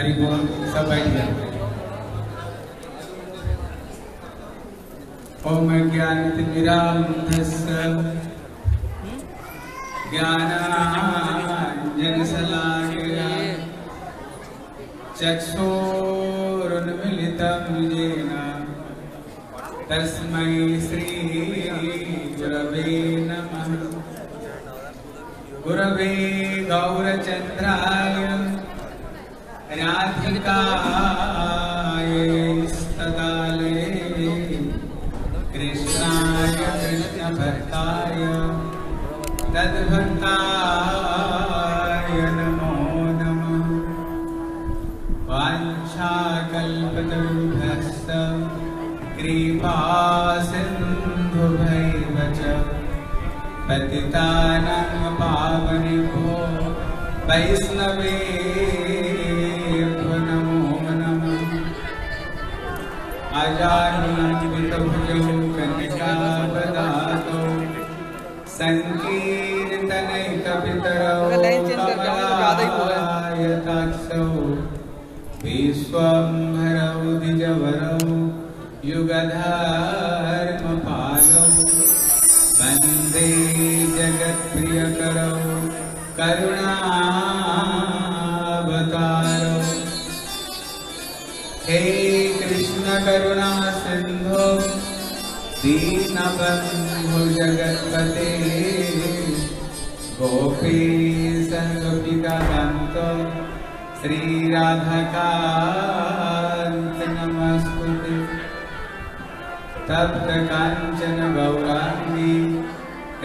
हरि सब बैठ जाए ओम ज्ञानतिमिरान्धस्य ज्ञानाञ्जनशलाकया चक्षुरुन्मिलितं येन गुरवे राधिकाय स्तदाले कृष्णाय कृष्णभक्ताय तद्भक्ताय नमो नमः। सिन्धुभैव च पतितानां पावनेभ्यो वैष्णवेभ्यो कमलायताक्षौ विश्वम्भरौ द्विजवरौ युगधर्मपालौ। वंदे जगत्प्रियकरौ करुणावतारौ करुणा सिंधु दीनबन्धु जगत्पते गोपीश गोपिकान्त श्रीराधकान्त नमस्कुते तप्त कांचन गौराङ्गी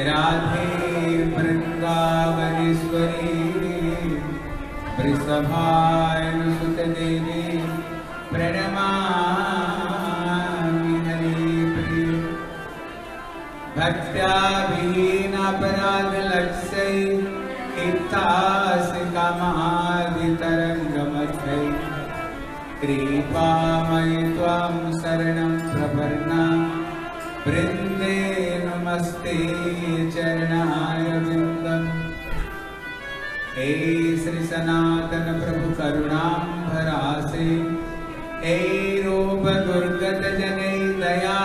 राधे वृन्दावनेश्वरी। वृषभानुसुतदेवी प्रणमामि त्यादीनापराधलक्ष्यै हितासि कृपामयि त्वां शरणं प्रपन्ना वृन्दे नमस्ते चरणाय वृन्दम् हे श्रीसनातनप्रभुकरुणाम्भरासे हे भरासे दया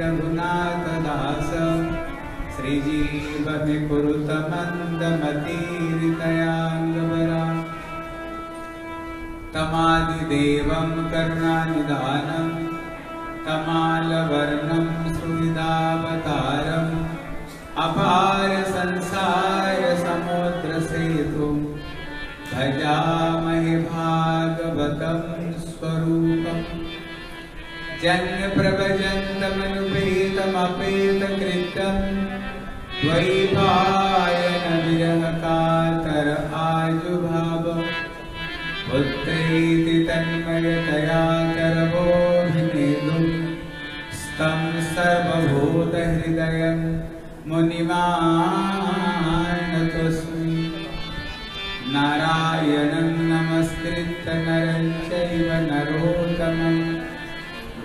रघुनाथदासम्। श्रीजीवी पुरुतमन्दमतीरितयाङ्गवरा तमादिदेवं कर्णानिधानं तमालवर्णं सुविदावतारम् अपार संसार समोद्रसेतुं भजामहे भागवतं स्वरूप जन्यप्रभजन्तमनुपेतमपेतकृतं द्वैपायन विरहकातर आजुभाव पुत्रैति तन्मयतया करवोऽभिनेतुं स्तं सर्वभूतहृदयं मुनिमानतोऽस्मि नारायणं नमस्कृत्य नरं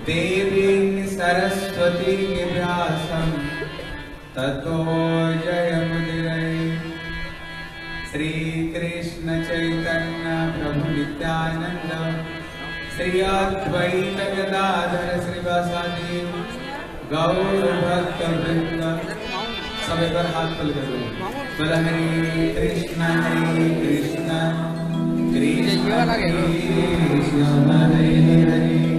देवीं सरस्वतीं व्यासं ततो जयमुदिरये श्रीकृष्ण चैतन्य प्रभु नित्यानंद श्री अद्वैत गदाधर श्रीवासादि गौर भक्त वृंद सब एक बार हाथ पल कर बोला। हरे कृष्ण हरे कृष्ण। कृष्ण। कृष्ण हरे हरे।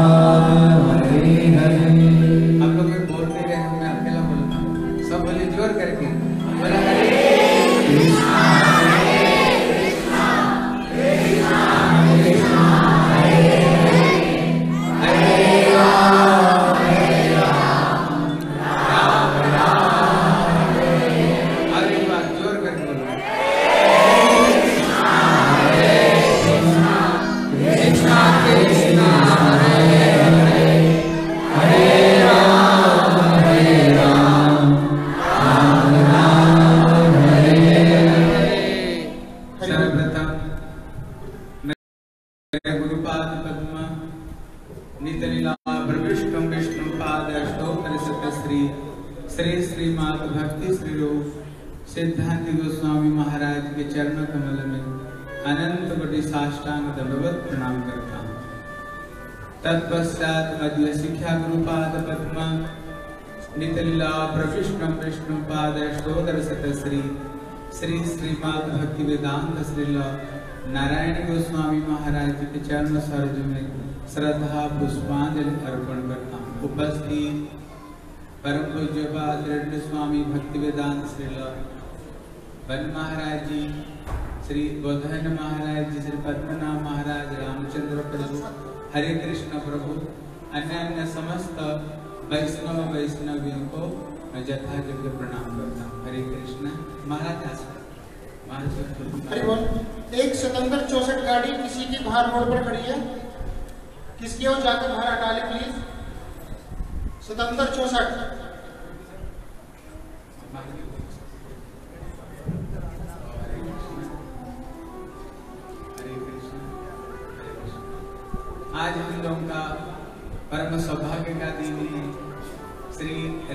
तत्पश्चात मध्य शिक्षा गुरुपाद पद्म नितलीला प्रविष्णु विष्णु पाद अष्टोदर सतश्री श्री श्रीमात भक्ति वेदांत श्रीला नारायण गोस्वामी महाराज के चरण सर्ज में श्रद्धा पुष्पांजलि अर्पण करता हूँ उपस्थित परम पूज्य पाद स्वामी भक्ति वेदांत श्रीला वन महाराज जी श्री बोधन महाराज जी, श्री पद्मनाभ महाराज, रामचंद्र प्रभु हरे कृष्ण प्रभु अन्य अन्य समस्त वैष्णव वैष्णवियों को मैं जथा योग्य प्रणाम करता हूँ। हरे कृष्ण, महाराज हरि बोल। एक सितंबर चौसठ गाड़ी किसी की बाहर रोड पर खड़ी है। किसकी हो जाकर बाहर हटा ले प्लीज़ सितंबर चौसठ।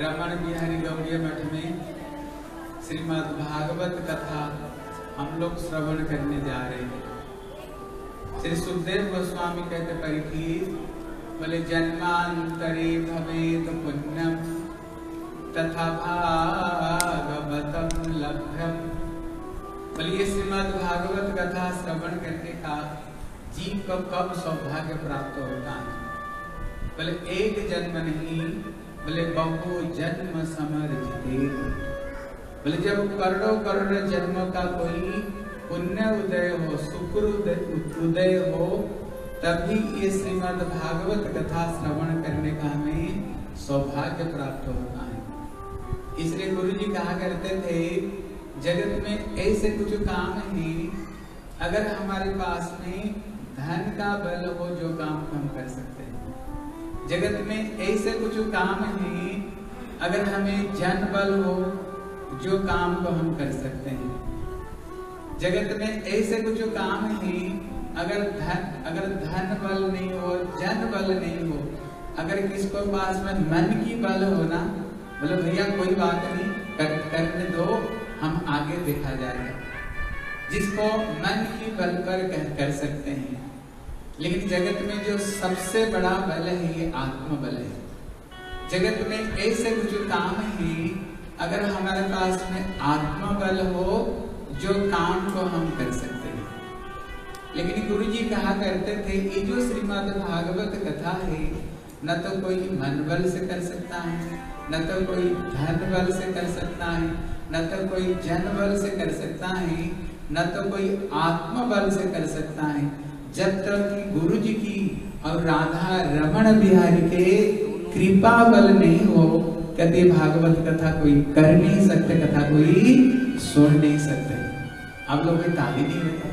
रमण बिहारी गौड़िया मठ में श्रीमद् भागवत कथा हम लोग श्रवण करने जा रहे हैं। श्री सुखदेव गोस्वामी कहते परीक्षित बोले, जन्मांतरे भवेत पुण्यम तथा भागवतम लभ्यम बोलिए श्रीमद् भागवत कथा श्रवण करने का जीव को कब सौभाग्य प्राप्त होता है? बोले, एक जन्म नहीं बोले, बहु, जन्म समर्जिते बोले, जब करोड़ों करोड़ जन्म का कोई पुण्य उदय हो, शुक्र उदय उदय हो, तभी ये श्रीमद् भागवत कथा श्रवण करने का हमें सौभाग्य प्राप्त होता है। इसलिए गुरु जी कहा करते थे, जगत में ऐसे कुछ काम है, अगर हमारे पास में धन का बल हो जो काम हम कर सकते जगत में ऐसे कुछ काम है अगर हमें जन बल हो जो काम को हम कर सकते हैं। जगत में ऐसे कुछ काम है अगर धन अगर धन बल नहीं हो जन बल नहीं हो अगर किसको पास में मन की बल हो ना बोले भैया कोई बात नहीं कर, करने दो हम आगे देखा जाएगा। जिसको मन की बल पर कर, कर सकते हैं। लेकिन जगत में जो सबसे बड़ा बल है, ये आत्म बल है। जगत में ऐसे कुछ काम है, अगर हमारे पास में आत्म बल हो, जो काम को हम कर सकते हैं। लेकिन गुरु जी कहा करते थे, ये जो श्रीमद् भागवत कथा है, न तो कोई मन बल से कर सकता है, न तो कोई धन बल से कर सकता है, न तो कोई जन बल से कर सकता है, न तो कोई आत्म बल से कर सकता है। जब तक कि गुरु जी की और राधा रमण बिहारी के कृपा बल नहीं हो, कहते भागवत कथा कोई कर नहीं सकते, कथा कोई सुन नहीं सकते। आप लोग की ताली नहीं होता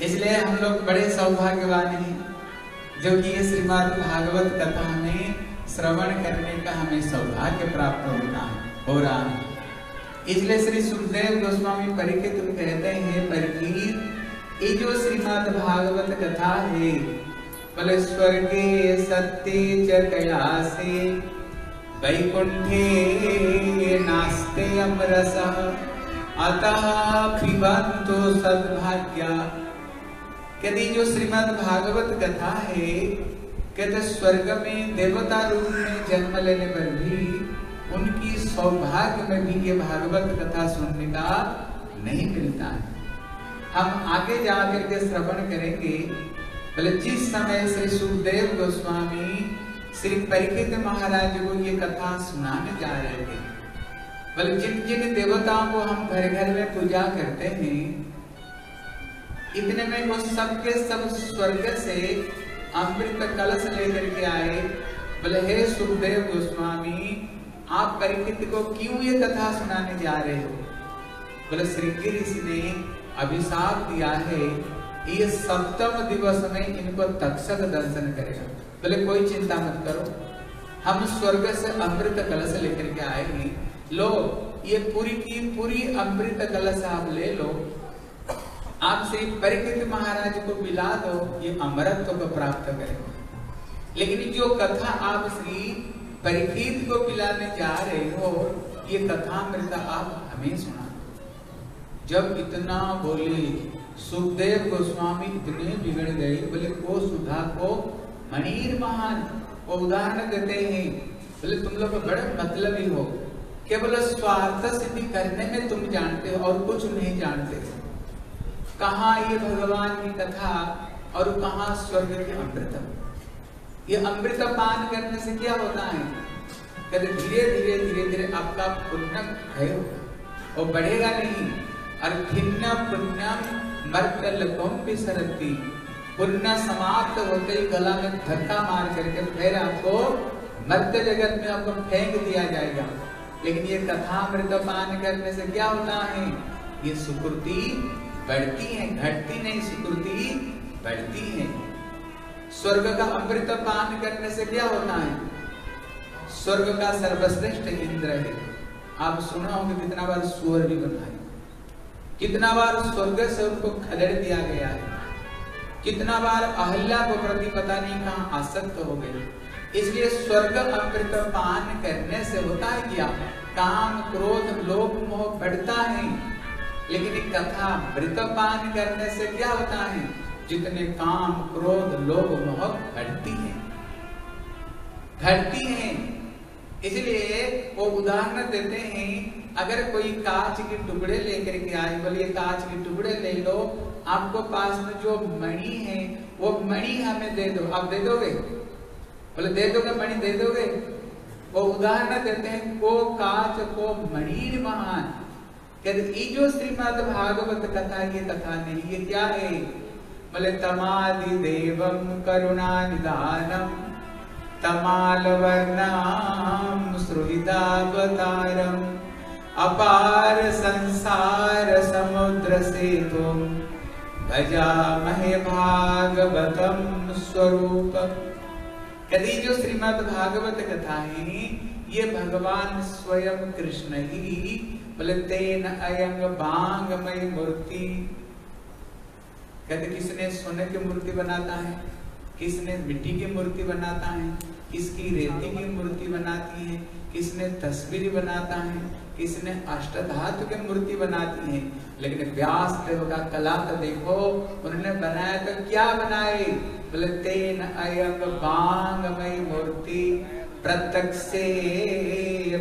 इसलिए हम लोग बड़े सौभाग्यवान हैं, जो कि ये श्रीमद् भागवत कथा में श्रवण करने का हमें सौभाग्य प्राप्त होता है, हो रहा है। इसलिए श्री सुखदेव गोस्वामी परिखित कहते हैं परीक्षित ये जो श्रीमद् भागवत कथा है बोले स्वर्गे सत्य च कयासे वैकुंठे नास्ते अमरसः, अतः पिबंतु सद्भाग्या। यदि जो श्रीमद् भागवत कथा है, कहते, स्वर्ग में देवता रूप में जन्म लेने पर भी उनकी सौभाग्य में भी ये भागवत कथा सुनने का नहीं मिलता है। हम आगे जाकर के श्रवण करेंगे। बोले, जिस समय श्री सुखदेव गोस्वामी श्री परीक्षित महाराज को ये कथा सुनाने जा रहे थे, बोले, जिन जिन देवताओं को हम घर घर में पूजा करते हैं, इतने में वो सबके सब स्वर्ग से अमृत कलश लेकर के आए। बोले, हे सुखदेव गोस्वामी आप परीक्षित को क्यों ये कथा सुनाने जा रहे हो? बोले श्रृंगी ऋषि ने अभिशाप दिया है ये सप्तम दिवस में इनको तक्षक दर्शन करेगा बोले, कोई चिंता मत करो। हम स्वर्ग से अमृत कलश लेकर के आए हैं लो, ये पूरी की पूरी अमृत कलश आप ले लो। आपसे परिकृत महाराज को मिला दो, ये अमरत्व को प्राप्त करेंगे लेकिन जो कथा आप श्री परीक्षित को पिलाने जा रहे हो, ये कथा मृत आप हमें सुना जब इतना बोले, सुखदेव गोस्वामी इतने बिगड़ गए, बोले को सुधा को मणिर महान वो उदाहरण देते हैं। बोले, तुम लोग बड़े मतलब ही। हो केवल स्वार्थ सिद्धि करने में तुम जानते हो और कुछ नहीं जानते कहा ये भगवान की कथा और कहा स्वर्ग के अमृत ये अमृत पान करने से क्या होता है? कहते धीरे धीरे धीरे धीरे आपका पुण्य क्षय होगा। और बढ़ेगा नहीं। और खिन्न पुण्यम मर्तल भी सरती पुण्य समाप्त होते ही गला में धक्का मार करके फिर आपको मध्य जगत में आपको फेंक दिया जाएगा। लेकिन ये कथा मृत पान करने से क्या होता है? ये सुकृति बढ़ती है, घटती नहीं, सुकृति बढ़ती है। स्वर्ग का अमृत पान करने से क्या होता है? स्वर्ग का सर्वश्रेष्ठ इंद्र है। आप सुना होगा कितना बार सुअर भी बनाए कितना बार स्वर्ग से उनको खदेड़ दिया गया है। कितना बार अहल्या को प्रति पता नहीं कहा आसक्त हो गए। इसलिए स्वर्ग अमृत पान करने से होता है क्या काम, क्रोध, लोभ, मोह बढ़ता है। लेकिन एक कथा मृत पान करने से क्या होता है? जितने काम, क्रोध, लोभ मोह घटती है। घटती है। इसलिए वो उदाहरण देते हैं, अगर कोई कांच के टुकड़े लेकर के आए बोलिए कांच के टुकड़े ले लो, आपको पास में जो मणि है, वो मणि हमें दे दो। आप दे दोगे? बोले, दे दोगे मणि, दे दोगे? वो उदाहरण देते हैं को काच को मणि महान। कहते, ये जो श्रीमद भागवत कथा, ये कथा नहीं, ये क्या है? बोले तमादि देवम करुणा निदानम तमाल वर्णाम सुहृदावतारम अपार संसार समुद्र से तुम भजामहे भागवतम स्वरूप। यदि जो श्रीमद भागवत कथा है, ये भगवान स्वयं कृष्ण ही बोले तेन अयंग बांगमय मूर्ति कहते किसने सोने की मूर्ति बनाता है? किसने मिट्टी की मूर्ति बनाता है? किसकी रेती की मूर्ति बनाती है? किसने तस्वीर बनाता है? किसने अष्टधातु की मूर्ति बनाती है? लेकिन व्यास देव का कला तो देखो, उन्होंने बनाया तो क्या बनाए? बोले, तेन अयंग बांगमय मूर्ति, प्रत्यक्ष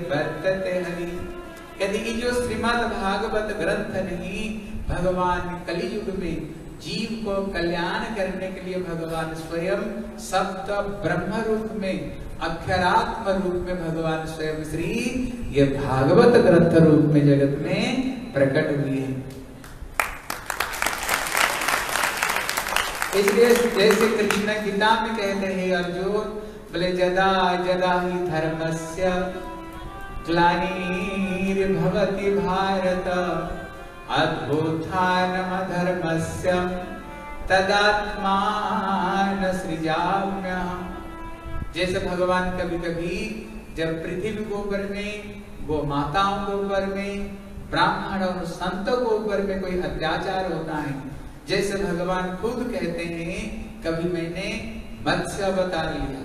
वर्तते हरि। यदि जो श्रीमद भागवत ग्रंथ नहीं, भगवान कलियुग में जीव को कल्याण करने के लिए भगवान स्वयं सप्त ब्रह्म रूप में, अक्षरात्म रूप में भगवान स्वयं श्री, ये भागवत ग्रंथ रूप में जगत में प्रकट हुए इसलिए जैसे कृष्ण गीता में कहते हैं, अर्जुन, बोले, जदा जदा ही धर्मस्य ग्लानिर्भवति भारत अद्भुतानम धर्मस्य तदात्मान जैसे भगवान कभी कभी जब पृथ्वी को ऊपर में गो माताओं को ऊपर में, ब्राह्मण और संतों को ऊपर में कोई अत्याचार होता है, जैसे भगवान खुद कहते हैं, कभी मैंने मत्स्य अवतार लिया।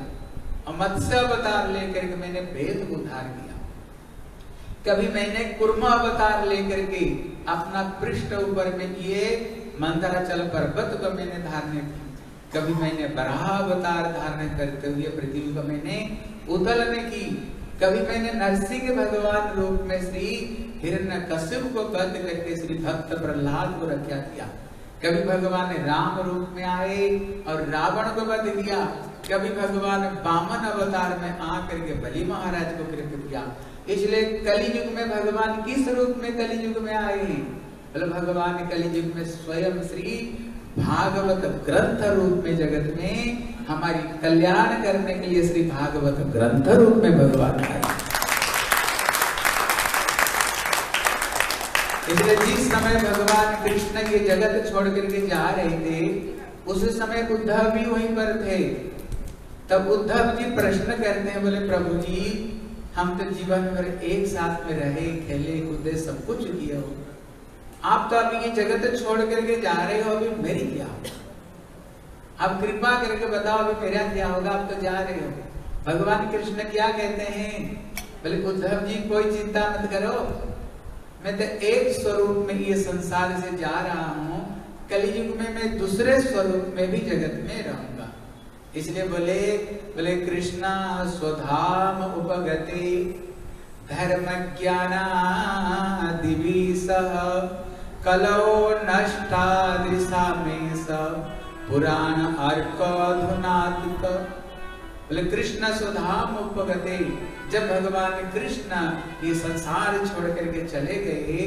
और मत्स्य अवतार लेकर मैंने भेद को उद्धार किया कभी मैंने कुर्मा अवतार लेकर के अपना पृष्ठ ऊपर में किए, मंदराचल पर्वत को मैंने धारण किया कभी मैंने बराह अवतार धारण करते हुए पृथ्वी को मैंने उदल में की। कभी मैंने नरसिंह भगवान रूप में श्री हिरण्य कश्यप को बंद करके श्री भक्त प्रहलाद को रक्षा किया। कभी भगवान ने राम रूप में आए और रावण को वध किया। कभी भगवान बामन अवतार में आकर के बलि महाराज को कृपित किया। इसलिए कलयुग में भगवान किस रूप में कलयुग में आए हैं? भगवान कलयुग में स्वयं श्री भागवत ग्रंथ रूप में जगत में हमारी कल्याण करने के लिए श्री भागवत ग्रंथ रूप में भगवान आए। इसलिए जिस समय भगवान कृष्ण के जगत छोड़ करके जा रहे थे, उस समय उद्धव भी वहीं पर थे। तब उद्धव जी प्रश्न करते हैं, बोले, प्रभु जी हम तो जीवन भर एक साथ में रहे, खेले, कूदे, सब कुछ किया हो। आप तो अभी ये जगत छोड़ करके जा रहे हो, अभी मेरी क्या होगा आप कृपा करके बताओ, अभी मेरा क्या होगा? आप तो जा रहे हो। भगवान कृष्ण क्या कहते हैं? बोले, उद्धव जी, कोई चिंता मत करो। मैं तो एक स्वरूप में ये संसार से जा रहा हूँ। कलयुग में मैं दूसरे स्वरूप में भी जगत में रहूँगा। इसलिए बोले बोले कृष्णा, स्वधाम उपगति धर्म सह, कलो नष्टा दृशा में पुराण अर्क धुनात्क बोले कृष्ण सुधाम उपगते, जब भगवान कृष्ण ये संसार छोड़ करके चले गए,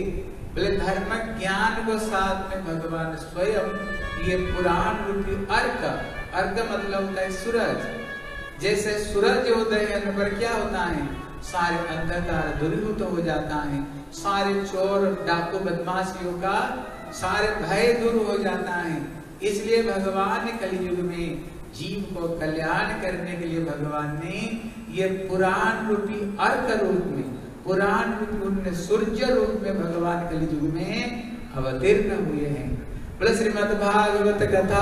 बोले धर्म ज्ञान को साथ में भगवान स्वयं ये पुराण रूपी अर्क अर्क मतलब होता है सूरज। जैसे सूरज उदय होने पर क्या होता है? सारे अंधकार दूरीभूत हो जाता है। सारे चोर, डाकू, बदमाशियों का सारे भय दूर हो जाता है। इसलिए भगवान कलयुग में जीव को कल्याण करने के लिए भगवान ने ये पुराण रूपी अर्क रूप में, पुराण रूपी उनने सूर्य रूप में भगवान कलयुग में अवतीर्ण हुए हैं। बोले श्रीमद भागवत कथा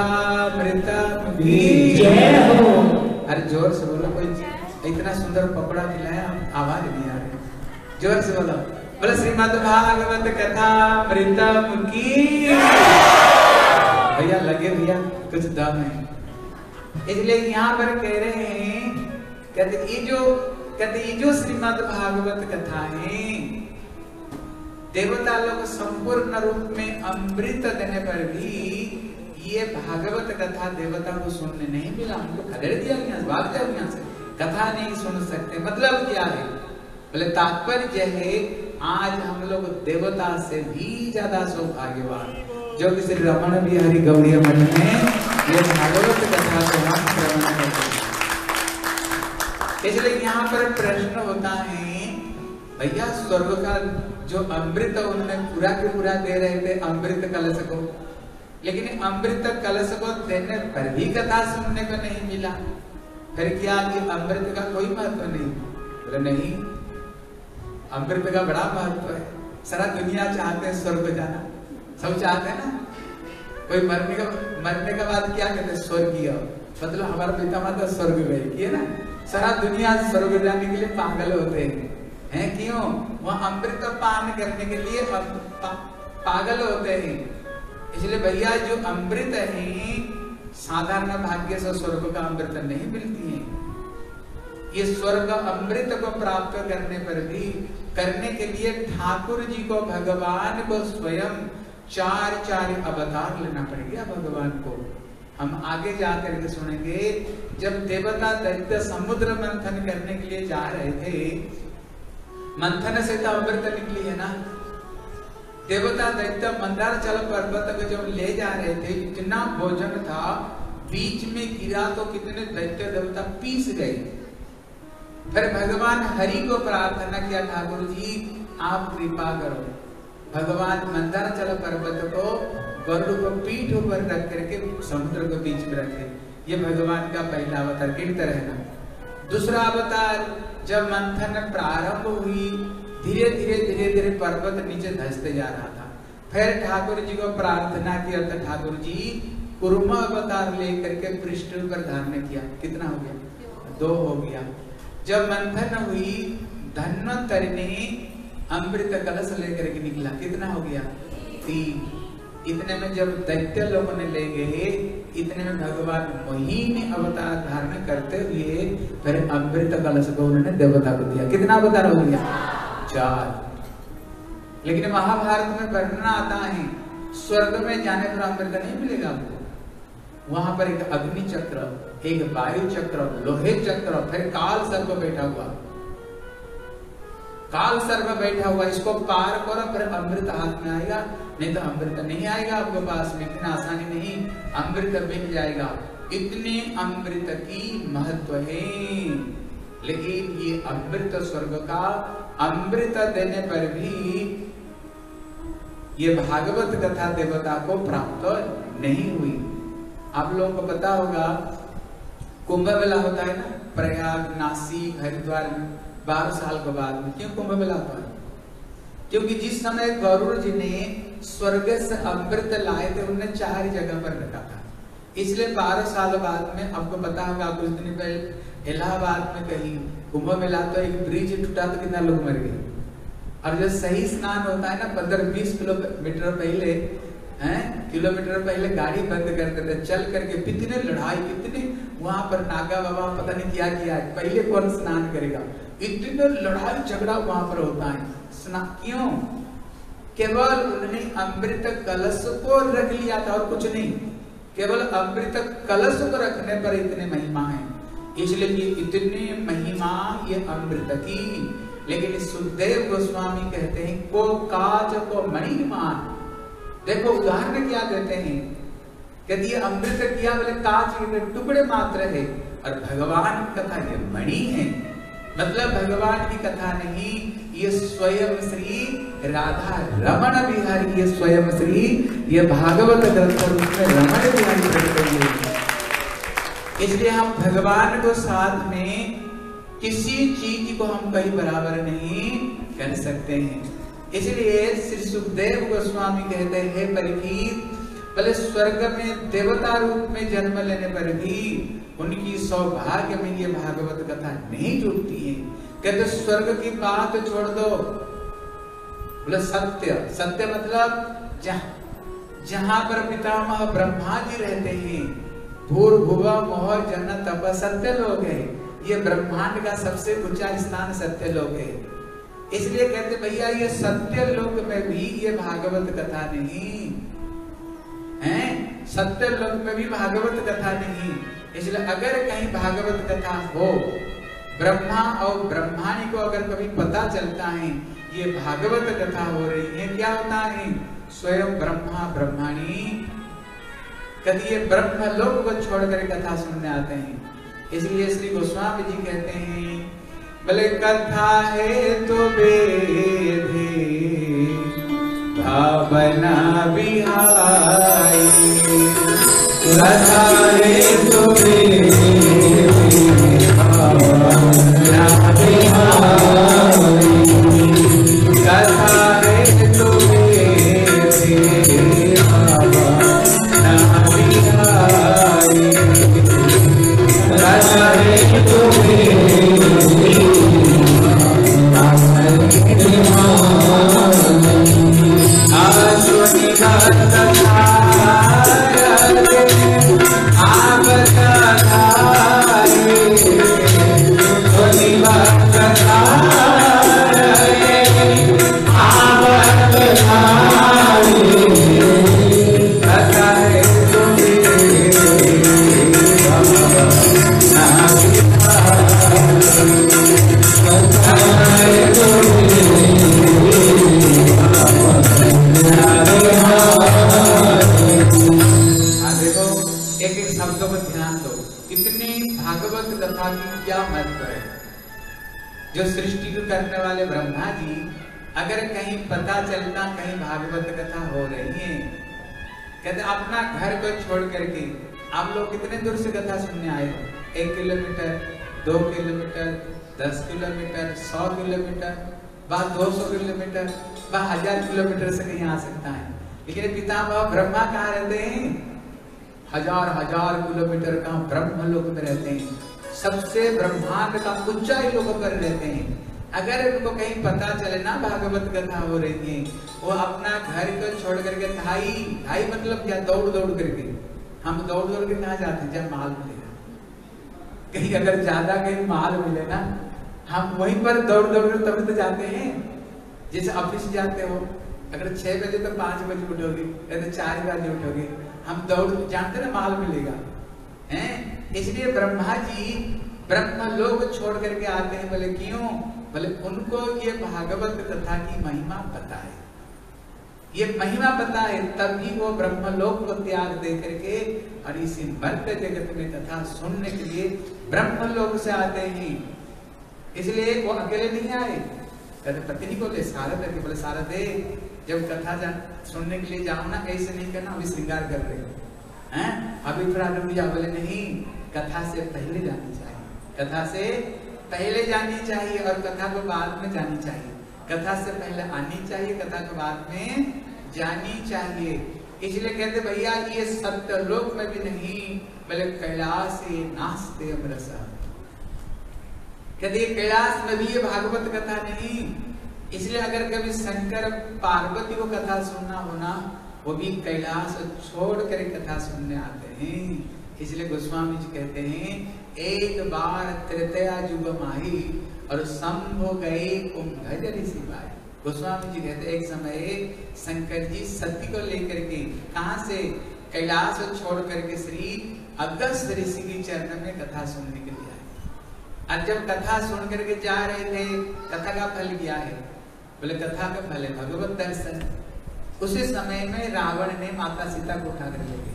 मृतम जय हो। अरे ज़ोर से बोलो कोई इतना सुंदर पकड़ा खिलाया आवाज़ नहीं आ रही। ज़ोर से बोलो। बोले श्रीमद भागवत कथा मृतम की। भैया लगे भैया कुछ दम है। इसलिए यहाँ पर कह रहे हैं कहते ये जो कहते ये जो श्रीमद भागवत कथा है देवता लोग संपूर्ण रूप में अमृत देने पर भी ये भागवत कथा देवता को सुनने नहीं मिला। उनको खदेड़ दिया यहाँ से, भाग जाओ यहाँ कथा नहीं सुन सकते मतलब क्या है? बोले, तात्पर्य है, आज हम लोग देवता से भी ज़्यादा सौभाग्यवान। जो कि श्री रमण बिहारी गौड़ी मठ में ये भागवत कथा को हम श्रवण करते इसलिए यहाँ पर प्रश्न होता है, भैया, स्वर्ग का जो अमृत उन्होंने पूरा के पूरा दे रहे थे, अमृत कलश को लेकिन अमृत कलश को देने पर भी कथा सुनने को नहीं मिला। फिर क्या कि अमृत का कोई महत्व नहीं? बोले, नहीं, अमृत का बड़ा महत्व है। सारा दुनिया चाहते हैं स्वर्ग जाना। सब चाहते हैं ना? कोई मरने का, मरने के बाद क्या कहते हैं? स्वर्गीय। मतलब हमारा पिता माता स्वर्ग गए ना? सारा दुनिया स्वर्ग जाने के लिए पागल होते हैं। हैं? क्यों? वह अमृत पान करने के लिए पागल होते हैं। इसलिए भैया, जो अमृत है, साधारण भाग्य से स्वर्ग का अमृत नहीं मिलती है। ये स्वर्ग अमृत को प्राप्त करने पर भी, करने के लिए ठाकुर जी को भगवान को स्वयं चार चार अवतार लेना पड़ेगा भगवान को। हम आगे जाकर के सुनेंगे, जब देवता दैत्य समुद्र मंथन करने के लिए जा रहे थे मंथन से तो अमृत निकली है ना? देवता दैत्य मंदारचल पर्वत को जब ले जा रहे थे, इतना भोजन था, बीच में गिरा तो कितने दैत्य देवता पीस गए। फिर भगवान हरि को प्रार्थना किया, ठाकुर जी, आप कृपा करो। भगवान मंदार चल पर्वत को गरुड़ को पीठ ऊपर रख करके समुद्र के बीच में रखे। ये भगवान का पहला अवतार कीर्तन है ना? दूसरा अवतार जब मंथन प्रारंभ हुई, धीरे धीरे धीरे धीरे पर्वत नीचे धसते जा रहा था। फिर ठाकुर जी को प्रार्थना किया था ठाकुर जी कुर्मा अवतार लेकर के पृष्ठ पर धारण किया। कितना हो गया? दो हो गया। जब मंथन हुई, धन्वंतरि ने अमृत कलश लेकर के निकला। कितना हो गया? तीन। इतने में जब दैत्य लोगों ने ले गए, इतने में भगवान वही ने अवतार धारण करते हुए फिर अमृत कलश को उन्होंने देवता को दिया। कितना अवतार हो गया? चार। लेकिन महाभारत में वर्णना आता है, स्वर्ग में जाने पर अमृत नहीं मिलेगा आपको वहाँ पर एक अग्नि चक्र एक वायु चक्र लोहे चक्र, फिर काल सर्प बैठा हुआ। काल सर्प बैठा हुआ, इसको पार करो, फिर अमृत हाथ में आएगा। नहीं तो अमृत नहीं आएगा आपके पास इतना आसानी नहीं, अमृत मिल जाएगा। इतने अमृत की महत्व है। लेकिन ये अमृत स्वर्ग का अमृत देने पर भी ये भागवत कथा देवता को प्राप्त नहीं हुई। आप लोगों को पता होगा कुंभ मेला होता है ना, प्रयाग, नासिक, हरिद्वार में, बारह साल के बाद में। क्यों कुंभ मेला होता है? क्योंकि जिस समय गरुड़ जी ने स्वर्ग से अमृत लाए थे उन्होंने चार जगह पर रखा था। इसलिए बारह साल बाद में आपको पता होगा कुछ दिन पहले इलाहाबाद में कहीं कुंभ मेला तो एक ब्रिज टूटा तो कितना लोग मर गए। और जब सही स्नान होता है ना, पंद्रह बीस किलोमीटर पहले, हैं, किलोमीटर पहले गाड़ी बंद कर देते चल करके कितने लड़ाई, कितने वहाँ पर नागा बाबा, पता नहीं क्या किया है पहले कौन स्नान करेगा? इतने लड़ाई झगड़ा वहाँ पर होता है। स्नान क्यों केवल उन्होंने अमृत कलश को रख लिया था और कुछ नहीं। केवल अमृत कलश को रखने पर इतने महिमा है। इसलिए इतने महिमा ये अमृत की। लेकिन सुखदेव गोस्वामी कहते हैं, को काज को मणिमान देखो, उदाहरण क्या देते हैं? कहते ये अमृत किया बोले, काज के टुकड़े मात्र है और भगवान कथा ये मणि है। मतलब भगवान की कथा नहीं ये स्वयं श्री राधा रमण बिहारी, ये स्वयं श्री, ये भागवत ग्रंथ उसमें रमण बिहारी इसलिए हम भगवान को साथ में किसी चीज़ को हम कहीं बराबर नहीं कर सकते हैं। इसलिए श्री सुखदेव गोस्वामी कहते हैं परीक्षित भले स्वर्ग में देवता रूप में जन्म लेने पर भी उनकी सौभाग्य में ये भागवत कथा नहीं जुटती है। कहते, स्वर्ग की बात छोड़ दो। बोले, सत्य। सत्य मतलब जहाँ जहाँ पर पितामह ब्रह्मा जी रहते हैं भूर्भुव मोह जन तप सत्य लोग है। ये ब्रह्मांड का सबसे ऊँचा स्थान सत्य लोग है। इसलिए कहते, भैया, ये सत्य लोक में भी ये भागवत कथा नहीं। है? सत्य लोक में भी भागवत कथा नहीं। इसलिए अगर कहीं भागवत कथा हो ब्रह्मा और ब्रह्माणी को अगर कभी पता चलता है, ये भागवत कथा हो रही है, क्या होता है? स्वयं ब्रह्मा, ब्रह्माणी। कभी ये ब्रह्म लोक को छोड़कर कथा सुनने आते हैं। इसलिए श्री गोस्वामी जी कहते हैं, भले कथा है तो बेधे भावना बिहाई कथा है तो बेधे भावना Hare अपना घर को छोड़ करके आप लोग कितने दूर से कथा सुनने आए हो? एक किलोमीटर, दो किलोमीटर, दस किलोमीटर, सौ किलोमीटर बाद दो सौ किलोमीटर, बा हज़ार किलोमीटर से कहीं आ सकता है। लेकिन पितामह ब्रह्मा कहाँ रहते हैं? हज़ार हज़ार किलोमीटर का ब्रह्म लोक में रहते हैं। सबसे ब्रह्मांड का ऊंचाई लोग पर रहते हैं। अगर उनको कहीं पता चले, ना भागवत कथा हो रही है वो अपना घर को छोड़ करके ढाई ढाई मतलब क्या, दौड़ दौड़ करके। हम दौड़ दौड़ के कहा जाते जब माल मिलेगा कहीं अगर ज़्यादा कहीं माल मिले ना, हम वहीं पर दौड़ दौड़ कर तभी तो जाते हैं। जैसे ऑफ़िस जाते हो, अगर छह बजे तो पाँच बजे उठोगे, या तो चार बजे उठोगे। हम दौड़, जानते ना माल मिलेगा। हैं? इसलिए ब्रह्मा जी, ब्रह्म लोग छोड़ करके आते हैं, बोले, क्यों? बोले उनको ये भागवत कथा की महिमा पता है। ये महिमा पता है, तभी वो ब्रह्म लोक को त्याग दे करके और इसी मर्त जगत में कथा सुनने के लिए ब्रह्म लोक से आते हैं। इसलिए वो अकेले नहीं आए। कहते, पत्नी बोले सारद है। बोले, सारद है, जब कथा जान सुनने के लिए जाओ ना, ऐसे नहीं करना, अभी श्रृंगार कर रहे हो। हैं? अभी थोड़ा जाओ बोले, नहीं, कथा से पहले जानी चाहिए। कथा से पहले जानी चाहिए और कथा को बाद में जानी चाहिए। कथा से पहले आनी चाहिए, कथा को बाद में जानी चाहिए। इसलिए कहते, भैया, ये सत्य लोक में भी नहीं बोले कैलाश नास्ते अमरसा कहते कैलाश में भी ये भागवत कथा नहीं। इसलिए अगर कभी शंकर पार्वती को कथा सुनना होना वो भी कैलाश छोड़ कर कथा सुनने आते हैं। इसलिए गोस्वामी जी कहते हैं एक बार त्रितया युग माही और संभो गए कुंभ बाई गोस्वामी जी कहते, एक समय शंकर जी सती को लेकर के कहा से कैलाश छोड़ करके श्री अगस्त ऋषि की चरण में कथा सुनने के लिए आए। और जब कथा सुन करके जा रहे थे, कथा का फल क्या है? बोले, कथा का फल है, भगवत दर्शन। उसी समय में रावण ने माता सीता को उठा कर ले गया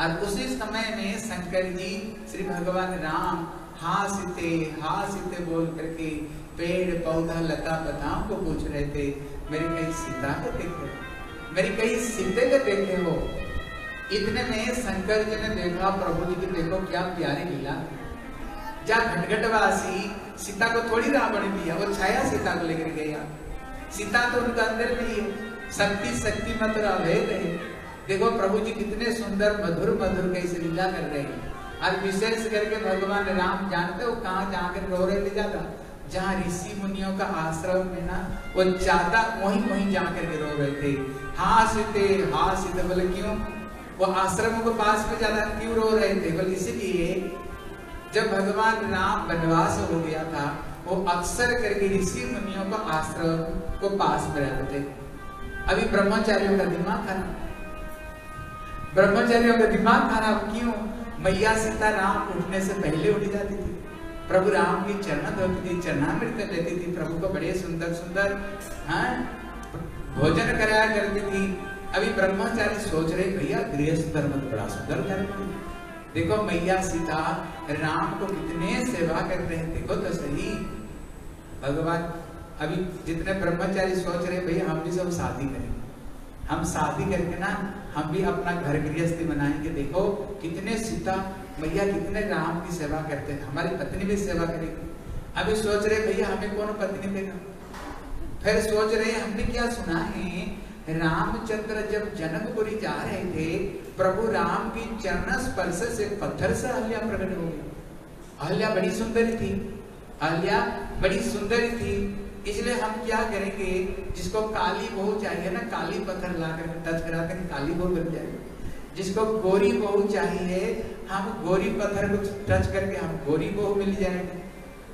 और उसी समय में शंकर जी श्री भगवान राम हासिते हासिते बोल करके पेड़, पौधा, लता पताओं को पूछ रहे थे, मेरी कहीं सीता को देखे मेरी कहीं सीते को देखे हो? इतने में शंकर जी ने देखा, प्रभु जी की देखो, क्या प्यारी लीला। जा घटघटवासी, सीता को थोड़ी रावण दिया, वो छाया सीता को लेकर गया। सीता तो उनका अंदर नहीं है। शक्ति शक्ति मत अभेद है। देखो, प्रभु जी कितने सुंदर, मधुर मधुर कैसे लीला कर रहे हैं। और विशेष करके भगवान राम जानते हो कहाँ जाकर रो रहे थे ज़्यादा जहाँ ऋषि मुनियों का आश्रम में ना, वो ज़्यादा वहीं वहीं जाकर के रो रहे थे। हासिते हासिते बोले, क्यों? वो आश्रम के पास में ज़्यादा क्यों रो रहे थे? बोले, इसीलिए, जब भगवान राम वनवास हो गया था, वो अक्सर करके ऋषि मुनियों का आश्रम को पास में रहते अभी ब्रह्मचारियों का दिमाग खराब। ब्रह्मचारियों का दिमाग खराब क्यों? मैया सीता राम उठने से पहले उठ जाती थी। प्रभु राम की चरण धोती थी, चरणामृत लेती थी, प्रभु को बड़े सुंदर सुंदर हाँ भोजन कराया करती थी। अभी ब्रह्मचारी सोच रहे, भैया, गृहस्थ धर्म तो बड़ा सुंदर धर्म है। देखो, मैया सीता राम को कितने सेवा करते हैं। देखो तो सही। भगवान, अभी जितने ब्रह्मचारी सोच रहे, भैया, हम भी सब शादी करेंगे। हम शादी करके ना, हम भी अपना घर गृहस्थी बनाएँगे। देखो, कितने सीता मैया, कितने राम की सेवा करते हैं। हमारी पत्नी भी सेवा करेगी। अभी सोच रहे भैया, हमें कौन पत्नी देगा? फिर सोच रहे हमने क्या सुना है? रामचंद्र जब जनकपुरी जा रहे थे, प्रभु राम की चरण स्पर्श से पत्थर से अहल्या प्रकट हो गई अहल्या बड़ी सुंदरी थी। अहल्या बड़ी सुंदरी थी। इसलिए हम क्या करेंगे, जिसको काली बहू चाहिए ना, काली पत्थर ला कर टच करा कर काली बहू बन जाएगी। जिसको गोरी बहू चाहिए, हम गोरी पत्थर को टच करके हम गोरी बहू मिल जाएँगे।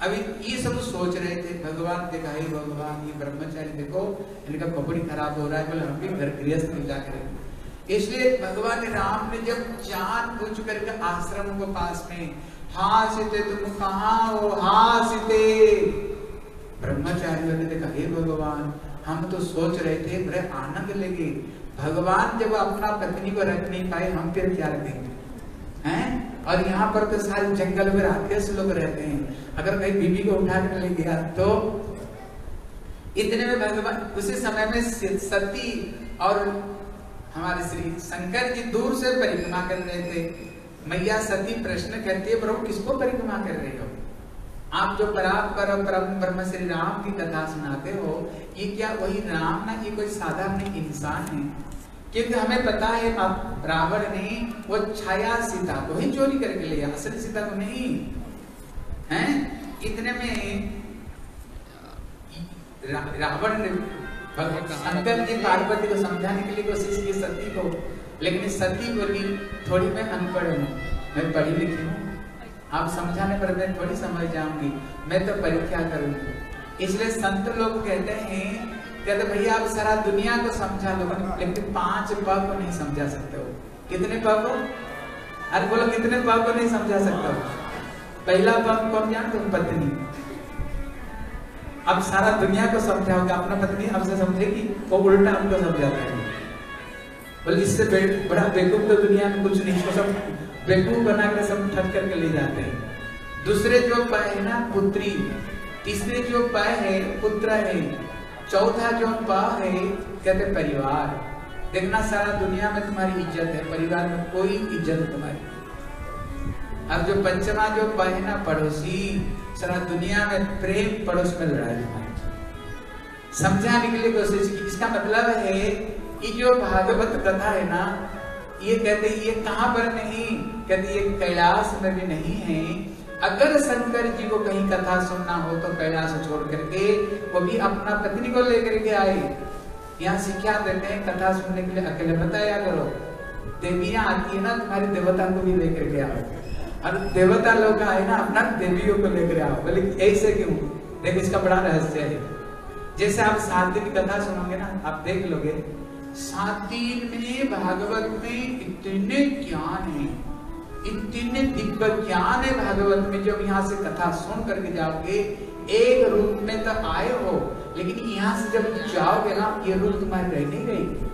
अभी ये सब सोच रहे थे, भगवान देखा हे भगवान ये ब्रह्मचारी देखो, इनका कपड़ी खराब हो रहा है, बोले, हम भी घर गृहस्थ मिल करेंगे इसलिए भगवान राम ने जब जान पूछ करके आश्रम को पास में हाँ सीते तुम कहा हो हाँ सीते। ब्रह्मचारियों ने देखा हे भगवान, हम तो सोच रहे थे, बड़े आनंद लेके, भगवान जब अपना पत्नी को रख नहीं पाए हम फिर क्या रखेंगे हैं? और यहाँ पर तो सारे जंगल में राक्षस लोग रहते हैं। अगर कहीं बीबी को उठा कर ले गया तो इतने में भगवान, उसी समय में सती और हमारे श्री शंकर जी दूर से परिक्रमा कर रहे थे। मैया सती प्रश्न करती है, प्रभु, किसको परिक्रमा कर रहे हो? आप जो परापर परम ब्रह्म श्री राम की कथा सुनाते हो, ये क्या वही राम ना, ये कोई साधारण इंसान है? क्योंकि हमें पता है रावण ने वो छाया सीता को ही चोरी करके लिया असल सीता को नहीं। है? इतने में रावण ने शंकर जी पार्वती को समझाने के लिए कोशिश की सती को, लेकिन सती बोली थोड़ी मैं अनपढ़ हूँ। मैं पढ़ी लिखी हूँ। आप समझाने पर मैं थोड़ी समझ जाऊँगी। मैं तो परीक्षा करूँगी। इसलिए संत लोग कहते हैं कहते भैया, आप सारा दुनिया को समझा लो। लेकिन पाँच प को नहीं समझा सकते हो। कितने प को अरे बोलो, कितने प को नहीं समझा सकते हो? पहला प कौन जानते हो? पत्नी। अब सारा दुनिया को समझाओगे। अपना पत्नी हमसे समझेगी, वो उल्टा हमको समझाता है। बोले, इससे बड़ा बेवकूफ़ तो दुनिया में कुछ नहीं हो सब बेवकूफ़ बना कर सब ठग करके ले जाते हैं। दूसरे जो पाए है ना पुत्री, तीसरे जो पाए है पुत्र है, चौथा जो पा है, कहते परिवार। देखना सारा दुनिया में तुम्हारी इज़्ज़त है, परिवार में कोई इज़्ज़त तुम्हारी। अब जो पंचमा जो पा है ना पड़ोसी, सारा दुनिया में प्रेम पड़ोस में लड़ाई तुम्हारी। समझाने के लिए कोशिश की, इसका मतलब है, ये जो भागवत कथा है ना ये कहते ये कहाँ पर नहीं? कहते ये कैलाश में भी नहीं है। अगर शंकर जी को कहीं कथा सुनना हो तो कैलाश छोड़ करके, वो भी अपना पत्नी को लेकर के आए। यहाँ से क्या देते हैं, कथा सुनने के लिए अकेले बताया करो। देवियाँ आती है ना, तुम्हारी देवता को भी लेकर के आओ। और देवता लोग आए ना, अपना देवियों को लेकर आओ। बोले, ऐसे क्यों? देखो, इसका बड़ा रहस्य है। जैसे आप सात दिन कथा सुनोगे ना, आप देख लोगे में भागवत में इतने ज्ञान है। इतने दिव्य ज्ञान है भागवत में, जब यहाँ से कथा सुन करके जाओगे, एक रूप में तो आए हो, लेकिन यहाँ से जब जाओगे ना, ये रूप तुम्हारी रह नहीं रहेगी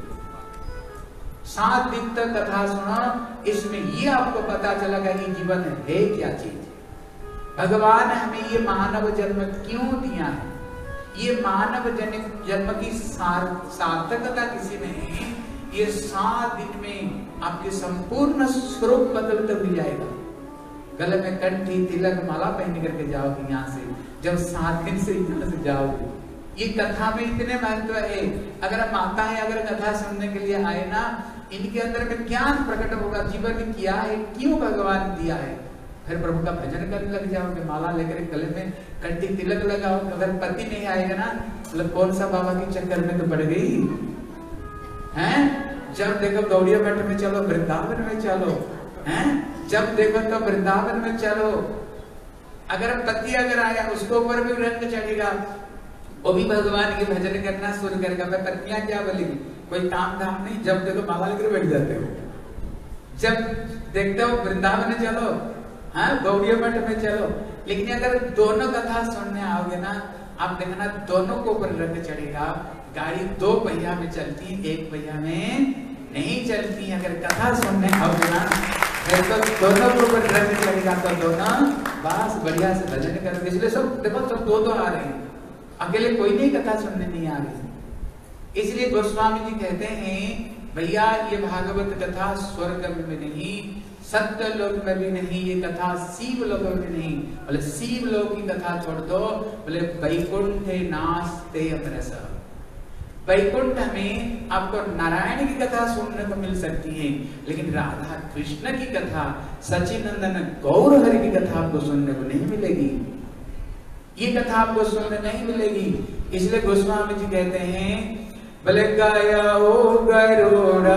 सात दिन तक कथा सुना, इसमें ये आपको पता चलेगा कि जीवन है क्या चीज़। भगवान हमें ये मानव जन्म क्यों दिया है? ये मानव जन्म जन्म की सार्थकता किसी में है ये सात दिन में आपके संपूर्ण स्वरूप बदलते हुए जाएगा। गले में कंठी, तिलक, माला पहन करके जाओगे यहाँ से, जब सात दिन से यहाँ से जाओगे। ये कथा में इतने महत्व है। अगर माता है अगर कथा सुनने के लिए आए ना, इनके अंदर में ज्ञान प्रकट होगा? जीवन क्या है? क्यों भगवान दिया है? फिर प्रभु का भजन करने लग जाओगे माला लेकर गले में कंठी तिलक लगाओ, अगर पति नहीं आएगा ना मतलब कौन सा बाबा के चक्कर में तो पड़ गई? हैं? जब देखो गौड़िया मठ में चलो, वृंदावन में चलो, हैं? जब देखो तो वृंदावन में चलो। अगर पति अगर आया, उसको ऊपर भी रंग चढ़ेगा। वो भी भगवान के भजन करना शुरू करेगा। मैं पत्नियाँ क्या बोलेगी कोई काम धाम नहीं, जब देखो माला लेकर बैठ जाते हो। जब देखते हो वृंदावन चलो हाँ गौड़िया मठ में चलो। लेकिन अगर दोनों कथा सुनने आओगे ना, आप देखना दोनों को ऊपर रंग चढ़ेगा। गाड़ी दो पहिया में चलती, एक पहिया में नहीं चलती। अगर कथा सुनने आओगे ना तो दोनों को ऊपर रंग चढ़ेगा। तो दोनों बस बढ़िया से भजन करोगे। इसलिए सब, देखो, सब दो दो आ रहे हैं। अकेले कोई नहीं कथा सुनने नहीं आ रही। इसलिए गोस्वामी जी कहते हैं, भैया, ये भागवत कथा स्वर्ग में नहीं सत्य लोक में भी नहीं, ये कथा शिव लोक में नहीं। बोले, शिव लोक की कथा छोड़ दो। बोले, वैकुंठ नास्ते अमरस वैकुंठ में आपको नारायण की कथा सुनने को मिल सकती है, लेकिन राधा कृष्ण की कथा, सचिनंदन गौर हरि की कथा आपको सुनने को नहीं मिलेगी। ये कथा आपको सुनने नहीं मिलेगी। इसलिए गोस्वामी जी कहते हैं, बोले, गया ओ गरुड़ा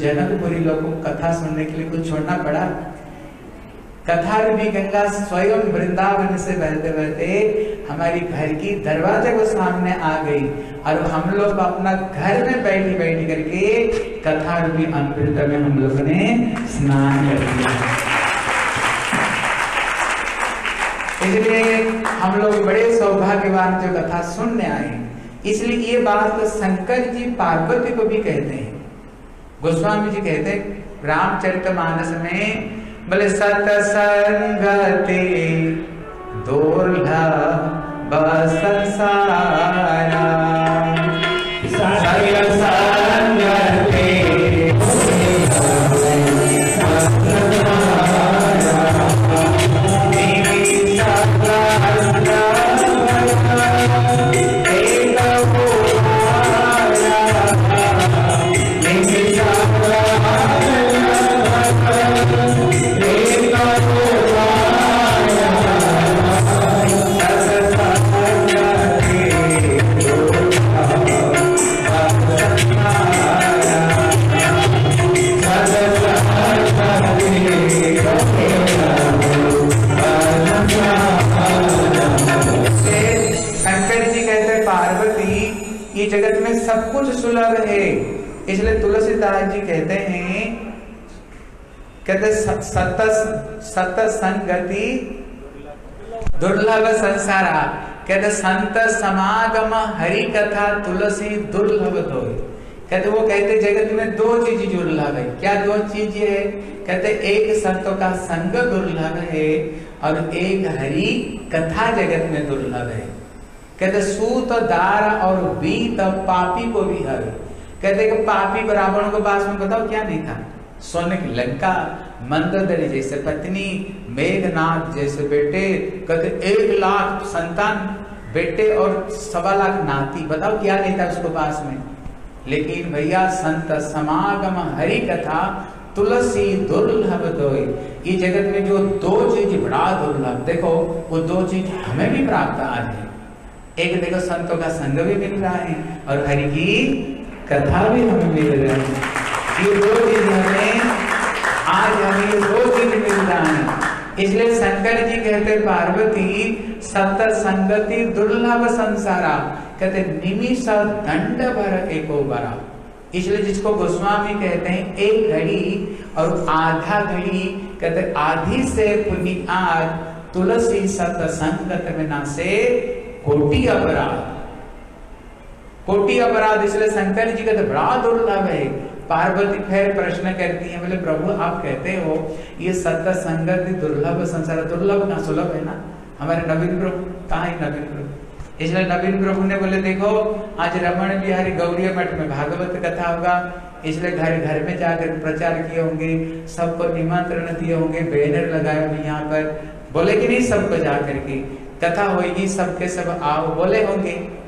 जनकपुरी लोगों को कथा सुनने के लिए कुछ छोड़ना पड़ा। कथा रूपी गंगा स्वयं वृंदावन से बहते बहते हमारी घर की दरवाजे को सामने आ गई और हम लोग अपना घर में बैठी बैठी करके कथा रूपी अमृत में हम लोग ने स्नान कर दिया। इसलिए हम लोग बड़े सौभाग्यवान जो कथा सुनने आए। इसलिए ये बात तो शंकर जी पार्वती को भी कहते हैं। गोस्वामी जी कहते रामचरित मानस में बोले दुर्लभ सुलभ है। इसलिए तुलसीदास जी कहते हैं, कहते सत संगति दुर्लभ संसारा। कहते संत समागम हरि कथा तुलसी दुर्लभ दो कहते वो कहते जगत में दो चीज़ दुर्लभ है। क्या दो चीज़ है? कहते एक संतों का संग दुर्लभ है और एक हरि कथा जगत में दुर्लभ है। कहते, सूत, दार और बीत पापी को भी हर। कहते कि पापी को को पास में बताओ, क्या नहीं था? सोने की लंका मंदोदरी जैसे पत्नी मेघनाथ जैसे बेटे, कहते, एक लाख संतान, बेटे और सवा लाख नाती। बताओ, क्या नहीं था उसको पास में? लेकिन भैया, संत समागम हरि कथा, तुलसी दुर्लभ दो जगत में जो दो चीज़ बड़ा दुर्लभ, देखो, वो दो चीज़ हमें भी प्राप्त आज है। एक देखो, संतों का संग भी मिल रहा है और हरि की कथा भी हमें मिल रही है। ये दो चीज़ हमें, आज हमें दो चीज़ मिल रहा है। इसलिए शंकर जी कहते, पार्वती सत संगति दुर्लभ संसारा। कहते, निमिष दंड भर एको बरा। इसलिए जिसको गोस्वामी कहते हैं, एक घड़ी और आधा घड़ी। कहते, आधी से पुनि आज तुलसी सत संगत में ना से कोटि अपराध। कोटि अपराध, इसलिए शंकर जी कहते बड़ा दुर्लभ है। पार्वती फिर प्रश्न करती है, बोले, प्रभु, आप कहते हो, ये सत्य संगति दुर्लभ संसार दुर्लभ ना सुलभ है ना? हमारे नवीन प्रभु, कहा है नवीन प्रभु? इसलिए नवीन प्रभु ने बोले, देखो, आज रमण बिहारी गौरी मठ में भागवत कथा होगा। इसलिए घर घर में जाकर प्रचार किए होंगे, सबको निमंत्रण दिए होंगे, बैनर लगाए होंगे यहाँ पर। बोले कि नहीं, सबको जाकर के। कथा होगी सबके सब आओ बोले होंगे।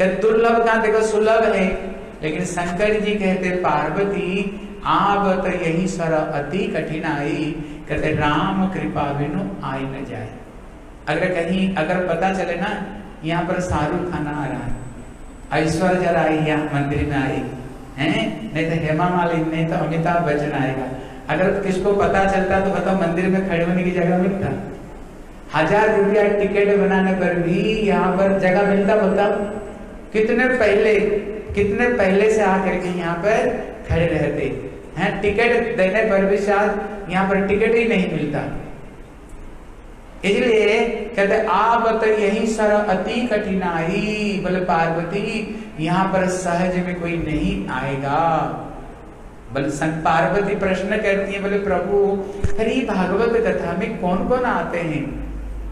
दुर्लभ कहा, देखो सुलभ है। लेकिन शंकर जी कहते, पार्वती, आप तो यही सर अति कठिनाई। कहते, राम कृपा बिनु आई न जाए। अगर कहीं, अगर पता चले ना, यहाँ पर शाहरुख खान आ रहा है। ऐश्वर्या राय यहाँ मंदिर में आई। है? नहीं तो हेमा मालिनी, नहीं तो अमिताभ बच्चन आएगा। अगर किसको पता चलता तो बताओ, मंदिर में खड़े होने की जगह मिलता हज़ार रुपया टिकट बनाने पर भी यहाँ पर जगह मिलता बताओ कितने पहले कितने पहले से आकर के यहाँ पर खड़े रहते हैं? टिकट देने पर भी शायद यहाँ पर टिकट ही नहीं मिलता। इसलिए कहते, आप तो यही सर अति कठिनाई, बोले पार्वती, यहाँ पर सहज में कोई नहीं आएगा। बोले, संत पार्वती प्रश्न करती है, बोले, प्रभु ये भागवत कथा में कौन कौन आते हैं?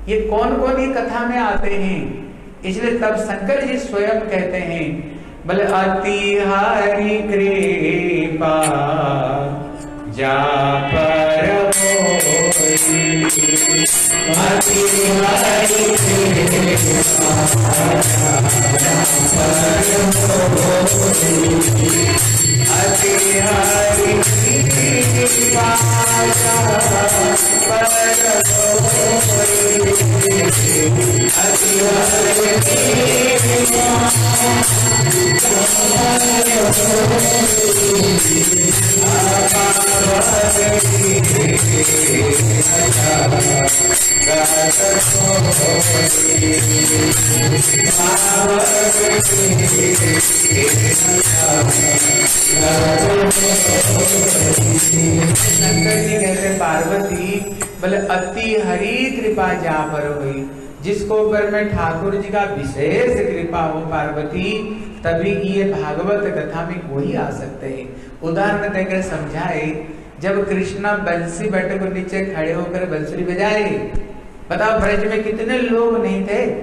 ये कौन कौन ही कथा में आते हैं? इसलिए तब शंकर जी स्वयं कहते हैं, बोले अति हरि कृपा, जा पर अति हरि अति हरि कृपा शंकर जी कहते पार्वती, बोले, अति हरि कृपा जा पर हुई। जिसको ऊपर में ठाकुर जी का विशेष कृपा हो, पार्वती, तभी ये भागवत कथा में कोई आ सकते हैं। उदाहरण देकर समझाए, जब कृष्णा बंसी बटे को नीचे खड़े होकर बंसुरी बजाए, बताओ ब्रज में कितने लोग नहीं थे?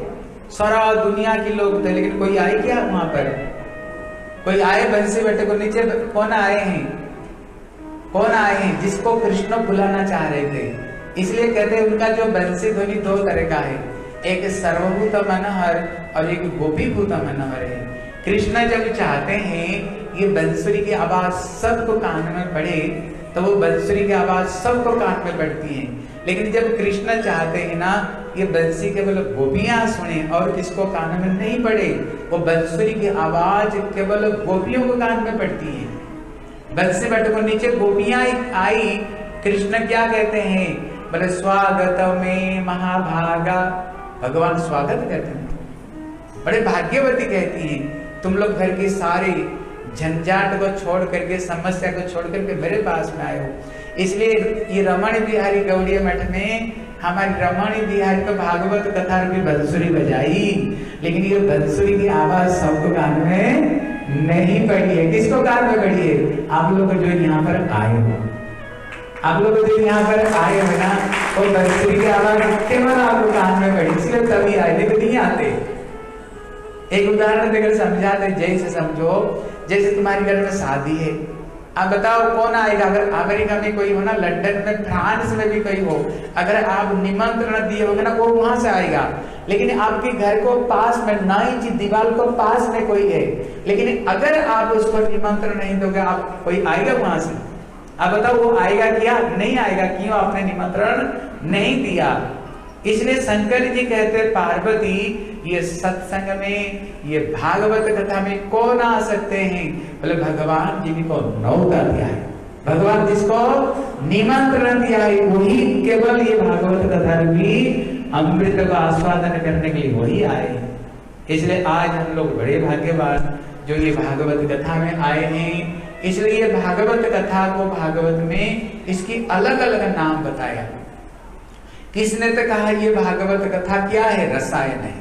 सारा दुनिया के लोग थे, लेकिन कोई आए क्या वहाँ पर? कोई आए बंसी बेटे को नीचे, कौन आए हैं? कौन आए हैं? जिसको कृष्ण बुलाना चाह रहे थे। इसलिए कहते हैं, उनका जो बंसी ध्वनि दो तरह का है। एक सर्वभूत मनोहर और एक गोपीभूत मनोहर है। कृष्ण जब चाहते हैं, ये बंसुरी की आवाज़ सबको कान में पड़े तो वो बंसुरी की आवाज़ सबको कान में पड़ती है। लेकिन जब कृष्ण चाहते हैं ना, ये बंसी केवल गोपियाँ सुने और किसको कान में नहीं पड़े, वो बंसुरी की आवाज़ केवल गोपियों को कान में पड़ती है। बंसी बट को नीचे गोपियाँ आई, कृष्ण क्या कहते हैं? बोले, स्वागत में महाभागा। भगवान स्वागत करते हैं। बड़े भाग्यवती कहती हैं, तुम लोग घर की सारी झंझाट को छोड़ करके, समस्या को छोड़ करके मेरे पास में आए हो। इसलिए ये रमण बिहारी गौड़ी मठ में हमारी रमण बिहारी को भागवत कथा भी बंसुरी बजाई। लेकिन ये बंसुरी की आवाज़ सबको कान में नहीं पड़ी है। किसको कान में पड़ी है? आप लोग जो यहाँ पर आए हो। आप लोग जो यहाँ पर आए हो ना, वो बंसुरी की आवाज़ केवल आपको कान में पड़ी, इसलिए तभी आए। देखो, नहीं आते। एक उदाहरण देकर समझा दे, जैसे समझो जैसे तुम्हारे घर में शादी है। अब बताओ कौन आएगा? अगर अमेरिका में कोई हो ना, लंदन में, फ्रांस में भी कोई हो, अगर आप निमंत्रण दिए होगे ना, वो वहाँ से आएगा। लेकिन आपके घर को पास में नई जी दीवार को पास में कोई है, लेकिन अगर आप उसको निमंत्रण नहीं दोगे, आप कोई आएगा वहाँ से? आप बताओ वो आएगा क्या? नहीं आएगा, क्यों आपने निमंत्रण नहीं दिया? इसलिए शंकर जी कहते पार्वती, ये सत्संग में, ये भागवत कथा में कौन आ सकते हैं? बोले, भगवान जी को नौता दिया है। भगवान जिसको निमंत्रण दिया है, वही केवल ये भागवत कथा भी अमृत का आस्वादन करने के लिए वही आए इसलिए आज हम लोग बड़े भाग्यवान जो ये भागवत कथा में आए हैं। इसलिए भागवत कथा को भागवत में इसकी अलग अलग नाम बताया। किसने तो कहा ये भागवत कथा क्या है? रसायन है।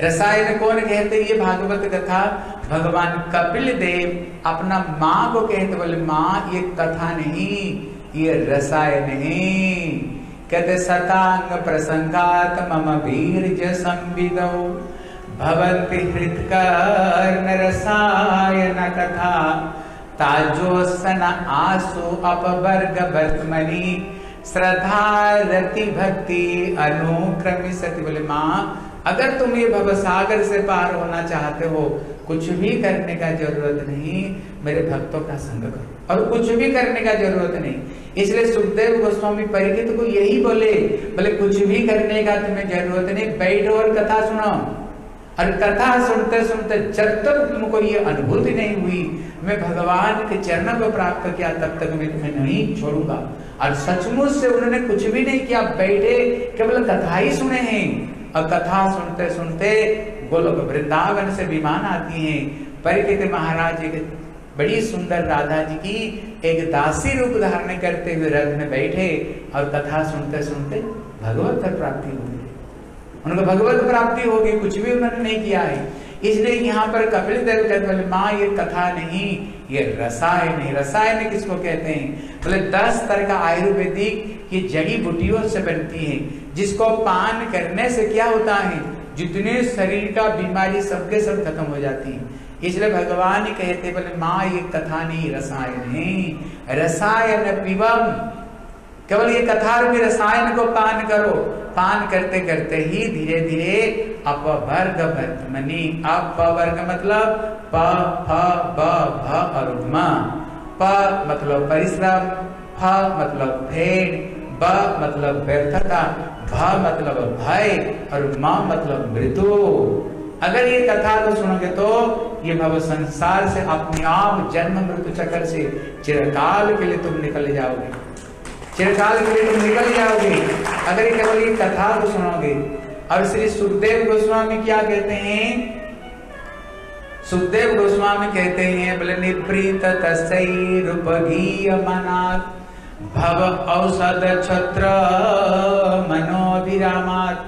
रसायन कौन कहते? ये भागवत कथा भगवान कपिल देव अपना माँ को कहते, बोले, माँ, ये कथा नहीं, ये रसायन है। कहते, सतांग प्रसंगात मम वीर संविदो। भवंति रसायन कथा। ताजोसन आसु अपवर्ग वर्तमनी। श्रद्धा रति भक्ति अनुक्रमी अनुक्रमित बोले, माँ, अगर तुम ये भवसागर से पार होना चाहते हो, कुछ भी करने का ज़रूरत नहीं, मेरे भक्तों का संग करो। और कुछ भी करने का ज़रूरत नहीं। इसलिए सुखदेव गोस्वामी परिचित को यही बोले बोले, कुछ भी करने का तुम्हें ज़रूरत नहीं, बैठो और कथा सुनो। और कथा सुनते सुनते जब तक तुमको ये अनुभूति नहीं हुई, मैं भगवान के चरण को प्राप्त किया, तब तक मैं तुम्हें नहीं छोड़ूँगा। और सचमुच से उन्होंने कुछ भी नहीं किया। बैठे केवल कथा ही सुने हैं। और कथा सुनते सुनते गोलोक वृंदावन से विमान आती हैं। परिचित महाराज एक बड़ी सुंदर राधा जी की एक दासी रूप धारण करते हुए रथ में बैठे और कथा सुनते सुनते भगवत प्राप्ति हुई उनको भगवत प्राप्ति होगी, कुछ भी उन्होंने नहीं किया है। इसलिए यहाँ पर कपिल देव कहते माँ ये कथा नहीं ये रसायन है। रसायन किसको कहते हैं? बोले, दस तरह का आयुर्वेदिक ये जड़ी बूटियों से बनती है, जिसको पान करने से क्या होता है? जितने शरीर का बीमारी सबके सब खत्म हो जाती है। इसलिए भगवान कहते बोले, माँ, ये कथा नहीं, रसायन है। रसायन पिवम केवल ये कथा रूपी रसायन को पान करो। पान करते करते ही धीरे धीरे अपवर्ग वर्तमनी अपवर्ग मतलब प, फ, ब, भ, और म। प मतलब परिश्रम, फ मतलब भेड़ ब मतलब व्यर्थता भ मतलब भय, और म मतलब मृत्यु। अगर ये कथा को सुनोगे तो ये भव संसार से अपने आप जन्म मृत्यु चक्र से चिरकाल के लिए तुम निकल जाओगे। चिरकाल के लिए तुम निकल जाओगे। अगर केवल ये कथा को सुनोगे और श्री सुखदेव गोस्वामी क्या कहते हैं? सुखदेव गोस्वामी कहते हैं, बोले निप्रीत तस्रुपगीयमानात् भव औषध छत्र मनोभिरामात्।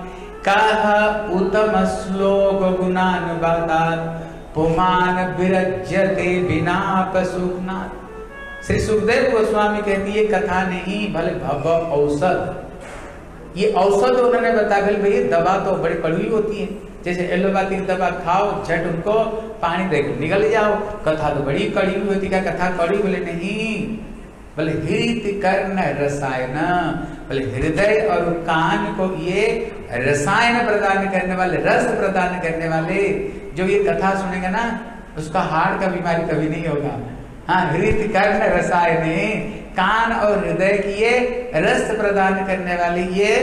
कह उत्तम श्लोक गुणानुवादात्, पुमान विरज्यते बिना पशुनाथ श्री सुखदेव गोस्वामी कहती है, कथा नहीं, भले भव औसत। ये औसत उन्होंने बता बताया भाई, दवा तो बड़ी कड़वी होती है। जैसे एलोपैथिक दवा खाओ, झट उनको पानी दे निकल जाओ। कथा तो बड़ी कड़ी होती है कथा कड़ी बोले? नहीं। बोले, हृत कर्ण रसायन। बोले, हृदय और कान को ये रसायन प्रदान करने वाले, रस प्रदान करने वाले, जो ये कथा सुनेगा ना, उसका हार्ट का बीमारी कभी नहीं होगा। हाँ हृदय कर्ण रसायन, कान और हृदय की ये रस प्रदान करने वाली ये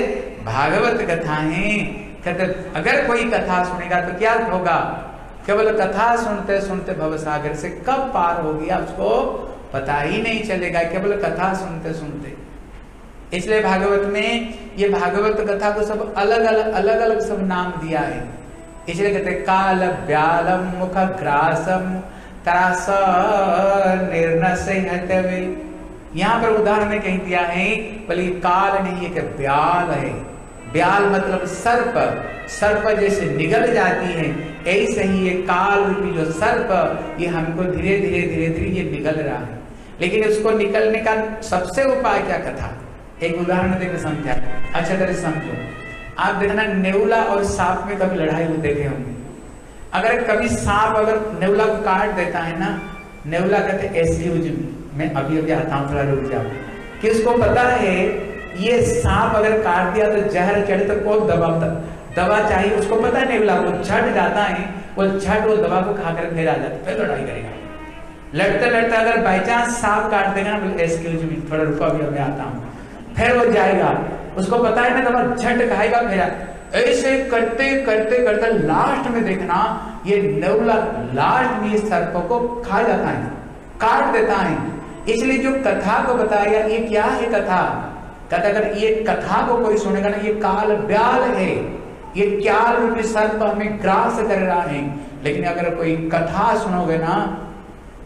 भागवत कथा है। अगर कोई कथा सुनेगा तो क्या होगा? केवल कथा सुनते सुनते भवसागर से कब पार हो गया उसको पता ही नहीं चलेगा, केवल कथा सुनते सुनते। इसलिए भागवत में ये भागवत कथा को सब अलग अलग अलग अलग सब नाम दिया है। इसलिए कहते काल व्यालम मुख ग्रासम त्रास निर्णय यहाँ पर उदाहरण कहीं दिया है बोले काल नहीं है ब्याल है। ब्याल मतलब सर्प। सर्प जैसे निगल जाती है, ऐसे ही ये काल रूपी जो सर्प, ये हमको धीरे धीरे धीरे धीरे ये निगल रहा है। लेकिन उसको निकलने का सबसे उपाय क्या कथा? एक उदाहरण देकर समझा। अच्छा तरह समझो। आप देखना नेवला और सांप में कभी लड़ाई देखे होंगे अगर कभी सांप अगर नेवला को काट देता है ना, नेवला कहते एक्सक्यूज मैं अभी अभी आता हूँ, थोड़ा रुक जाओ। किसको पता है, ये सांप अगर काट दिया तो जहर चढ़े तो कौन दबा दवा चाहिए, उसको पता है नेवला, वो झट जाता है, वो झट वो दवा को खाकर फिर आ जाता फिर लड़ाई करेगा। लड़ते लड़ते अगर बाई चांस सांप काट देगा ना एक्सक्यूज मी थोड़ा रुको, अभी अभी आता हूँ। फिर वो जाएगा, उसको पता है ना दवा झट खाएगा, फिर ऐसे करते करते करते लास्ट में देखना, ये नेवला लास्ट में सर्प को खा जाता है, काट देता है। इसलिए जो कथा को बताया ये क्या है कथा? कहता अगर ये कथा को कोई सुनेगा ना, ये काल ब्याल है। ये क्याल रूपी सर्प हमें ग्रास कर रहा है। लेकिन अगर कोई कथा सुनोगे ना,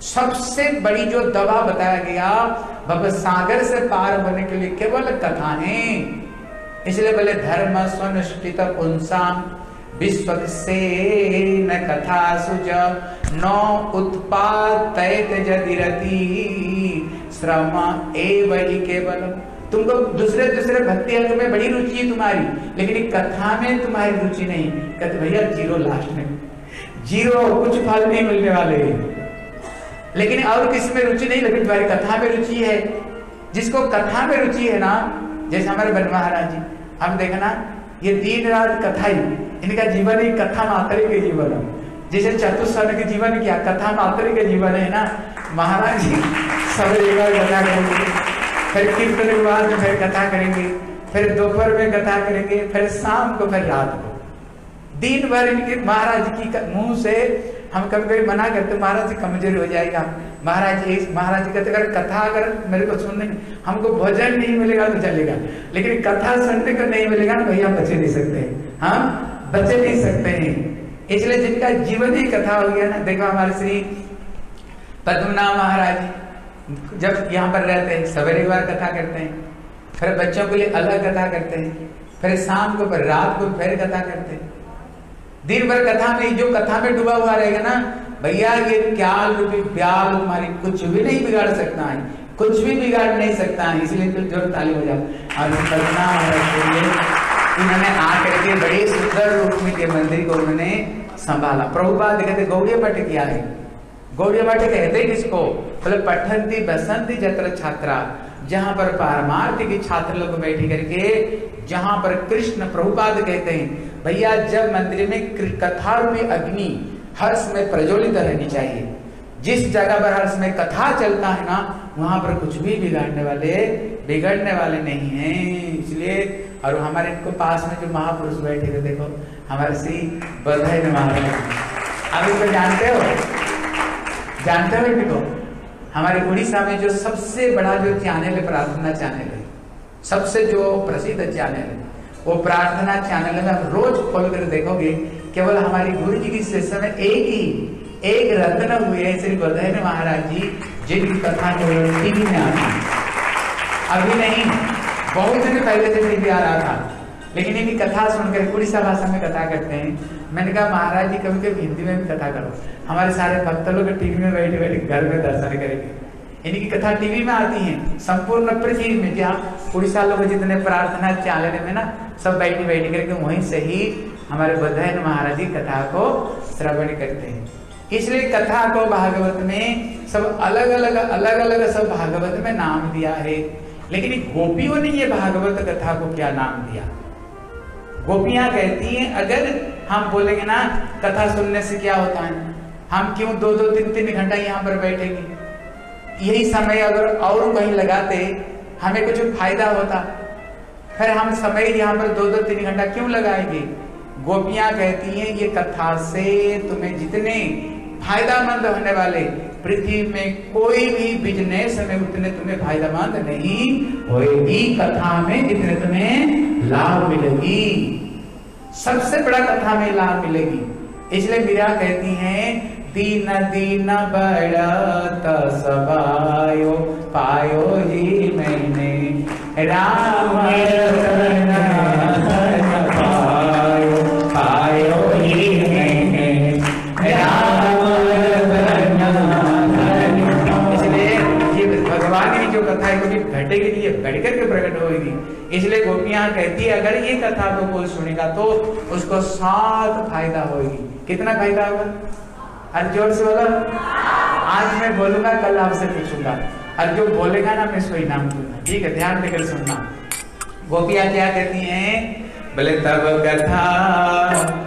सबसे बड़ी जो दवा बताया गया, भव सागर से पार होने के लिए केवल कथा है। इसलिए बोले धर्म स्वनुष्ठित पुंसाम विश्व से न कथा सुज नौ श्रम एवं तुमको दूसरे दूसरे भक्ति अंग में बड़ी रुचि है तुम्हारी, लेकिन कथा में तुम्हारी रुचि नहीं। कहते, भैया, ज़ीरो लास्ट में। ज़ीरो कुछ फल नहीं मिलने वाले। लेकिन और किसी में रुचि नहीं, लेकिन तुम्हारी कथा में रुचि है। जिसको कथा में रुचि है ना, जैसे हमारे बन महाराज जी हम देखना ये दिन रात कथा ही इनका जीवन ही कथा मात्र के जीवन है। जैसे चतुस्वर्ण के जीवन क्या, कथा मात्र के जीवन है ना? महाराज जी सवेरे कथा करेंगे। फिर कीर्तन के बाद फिर कथा करेंगे। फिर दोपहर में कथा करेंगे। फिर शाम को फिर रात को। दिन भर इनके, महाराज की मुँह से हम कभी कभी मना करते, महाराज जी कमज़ोरी हो जाएगा महाराज जी महाराज जी कहते कथा अगर मेरे को सुनने, हमको भोजन नहीं मिलेगा तो चलेगा। लेकिन कथा सुनने को नहीं मिलेगा ना भैया बचे नहीं सकते। हम बचे नहीं सकते हैं। इसलिए जिनका जीवन ही कथा हो गया ना, देखो हमारे श्री पद्मनाभ महाराज, जब यहाँ पर रहते हैं, सवेरे बार कथा करते हैं, फिर बच्चों के लिए अलग कथा करते हैं, फिर शाम को, फिर रात को, फिर कथा करते हैं। दिन भर कथा में, जो कथा में डूबा हुआ रहेगा ना भैया, ये क्याल रूपी ब्याल हमारी कुछ भी नहीं बिगाड़ सकता है। कुछ भी बिगाड़ नहीं सकता है, इसलिए तो ज़ोर ताली हो जाओ और उन्होंने आकर के बड़े सुंदर रूप में के मंदिर को उन्होंने संभाला। प्रभुपाद कहते गौड़िया मठ किया है? गौड़िया मठ कहते किसको? बोले, पठंती बसंती जत्र छात्रा। जहाँ पर पारमार्थिक छात्र लोग बैठी करके, जहाँ पर कृष्ण प्रभुपाद कहते हैं, भैया, जब मंदिर में कथा रूपी अग्नि हर समय प्रज्वलित रहनी चाहिए। जिस जगह पर हर समय कथा चलता है ना, वहाँ पर कुछ भी बिगाड़ने वाले, बिगड़ने वाले नहीं हैं। इसलिए, और हमारे इनको पास में जो महापुरुष बैठे थे, देखो, हमारे श्री बधाई महाराज आप इसको जानते हो? जानते हो इनको? हमारे उड़ीसा में जो सबसे बड़ा जो चैनल है, प्रार्थना चैनल है, सबसे जो प्रसिद्ध चैनल है, वो प्रार्थना चैनल में हम रोज खोल कर देखोगे केवल हमारी गुरु जी की शिष्य में एक ही, एक रत्न हुए श्री बधैन महाराज जी, जिनकी कथा केवल टीवी में आती अभी नहीं, बहुत दिन पहले से टीवी आ रहा था, लेकिन इनकी कथा सुनकर उड़ीसा भाषा में कथा करते हैं। मैंने कहा, महाराज जी कभी कभी हिंदी में भी कथा करो। हमारे सारे भक्त लोग टीवी में बैठे बैठे घर में दर्शन करेंगे। इनकी कथा टीवी में आती है, संपूर्ण पृथ्वी में, जहाँ उड़ीसा लोग जितने प्रार्थना चैनल में ना, सब बैठी बैठी करके वहीं से ही हमारे बधैन महाराज जी कथा को श्रवण करते हैं। इसलिए कथा को भागवत में सब अलग अलग अलग अलग सब भागवत में नाम दिया है। लेकिन गोपियों ने ये भागवत कथा को क्या नाम दिया? गोपियाँ कहती हैं, अगर हम बोलेंगे ना, कथा सुनने से क्या होता है? हम क्यों दो दो, तीन तीन घंटा यहाँ पर बैठेंगे? यही समय अगर और कहीं लगाते, हमें कुछ फ़ायदा होता। फिर हम समय यहाँ पर दो दो, तीन घंटा क्यों लगाएँगे? गोपियाँ कहती हैं, ये कथा से तुम्हें जितने फायदामंद होने वाले, पृथ्वी में कोई भी बिज़नेस में उतने तुम्हें फायदामंद नहीं होएगी। कथा में जितने तुम्हें लाभ मिलेगी। सबसे बड़ा कथा में लाभ मिलेगी। इसलिए मीरा कहती हैं, दीन दीन बड़त सबायो पायो ही मैंने। राम घटेगी नहीं, ये घट करके प्रकट होगी इसलिए गोपियाँ कहती है अगर ये कथा को कोई सुनेगा तो उसको सात फ़ायदा होगी कितना फ़ायदा होगा? और ज़ोर से बोलो। आज मैं बोलूँगा, कल आपसे पूछूँगा। और जो बोलेगा ना, मैं सोई नाम दूँगा। ठीक है, ध्यान देकर सुनना। गोपियाँ क्या कहती हैं? बोले तब कथा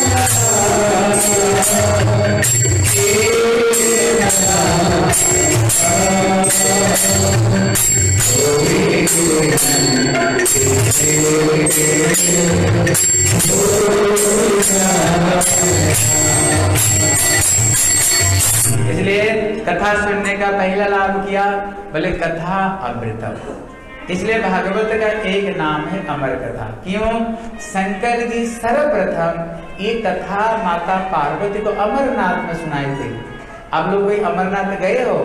इसलिए कथा सुनने का पहला लाभ किया बोले कथा अमृतम। इसलिए भागवत का एक नाम है अमर कथा क्यों? शंकर जी सर्वप्रथम ये कथा माता पार्वती को अमरनाथ में सुनाई थी आप लोग कोई अमरनाथ गए हो?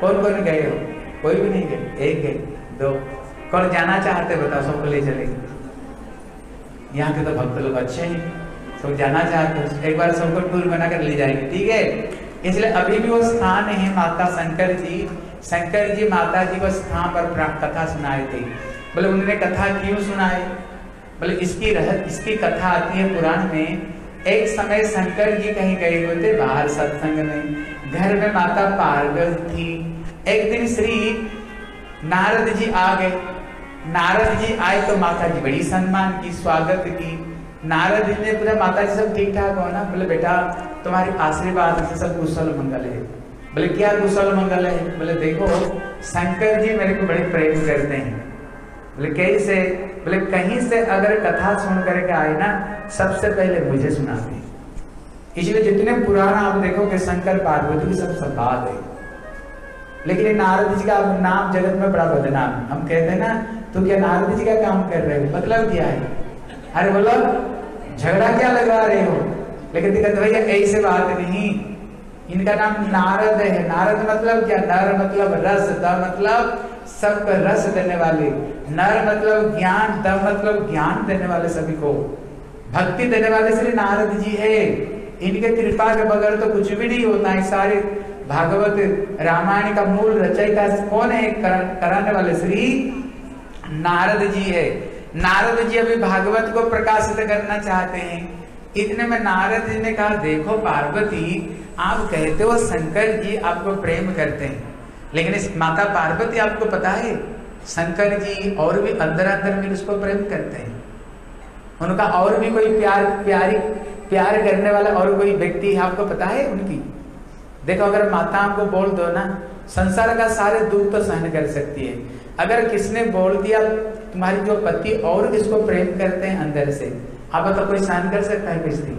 कौन कौन गए हो? कोई भी नहीं गए। एक गए। दो। कौन जाना चाहते बताओ, सबको ले चलेंगे यहाँ के तो भक्त लोग अच्छे हैं। सब जाना चाहते हो। एक बार सबको टूर बनाकर ले जाएँगे। ठीक है? इसलिए अभी भी वो स्थान है माता शंकर जी। शंकर जी माता जी को स्थान पर कथा सुनाए थे बोले, उन्होंने कथा क्यों सुनाई? बोले, इसकी रह इसकी कथा आती है पुराण में। एक समय शंकर जी कहीं गए हुए थे, बाहर सत्संग में। घर में माता पार्वती थी। एक दिन श्री नारद जी आ गए। नारद जी आए तो माता जी बड़ी सम्मान की, स्वागत की। नारद जी ने पूछा माता जी सब ठीक ठाक हो ना? बोले, बेटा, तुम्हारी आशीर्वाद से सब कुशल मंगल है। बोले, क्या कुशल मंगल है? बोले, देखो, शंकर जी मेरे को बड़े प्रेम करते हैं। बोले कैसे बोले, कहीं से अगर कथा सुन करके आए ना, सबसे पहले मुझे सुनाते इसलिए जितने पुराना आप देखोगे शंकर पार्वती की सब संवाद है। लेकिन नारद जी का नाम जगत में बड़ा बदनाम। हम कहते हैं ना तो क्या नारद जी का काम कर रहे हो? मतलब क्या है? अरे बोलो, झगड़ा क्या लगा रहे हो? लेकिन दिक्कत भैया, ऐसे बात नहीं। इनका नाम नारद है। नारद मतलब क्या? नर मतलब रस द मतलब सबको रस देने वाले। नर मतलब ज्ञान द मतलब ज्ञान देने वाले सभी को भक्ति देने वाले श्री नारद जी है। इनके कृपा के बगैर तो कुछ भी नहीं होता है सारे। भागवत रामायण का मूल रचयिता कौन है? कर, कराने वाले श्री नारद जी है। नारद जी अभी भागवत को प्रकाशित करना चाहते हैं। इतने में नारद जी ने कहा, देखो पार्वती, आप कहते हो शंकर जी आपको प्रेम करते हैं, लेकिन इस माता पार्वती आपको पता है, शंकर जी और भी अंदर अंदर में उसको प्रेम करते हैं। उनका और भी कोई प्यार, प्यारी, प्यार करने वाला और कोई व्यक्ति है आपको पता है उनकी? देखो, अगर माता को बोल दो ना, संसार का सारे दुख तो सहन कर सकती है। अगर किसने बोल दिया, तुम्हारी जो पति और किसको प्रेम करते हैं अंदर से आप बताओ कोई सहन कर सकता है किसकी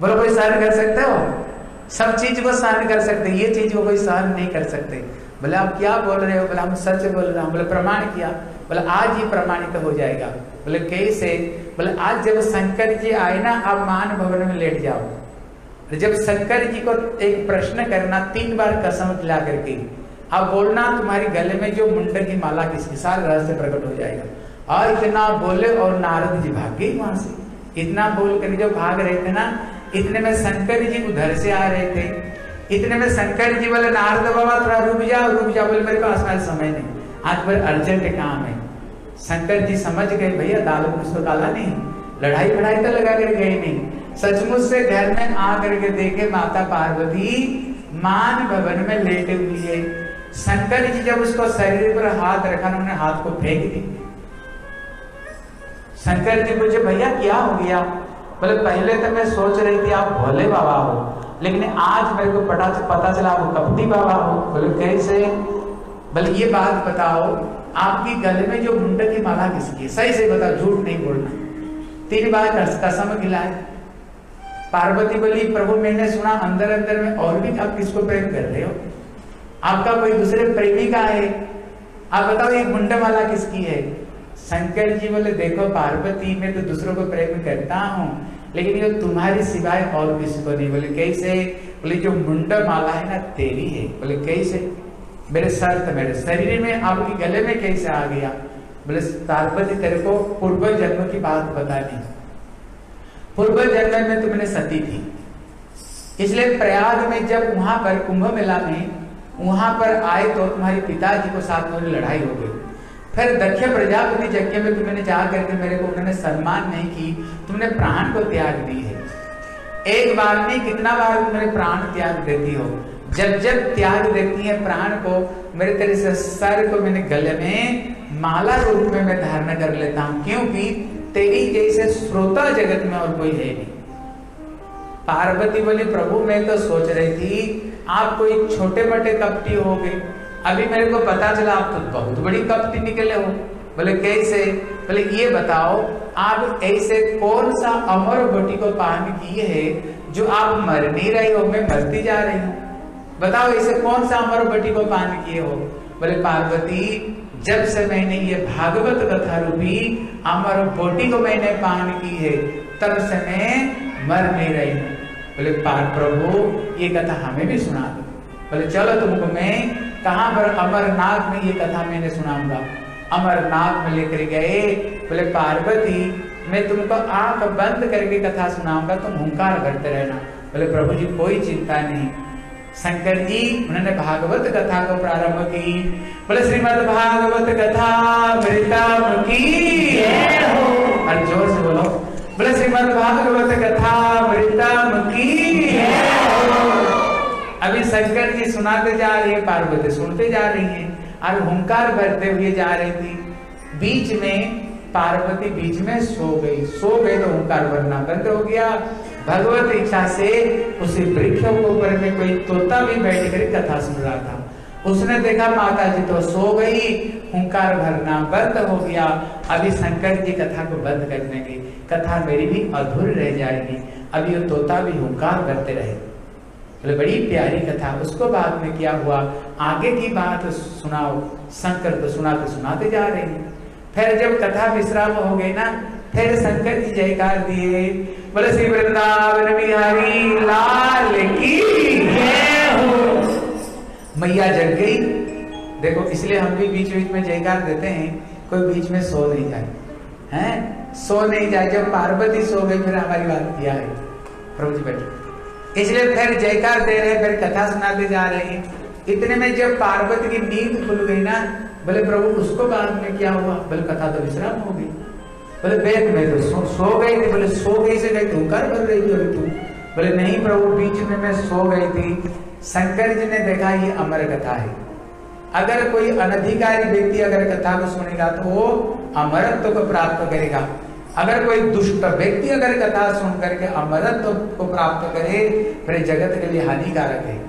बोलो, कोई सहन कर सकते हो? सब चीज़ को सहन कर सकते ये चीज़ को कोई सहन नहीं कर सकते। बोले, आप क्या बोल रहे हो? बोले, हम सच बोल रहे हैं। बोले, प्रमाण किया। बोले, आज ही प्रमाणित हो जाएगा। बोले, कैसे? बोले, आज जब शंकर जी आए ना, आप मान भवन में लेट जाओ। जब शंकर जी को एक प्रश्न करना, तीन बार कसम खिला करके अब बोलना, तुम्हारी गले में जो मुंड की माला किसकी सारे रहस्य प्रकट हो जाएगा। और इतना बोले और नारद जी भाग गए वहाँ से। इतना बोल कर जो भाग रहे थे ना, इतने में शंकर जी उधर से आ रहे थे। इतने में शंकर जी बोले, नारद बाबा, थोड़ा रुक जाओ रुक जाओ। बोले, मेरे पास में समय नहीं। आज पर अर्जेंट काम है। शंकर जी समझ गए, भैया, दाल में उसको डाला नहीं। लड़ाई फड़ाई तो लगा कर गए नहीं। सचमुच से घर में आ करके देखे माता पार्वती, मान भवन में लेटे हुई है। शंकर जी जब उसको शरीर पर हाथ रखा, उन्होंने हाथ को फेंक दी शंकर जी पूछे भैया, क्या हो गया? बोले, पहले तो मैं सोच रही थी आप भोले बाबा हो, लेकिन आज मेरे को पता पता चला आप कपटी बाबा हो। बोले, कैसे? बोले, ये बात बताओ, आपकी गले में जो मुंड की माला किसकी है, सही से बताओ, झूठ नहीं बोलना। तीन बार कसम खिलाए। पार्वती बोली, प्रभु, मैंने सुना अंदर अंदर में और भी आप किसको प्रेम कर रहे हो? आपका कोई दूसरे प्रेमी का है? आप बताओ, ये मुंड माला किसकी है? शंकर जी बोले देखो पार्वती मैं तो दूसरों को प्रेम करता हूँ, लेकिन ये तुम्हारी सिवाय और किसी को नहीं बोले कैसे बोले जो मुंड माला है ना तेरी है। बोले कैसे मेरे सर तो मेरे शरीर में आपकी गले में कैसे आ गया बोले पार्वती तेरे को पूर्व जन्म की बात बतानी पूर्व जन्म में तुमने सती थी इसलिए प्रयाग में जब वहाँ पर कुंभ मेला में वहाँ पर आए तो तुम्हारे पिताजी को साथ में लड़ाई हो गई। फिर दक्ष प्रजापति यज्ञ में तुमने जा करके मेरे को उन्होंने सम्मान नहीं की, तुमने प्राण को त्याग दी है एक बार नहीं, कितना बार तुमने प्राण त्याग देती हो? जब जब त्याग देती है प्राण को, मेरे तेरे से सर को मैंने गले में माला रूप में मैं धारण कर लेता हूँ, क्योंकि तेरी जैसे श्रोता जगत में और कोई है नहीं। पार्वती बोली, प्रभु, मैं तो सोच रही थी, आप कोई छोटे मोटे कपटी हो गए अभी मेरे को पता चला, आप तो बहुत बड़ी कपटी निकले हो। बोले, कैसे? बोले, ये बताओ, आप ऐसे कौन सा अमर बटी को पान किए है जो आप मर नहीं रहे हो, मैं मरती जा रही हूँ? बताओ, ऐसे कौन सा अमर बटी को पान किए हो? बोले, पार्वती, जब से मैंने ये भागवत कथा रूपी अमर बोटी को मैंने पान की है, तब से मैं मर नहीं रही हूँ। बोले, पार प्रभु, ये कथा हमें भी सुना दो। बोले, चलो तुमको मैं कहाँ पर अमरनाथ में ये कथा मैंने सुनाऊँगा अमरनाथ में लेकर गए बोले पार्वती मैं तुमको आँख बंद करके कथा सुनाऊँगा तुम हुंकार करते रहना। बोले प्रभु जी कोई चिंता नहीं। शंकर जी उन्होंने भागवत कथा को प्रारंभ की। बोले श्रीमद भागवत कथा मृतम की। और ज़ोर से बोलो। बोले श्रीमद भागवत कथा मृतम शंकर जी सुनाते जा रही है, पार्वती सुनते जा रही है, और हुंकार भरते हुए जा रही थी। बीच में, पार्वती बीच में सो गई। सो गई तो हुंकार भरना बंद हो गया। भगवत इच्छा से उसी वृक्ष के ऊपर में कोई तोता भी बैठ कर कथा सुन रहा था। उसने देखा माता जी तो सो गई, हुंकार भरना बंद हो गया। अभी शंकर जी कथा को बंद करने की कथा मेरी भी अधूरी रह जाएगी। अभी वो तोता भी हुंकार करते रहे बोले, बड़ी प्यारी कथा, उसको बाद में क्या हुआ? आगे की बात सुनाओ। शंकर को सुनाते सुनाते जा रहे हैं। फिर जब कथा विश्राम हो गई ना, फिर शंकर जी जयकार दिए। बोले, श्री वृंदावन बिहारी, लाल की मैया जग गई। देखो, इसलिए हम भी बीच बीच में जयकार देते हैं, कोई बीच में सो नहीं जाए। हैं? सो नहीं जाए। जब पार्वती सो गई, फिर हमारी बात किया है प्रभु जी बैठे। इसलिए फिर जयकार दे रहे फिर कथा सुनाते जा रहे हैं। इतने में जब पार्वती की नींद खुल गई ना बोले प्रभु उसको बाद में क्या हुआ? बोले कथा तो विश्राम हो गई। बोले बैठ में तो सो, सो गई थी। बोले सो गई से गई तू कर बन रही थी तू। बोले नहीं प्रभु बीच में मैं सो गई थी। शंकर जी ने देखा ये अमर कथा है। अगर कोई अनधिकारी व्यक्ति अगर कथा को सुनेगा तो वो अमरत्व को प्राप्त करेगा। अगर कोई दुष्ट व्यक्ति अगर कथा सुन करके अमरत्व को प्राप्त करे, फिर जगत के लिए हानिकारक है।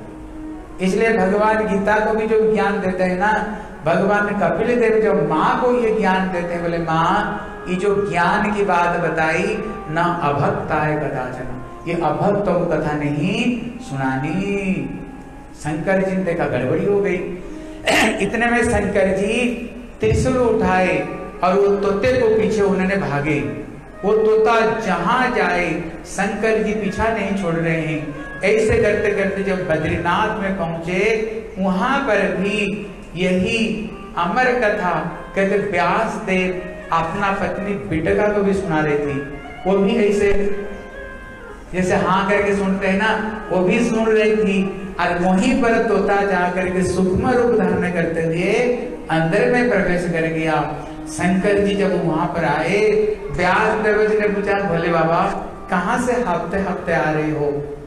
इसलिए भगवान गीता को भी जो ज्ञान देते हैं ना, भगवान कपिल देव जो माँ को ये ज्ञान देते हैं, बोले, माँ, ये जो ज्ञान की बात बताई, न अभक्ता है कदाचन। ये अभक्तों को कथा नहीं सुनानी। शंकर जी ने देखा, गड़बड़ी हो गई। इतने में शंकर जी त्रिशूल उठाए। और वो तोते को पीछे उन्होंने भागे। वो तोता जहाँ जाए, शंकर जी पीछा नहीं छोड़ रहे हैं। ऐसे करते करते जब बद्रीनाथ में पहुँचे, वहाँ पर भी यही अमर कथा कहते व्यास देव अपना पत्नी बिटका को भी सुना रही थी वो भी ऐसे, जैसे हाँ करके सुनते हैं ना, वो भी सुन रही थी। और वहीं पर तोता जा करके सूक्ष्म रूप धारण करते हुए अंदर में प्रवेश कर गया। शंकर जी जब वहाँ पर आए, व्यास देव जी ने पूछा, भोले बाबा, कहाँ से हफ़्ते हफ़्ते आ रहे हो?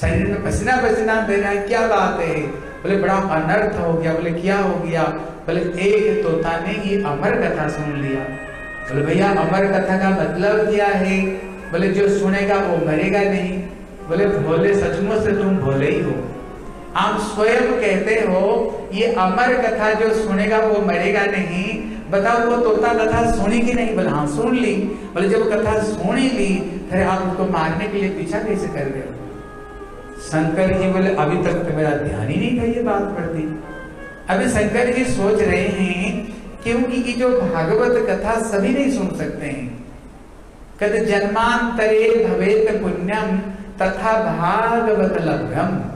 शरीर में पसीना पसीना दे रहा है, क्या बात है? बोले, बड़ा अनर्थ हो गया। बोले, क्या हो गया? बोले, एक तोता ने ये अमर कथा सुन लिया। बोले, भैया, अमर कथा का मतलब क्या है? बोले, जो सुनेगा वो मरेगा नहीं। बोले, भोले, सचमुच से तुम भोले ही हो। आप स्वयं कहते हो, ये अमर कथा जो सुनेगा वो मरेगा नहीं। बताओ वो तोता कथा सुनी कि नहीं? बोले हाँ सुन ली। बोले, जब कथा सुनी ली, फिर आप उसको मारने के लिए पीछा कैसे कर रहे हो? शंकर जी बोले, अभी तक तो मेरा ध्यान ही नहीं था ये बात पड़ती अभी शंकर जी सोच रहे हैं क्योंकि ये जो भागवत कथा सभी नहीं सुन सकते हैं। कद जन्मांतरे भवेत पुण्यम, तथा भागवत लभ्यम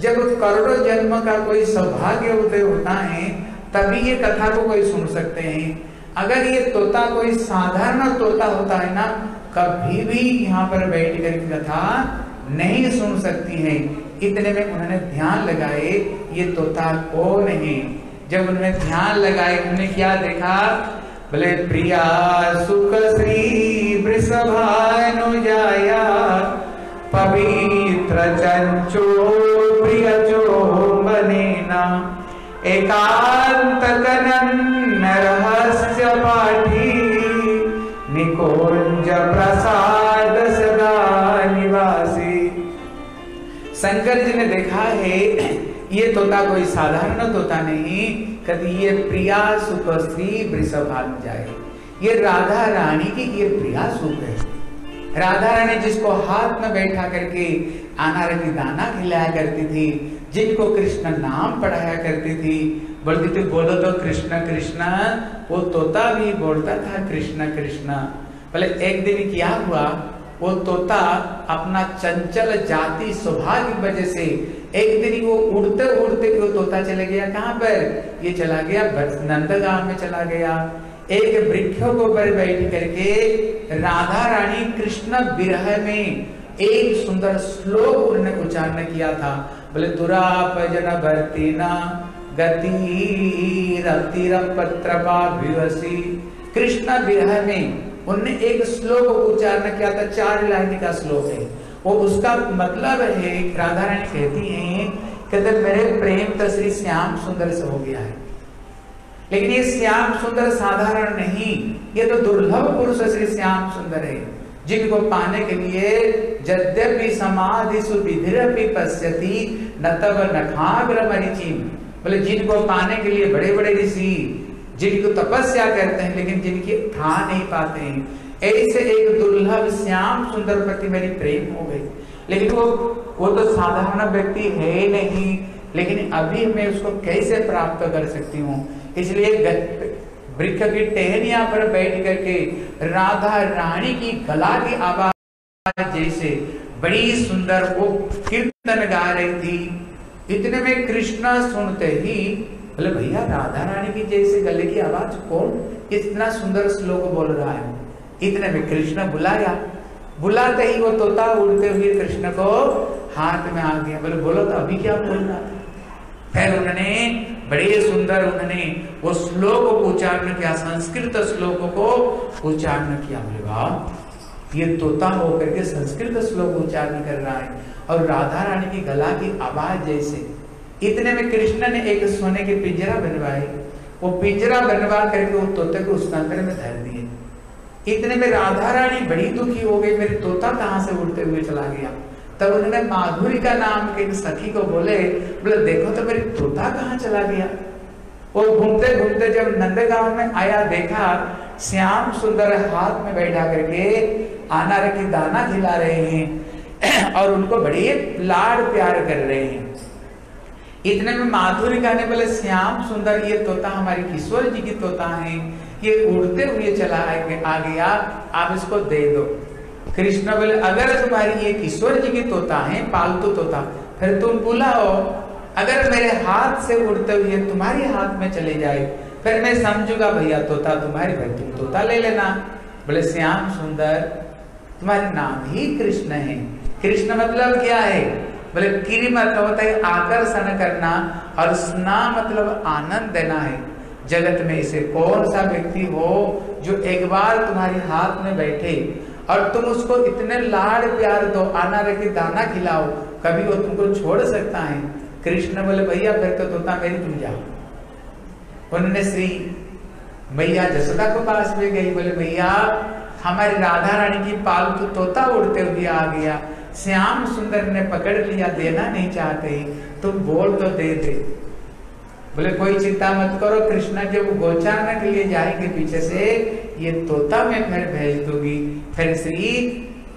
जब करोड़ों जन्म का कोई सौभाग्य उदय होता है, तभी ये कथा को कोई सुन सकते हैं। अगर ये तोता कोई साधारण तोता होता है ना, कभी भी यहाँ पर बैठ कर कथा नहीं सुन सकती है। इतने में उन्होंने ध्यान लगाए, ये तोता कौन है? जब उन्होंने ध्यान लगाए, उन्होंने क्या देखा? बोले, प्रिया सुख श्री वृषभानुजाया पवित्र चंचो, प्रिय जो एकांत कनन रहस्य पाठी, निकुंज प्रसाद सदा निवासी। शंकर जी ने देखा, है, ये तोता कोई साधारण तोता नहीं, कभी ये प्रिया सुख श्री वृषभान जाए ये राधा रानी की ये प्रिया सुख है। राधा रानी जिसको हाथ में बैठा करके अनार की दाना खिलाया करती थी, जिनको कृष्ण नाम पढ़ाया करती थी, बोलती थी, बोलो तो कृष्ण कृष्ण, वो तोता भी बोलता था, कृष्ण कृष्ण। बोले, एक दिन क्या हुआ? वो तोता अपना चंचल जाति स्वभाव की वजह से एक दिन वो उड़ते उड़ते वो तोता चले गया कहाँ पर? ये चला गया नंदगांव में चला गया। एक वृक्षों को पर बैठ करके राधा रानी कृष्ण विरह में एक सुंदर श्लोक उन्होंने उच्चारण किया था। बोले, दुरापजन भर्तीना गति कृष्ण विरह में उनने एक श्लोक उच्चारण किया था, चार लाइन का श्लोक है। वो उसका मतलब है, राधा रानी कहती हैं कहते मेरे प्रेम तो श्री श्याम सुंदर से हो गया है। लेकिन ये श्याम सुंदर साधारण नहीं, ये तो दुर्लभ पुरुष श्री श्याम सुंदर है, जिनको पाने के लिए यद्यपि समाधि सुविधिरपि न तब नखाग्र मरीचिम बोले, जिनको पाने के लिए बड़े बड़े ऋषि, जिनको तपस्या करते हैं, लेकिन जिनकी ठा नहीं पाते हैं, ऐसे एक दुर्लभ श्याम सुंदर प्रति मेरी प्रेम हो गई। लेकिन वो वो तो साधारण व्यक्ति है नहीं, लेकिन अभी मैं उसको कैसे प्राप्त कर सकती हूँ? इसलिए वृक्ष की टहनिया पर बैठ करके राधा रानी की गला की आवाज़ जैसे बड़ी सुंदर वो कीर्तन गा रही थी। इतने में कृष्णा सुनते ही, बोले, भैया, राधा रानी की जैसे गले की आवाज़ कौन? इतना सुंदर श्लोक बोल रहा है। इतने में कृष्ण बुलाया। बुलाते ही वो तोता उड़ते हुए कृष्ण को हाथ में आ गया। बोले, बोलो तो अभी क्या बोल रहा था फिर उन्होंने, बड़े सुंदर उन्होंने वो श्लोक को उच्चारण किया, संस्कृत श्लोक को उच्चारण किया। बोले वाह ये तोता होकर के संस्कृत श्लोक उच्चारण कर रहा है और राधा रानी की गला की आवाज़ जैसे। इतने में कृष्ण ने एक सोने के पिंजरा बनवाए। वो पिंजरा बनवा करके वो तोते को उस कंकर में धर दिए। इतने में राधा रानी बड़ी दुखी हो गई। मेरे तोता कहाँ से उड़ते हुए चला गया? तब उन्होंने माधुरी का नाम के सखी को बोले बोले, देखो तो मेरी तोता कहाँ चला गया? वो घूमते घूमते जब नंदगांव में आया, देखा, श्याम सुंदर हाथ में बैठा करके अनार की दाना खिला रहे हैं और उनको बड़ी लाड़ प्यार कर रहे हैं। इतने में माधुरी का ने बोले, श्याम सुंदर, ये तोता हमारी किशोर जी की तोता है। ये उड़ते हुए चला आ गया, आप इसको दे दो। कृष्ण बोले, अगर तुम्हारी ये किशोर जी की तोता है, पालतू तोता, फिर तुम बुलाओ। अगर मेरे हाथ से उड़ते हुए तुम्हारे हाथ में चले जाए, फिर मैं समझूँगा, भैया, तोता तुम्हारे भाई तुम तोता ले लेना। बोले, श्याम सुंदर, तुम्हारे नाम ही कृष्ण है। कृष्ण मतलब क्या है? बोले, किरी मतलब होता है आकर्षण करना और स्ना मतलब आनंद देना है। जगत में इसे कौन सा व्यक्ति हो जो एक बार तुम्हारे हाथ में बैठे और तुम उसको इतने लाड़ प्यार दो, आना रखे दाना खिलाओ, कभी वो तुमको छोड़ सकता है। कृष्ण बोले, भैया, फिर तो तोता मेरी तुम जाओ। उन्होंने श्री मैया जसोदा को पास में गई, बोले, भैया, हमारी राधा रानी की पालतू तोता उड़ते हुए आ गया। श्याम सुंदर ने पकड़ लिया, देना नहीं चाहते। तुम बोल तो दे दे। बोले, कोई चिंता मत करो, कृष्णा जब गोचारण के लिए जाएँगे पीछे से, ये तोता मैं फिर भेज दूँगी। फिर श्री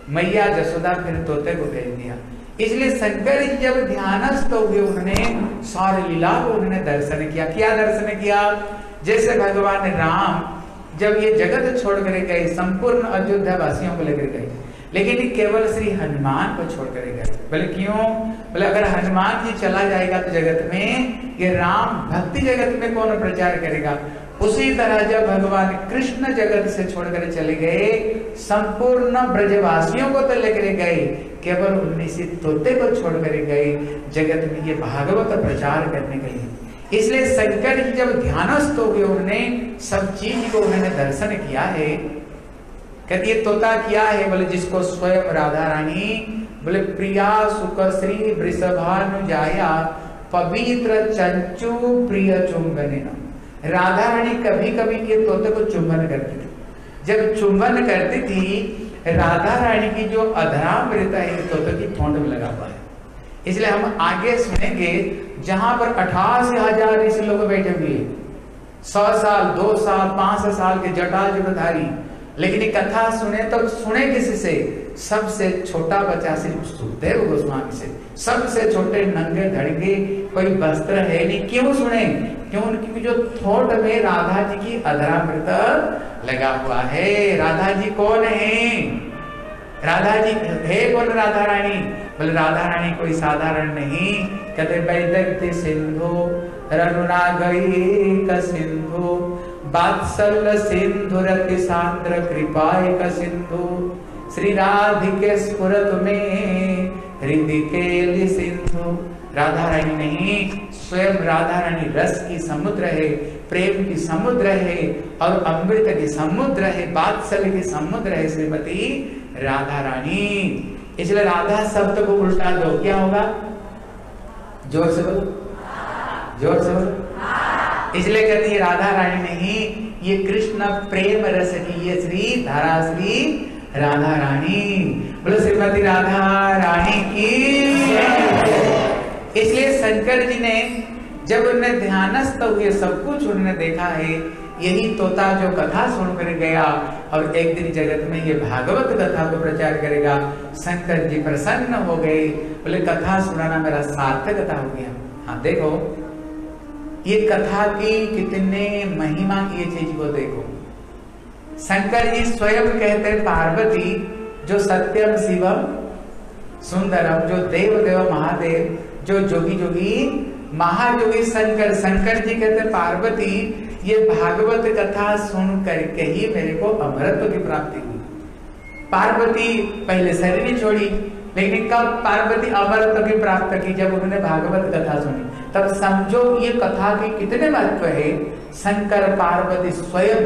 मैया जसोदा फिर तोते को भेज दिया। इसलिए शंकर जब ध्यानस्थ हुए उन्होंने सारे लीला को उन्होंने दर्शन किया। क्या दर्शन किया? जैसे भगवान राम जब ये जगत छोड़ कर गए, संपूर्ण अयोध्या वासियों को लेकर गए लेकिन केवल श्री हनुमान को छोड़ कर गए। बोले, क्यों? बोले, अगर हनुमान जी चला जाएगा तो जगत में, ये राम भक्ति जगत में कौन प्रचार करेगा? उसी तरह जब भगवान कृष्ण जगत से छोड़कर चले गए, संपूर्ण ब्रजवासियों को तो लेकर गए, केवल उन्नीस तोते को छोड़कर गए, जगत में ये भागवत प्रचार करने के लिए। इसलिए जी जब ध्यानस्थ हो गए, उन्होंने सब चीज़ को उन्होंने दर्शन किया है कहती है तोता क्या है, बोले जिसको स्वयं राधा रानी, बोले प्रिया सुकश्री वृषभानुजाया पवित्र चंचु प्रिय चुंबन। राधा रानी कभी कभी ये तोते को चुंबन करती थी। जब चुंबन करती थी, राधा रानी की जो अधरामृत है तोते की ठोंड में लगा हुआ है। इसलिए हम आगे सुनेंगे, जहाँ पर अठासी हज़ार ऋषि लोग बैठे हुए सौ साल, दो साल, पाँच साल के जटा जटाधारी लेकिन ये कथा सुने तो सुने किसी से? सबसे छोटा बच्चा सिर्फ़ सुखदेव गोस्वामी से। सबसे छोटे नंगे धड़के, कोई वस्त्र है नहीं, क्यों सुने? क्यों क्योंकि जो थोट में राधा जी की अधरामृत लगा हुआ है? राधा जी कौन है? राधा जी, है कौन राधा रानी। बोले, राधा रानी कोई साधारण नहीं। कहते वैदग्ध्य सिंधु, रनुना गई का सिंधु। बात्सल्य सिंधु रति सांद्र कृपाय का सिंधु श्री राधिके स्फुरत में हृदय के सिंधु राधा रानी नहीं, स्वयं राधा रानी रस की समुद्र है, प्रेम की समुद्र है और अमृत की समुद्र है, बात्सल्य की समुद्र है, श्रीमती राधा रानी इसलिए राधा शब्द को उल्टा दो, क्या होगा? ज़ोर से बोलो। ज़ोर से बोलो। इसलिए कहती है राधा रानी नहीं, ये कृष्ण प्रेम रस की ये श्री धारा श्री राधा रानी। बोलो, श्रीमती राधा रानी की इसलिए शंकर जी ने जब उन्होंने ध्यानस्थ हुए, सब कुछ उन्होंने देखा है, यही तोता जो कथा सुनकर गया, और एक दिन जगत में ये भागवत कथा को प्रचार करेगा, शंकर जी प्रसन्न हो गए। बोले, कथा सुनाना मेरा सार्थक सार्थकता हो गया। हाँ देखो ये कथा की कितने महिमा की ये चीज़ को देखो। शंकर जी स्वयं कहते पार्वती, जो सत्यम शिवम सुंदरम, जो देव देव महादेव, जो जोगी जोगी महायोगी शंकर। शंकर जी कहते पार्वती, ये भागवत कथा सुन करके ही मेरे को अमरत्व की प्राप्ति हुई। पार्वती पहले शरीर छोड़ी, लेकिन कब पार्वती अमरत्व की प्राप्त की? जब उन्होंने भागवत कथा सुनी। तब समझो ये कथा के कितने महत्व है। शंकर पार्वती स्वयं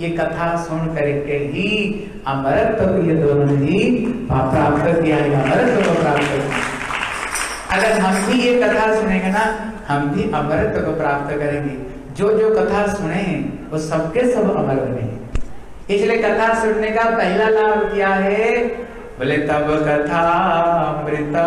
ये कथा सुन करके ही अमरत्व ये दोनों ही प्राप्त किया अमरत्व को प्राप्त अगर हम भी ये कथा सुनेंगे ना, हम भी अमरत्व को प्राप्त करेंगे। जो जो कथा सुने हैं, वो सबके सब अमर बने। इसलिए कथा सुनने का पहला लाभ क्या है? बोले, तब कथा अमृता।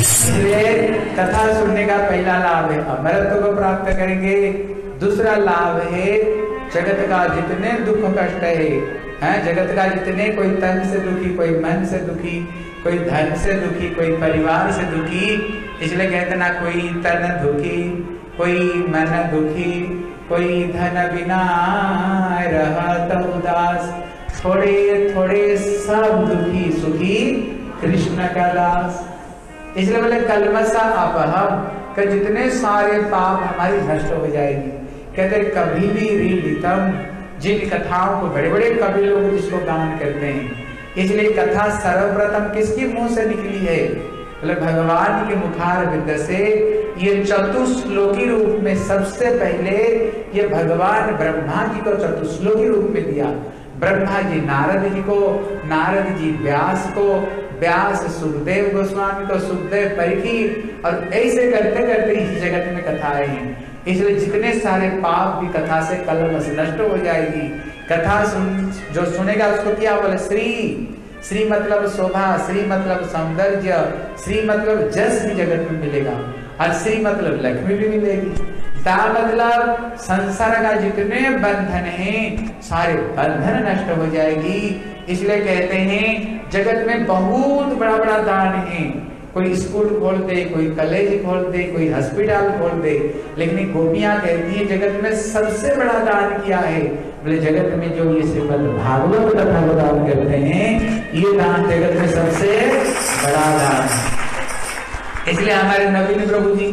इसलिए कथा सुनने का पहला लाभ है। अमरत्व को प्राप्त करेंगे। दूसरा लाभ है, जगत का जितने दुख कष्ट है, हैं, जगत का जितने कोई तन से दुखी, कोई मन से दुखी, कोई धन से दुखी, कोई परिवार से दुखी, इसलिए कहते ना, कोई तन दुखी, कोई मन दुखी, कोई धन बिना रहत उदास, थोड़े थोड़े सब दुखी सुखी कृष्ण का दास। इसलिए बोले, कलमसा अपहम, कि जितने सारे पाप हमारी नष्ट हो जाएगी। कहते कभी भी रीलितम जिन कथाओं को बड़े बड़े कवि लोग जिसको गान करते हैं, इसलिए कथा सर्वप्रथम किसके मुँह से निकली है? बोले भगवान के मुखार विद से ये चतुश्लोकी रूप में सबसे पहले ये भगवान ब्रह्मा जी को चतुश्लोकी रूप में दिया। ब्रह्मा जी नारद जी को, नारद जी व्यास को, व्यास सुखदेव गोस्वामी को, सुखदेव परिखी और ऐसे करते करते इस जगत में कथाएँ हैं। इसलिए जितने सारे पाप भी कथा से कल नष्ट हो जाएगी, कथा सुन, जो सुनेगा उसको क्या बोले? श्री श्री मतलब शोभा, श्री मतलब सौंदर्य, श्री मतलब जस भी जगत में मिलेगा, और श्री मतलब लक्ष्मी भी मिलेगी। ता मतलब संसार का जितने बंधन है, सारे बंधन नष्ट हो जाएगी। इसलिए कहते हैं, जगत में बहुत बड़ा बड़ा दान है। कोई स्कूल खोल दे, कोई कॉलेज खोल दे, कोई हॉस्पिटल खोल दे, लेकिन गोपियाँ कहती है, जगत में सबसे बड़ा दान किया है? बोले, जगत में जो ये श्रीमद भागवत कथा को दान करते हैं, ये दान जगत में सबसे बड़ा दान है। इसलिए हमारे नवीन प्रभु जी,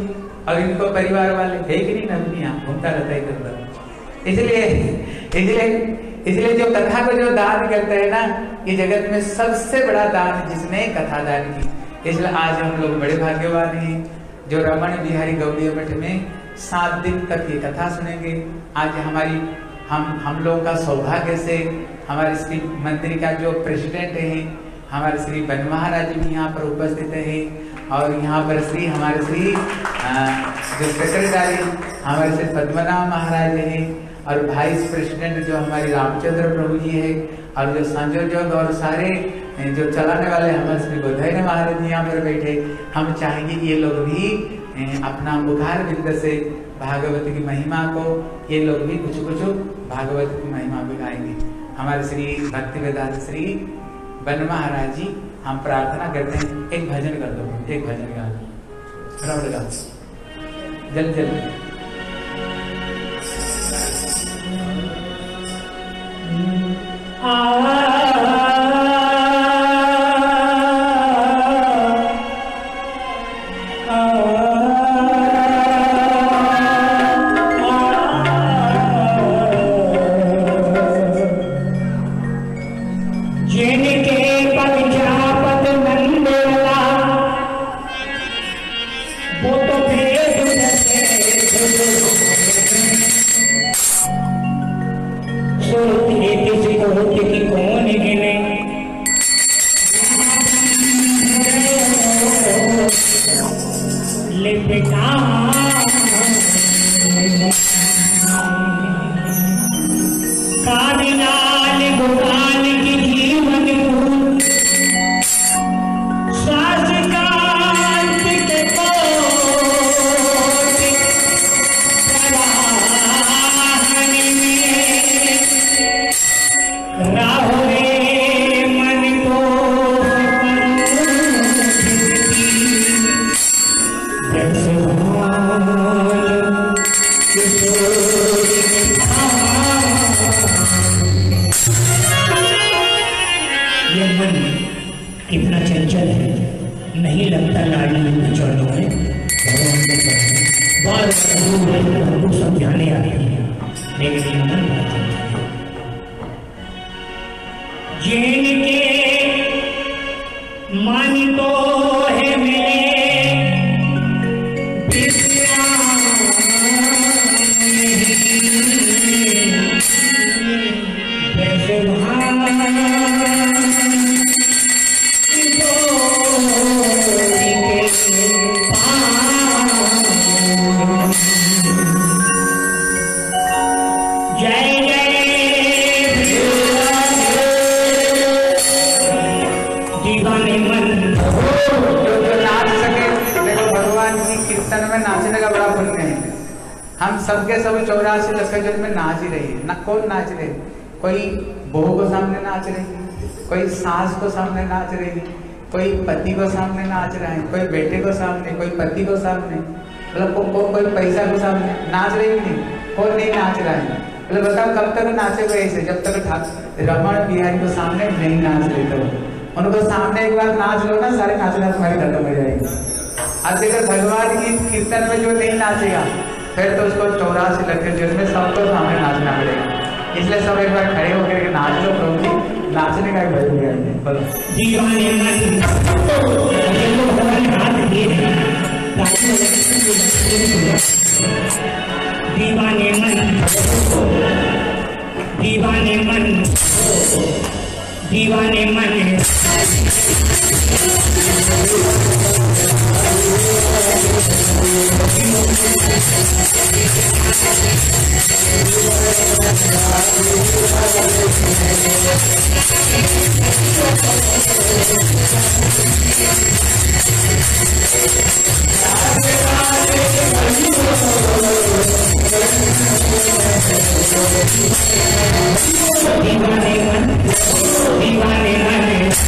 और इनको परिवार वाले है कि नहीं नवीन यहाँ घूमता रहता है इधर इसलिए इसलिए इसलिए जो कथा को जो दान करते हैं ना, ये जगत में सबसे बड़ा दान जिसने कथा दान की। इसलिए आज हम लोग बड़े भाग्यवान हैं, जो रमन बिहारी गौड़ी मठ में सात दिन तक ये कथा सुनेंगे। आज हमारी, हम हम लोगों का सौभाग्य से हमारे श्री मंदिर का जो प्रेसिडेंट है, हमारे श्री बन महाराज भी यहाँ पर उपस्थित है और यहाँ पर श्री, हमारे श्री जो सेक्रेटरी, हमारे श्री पद्मनाभ महाराज हैं और वाइस प्रेसिडेंट जो हमारे रामचंद्र प्रभु जी है और जो संयोजक और सारे जो चलाने वाले हमारे श्री गोधैर्य महाराज यहाँ पर बैठे। हम चाहेंगे ये लोग भी अपना मुखार बिंद से भागवत की महिमा को, ये लोग भी कुछ कुछ भागवत की महिमा भी गाएँगे। हमारे श्री भक्ति वेदांत श्री बन महाराज जी, हम प्रार्थना करते हैं, एक भजन कर दो, एक भजन गा दो जल्दी जल्दी। जिनके सबके सब चौरासी लक्षण में नाच ही रही ना कौन नाच रहे? कोई बहू को सामने नाच रही कोई सास को सामने नाच रही कोई पति को सामने नाच रहा है कोई बेटे को सामने कोई पति को सामने। मतलब को, को, कोई पैसा को सामने। नाच रही नहीं। कौन नहीं नाच रहा है? मतलब बताओ कब तक नाचेगा ऐसे? जब तक रमन बिहारी को सामने नहीं नाच लेते हो उनको सामने एक बार नाच लो ना सारे नाचना तुम्हारी खत्म हो जाएगी। अब देखो भगवान की कीर्तन में जो नहीं नाचेगा फिर तो उसको चौरासी लगे जिसमें सबको सामने नाचना पड़ेगा। इसलिए सब एक बार खड़े होकर के नाच लो, प्रभु जी। नाचने का एक भजन गाएँगे बोलो। हैं दीवाने मन दीवाने मन दीवाने मन दीवाने मन दीवाने मन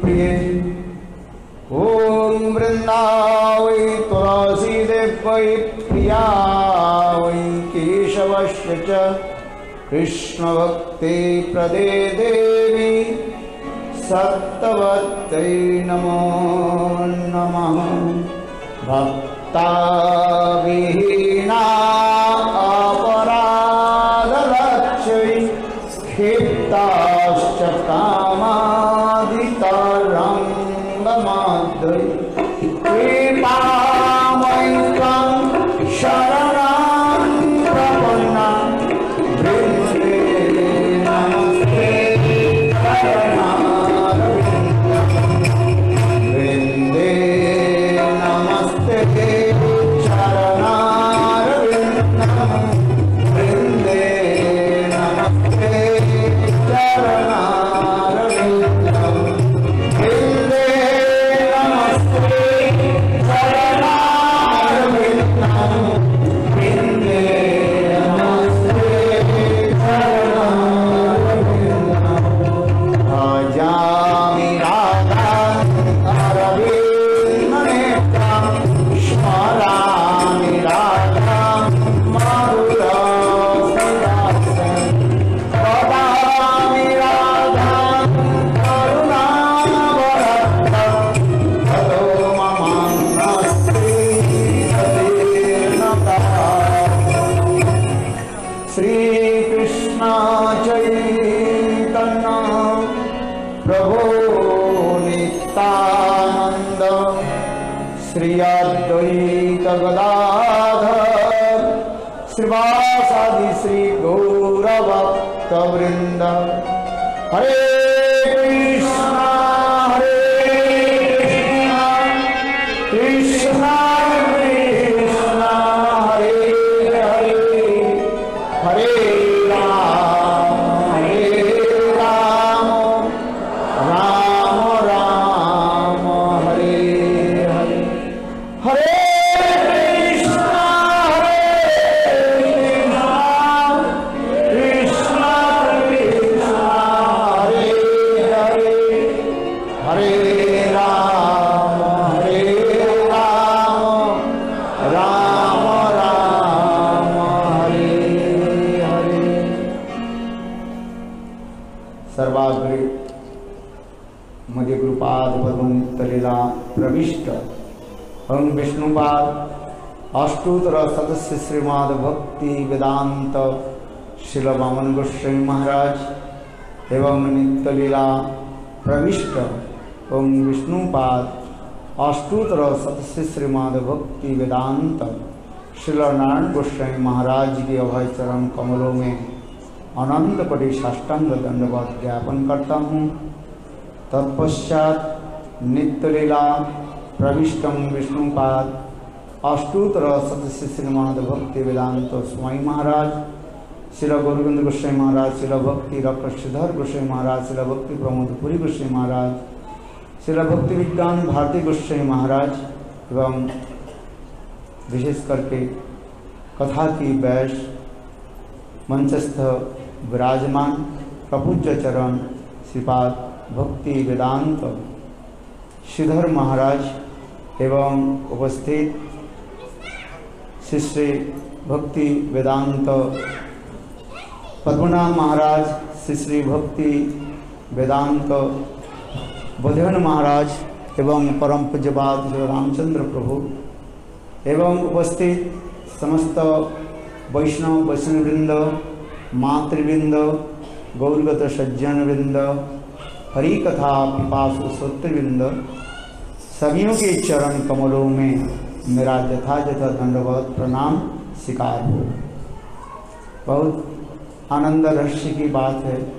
प्रिय ॐ वृन्दावै तुलसीदेवै प्रिया वै केशवस्य च कृष्णभक्ते प्रदे देवी सत्तवत्यै नमो नमः। भक्ताविहीना अपराधलक्ष्मी क्षिप्ताश्च कामा श्रीवासादि गौरव गौरभक्तवृन्द हरे सदस्य श्रीमाद भक्ति वेदांत शिल वामन गोस्वामी महाराज एवं नित्य लीला प्रविष्ट ओम विष्णुपाद अष्टोत्तर सदस्य श्रीमाद भक्ति वेदांत शिल नारायण गोस्वामी महाराज के अभय चरण कमलों में अनंत पटी साष्टांग दंडवत ज्ञापन करता हूँ। तत्पश्चात नित्य लीला प्रविष्टम विष्णुपाद अष्टोत्तर सदस्य श्रीमद भक्ति वेदांत स्वामी महाराज शिल गोविंद गोस्वामी महाराज शिल भक्ति डॉक्टर श्रीधर गोस्वामी महाराज शिल भक्ति प्रमोदपुरी गोस्वामी महाराज शिल भक्ति विज्ञान भारती गोस्वामी महाराज एवं विशेष करके कथा की बैश मंचस्थ विराजमान प्रपूज्य चरण श्रीपाद भक्ति वेदांत श्रीधर महाराज एवं उपस्थित श्री श्री भक्ति वेदांत। पद्मनाभ महाराज, श्री श्री भक्ति वेदांत। बुधन महाराज एवं परम पूज्यपाद रामचंद्र प्रभु। एवं उपस्थित समस्त वैष्णव वैष्णववृंद, मातृवृंद, गौरगत सज्जनवृंद हरि कथा पिपासु श्रोतृवृंद सभी के चरण कमलों में मेरा यथायथ दंडवत प्रणाम स्वीकार हो। बहुत आनंद रहस्य की बात है।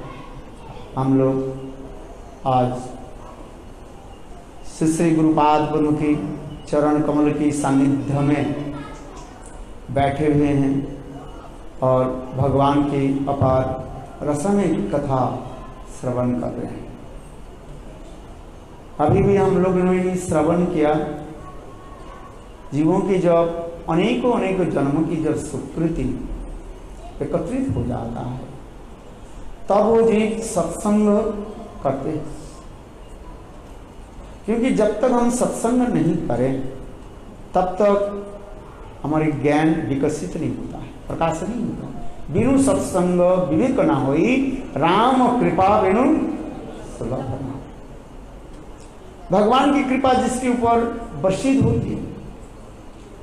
हम लोग आज श्री गुरुपाद गुरु की चरण कमल की सानिध्य में बैठे हुए हैं और भगवान की अपार रसमय कथा श्रवण कर रहे हैं। अभी भी हम लोगों ने श्रवण किया। जीवों की जब, अनेकों अनेकों जन्मों की जब सुकृति एकत्रित हो जाता है, तब वो जीव सत्संग करते हैं। क्योंकि जब तक हम सत्संग नहीं करें, तब तक हमारे ज्ञान विकसित नहीं होता है, प्रकाश नहीं होता बिनु सत्संग विवेक ना हो राम कृपा बिनु भगवान की कृपा जिसके ऊपर वर्षित होती है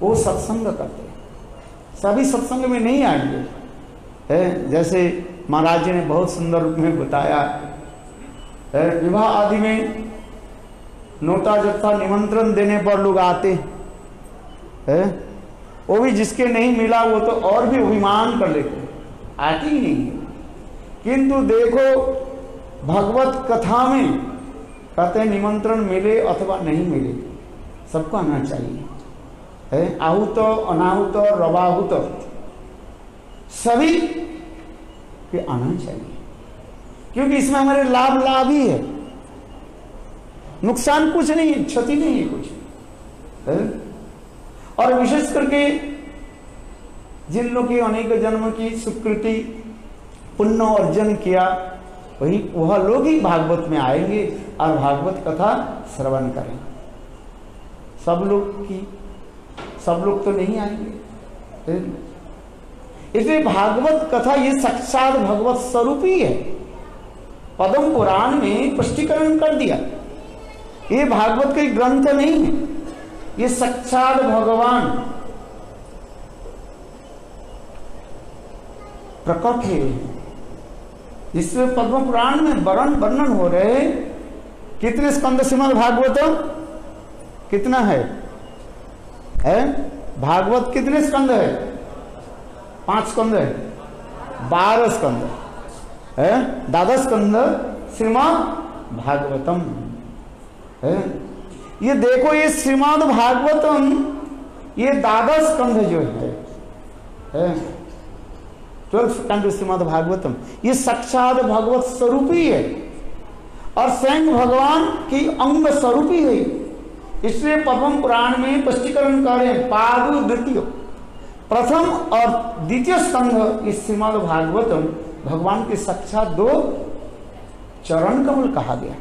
वो सत्संग करते हैं। सभी सत्संग में नहीं आएँगे। है? जैसे महाराज जी ने बहुत सुंदर रूप में बताया। है? विवाह आदि में नोटा जत्था निमंत्रण देने पर लोग आते हैं। वो भी जिसके नहीं मिला, वो तो और भी अभिमान कर लेते आते ही नहीं किंतु देखो, भगवत कथा में कहते निमंत्रण मिले अथवा नहीं मिले, सबको आना चाहिए। है? आहूत, अनाहुत, रवाहुत। सभी के आना चाहिए। क्योंकि इसमें हमारे लाभ लाभ ही है। नुकसान कुछ नहीं है, क्षति नहीं है कुछ। है? और विशेष करके जिन लोग की, अनेक जन्म की स्वीकृति पुण्य अर्जन किया, वही, वह लोग ही भागवत में आएँगे और भागवत कथा श्रवण करेंगे। सब लोग की सब लोग तो नहीं आएँगे। इसलिए भागवत कथा ये साक्षात भगवत स्वरूप ही है। पदम पुराण में पुष्टिकरण कर दिया। ये भागवत का ग्रंथ नहीं है। ये साक्षात भगवान। प्रकट है। इसमें पद्म पुराण में वर्ण वर्णन हो रहे कितने स्कंद श्रीमद भागवत कितना है? है? भागवत कितने स्कंद है? पाँच स्कंद है। बारह स्कंद है। दादा स्कंद श्रीमद भागवतम। है? ये देखो ये श्रीमद भागवतम ये दादा स्कंध जो है, है? ट्वेल्थ स्कंद श्रीमद भागवतम। ये साक्षात भगवत स्वरूप ही। है और स्वयं भगवान की अंग स्वरूप ही है। इसलिए पद्म पुराण में स्पष्टीकरण करें पादु द्वितीय। प्रथम और द्वितीय स्कंध इस श्रीमद भागवतम भगवान के साक्षात दो चरण कमल कहा गया।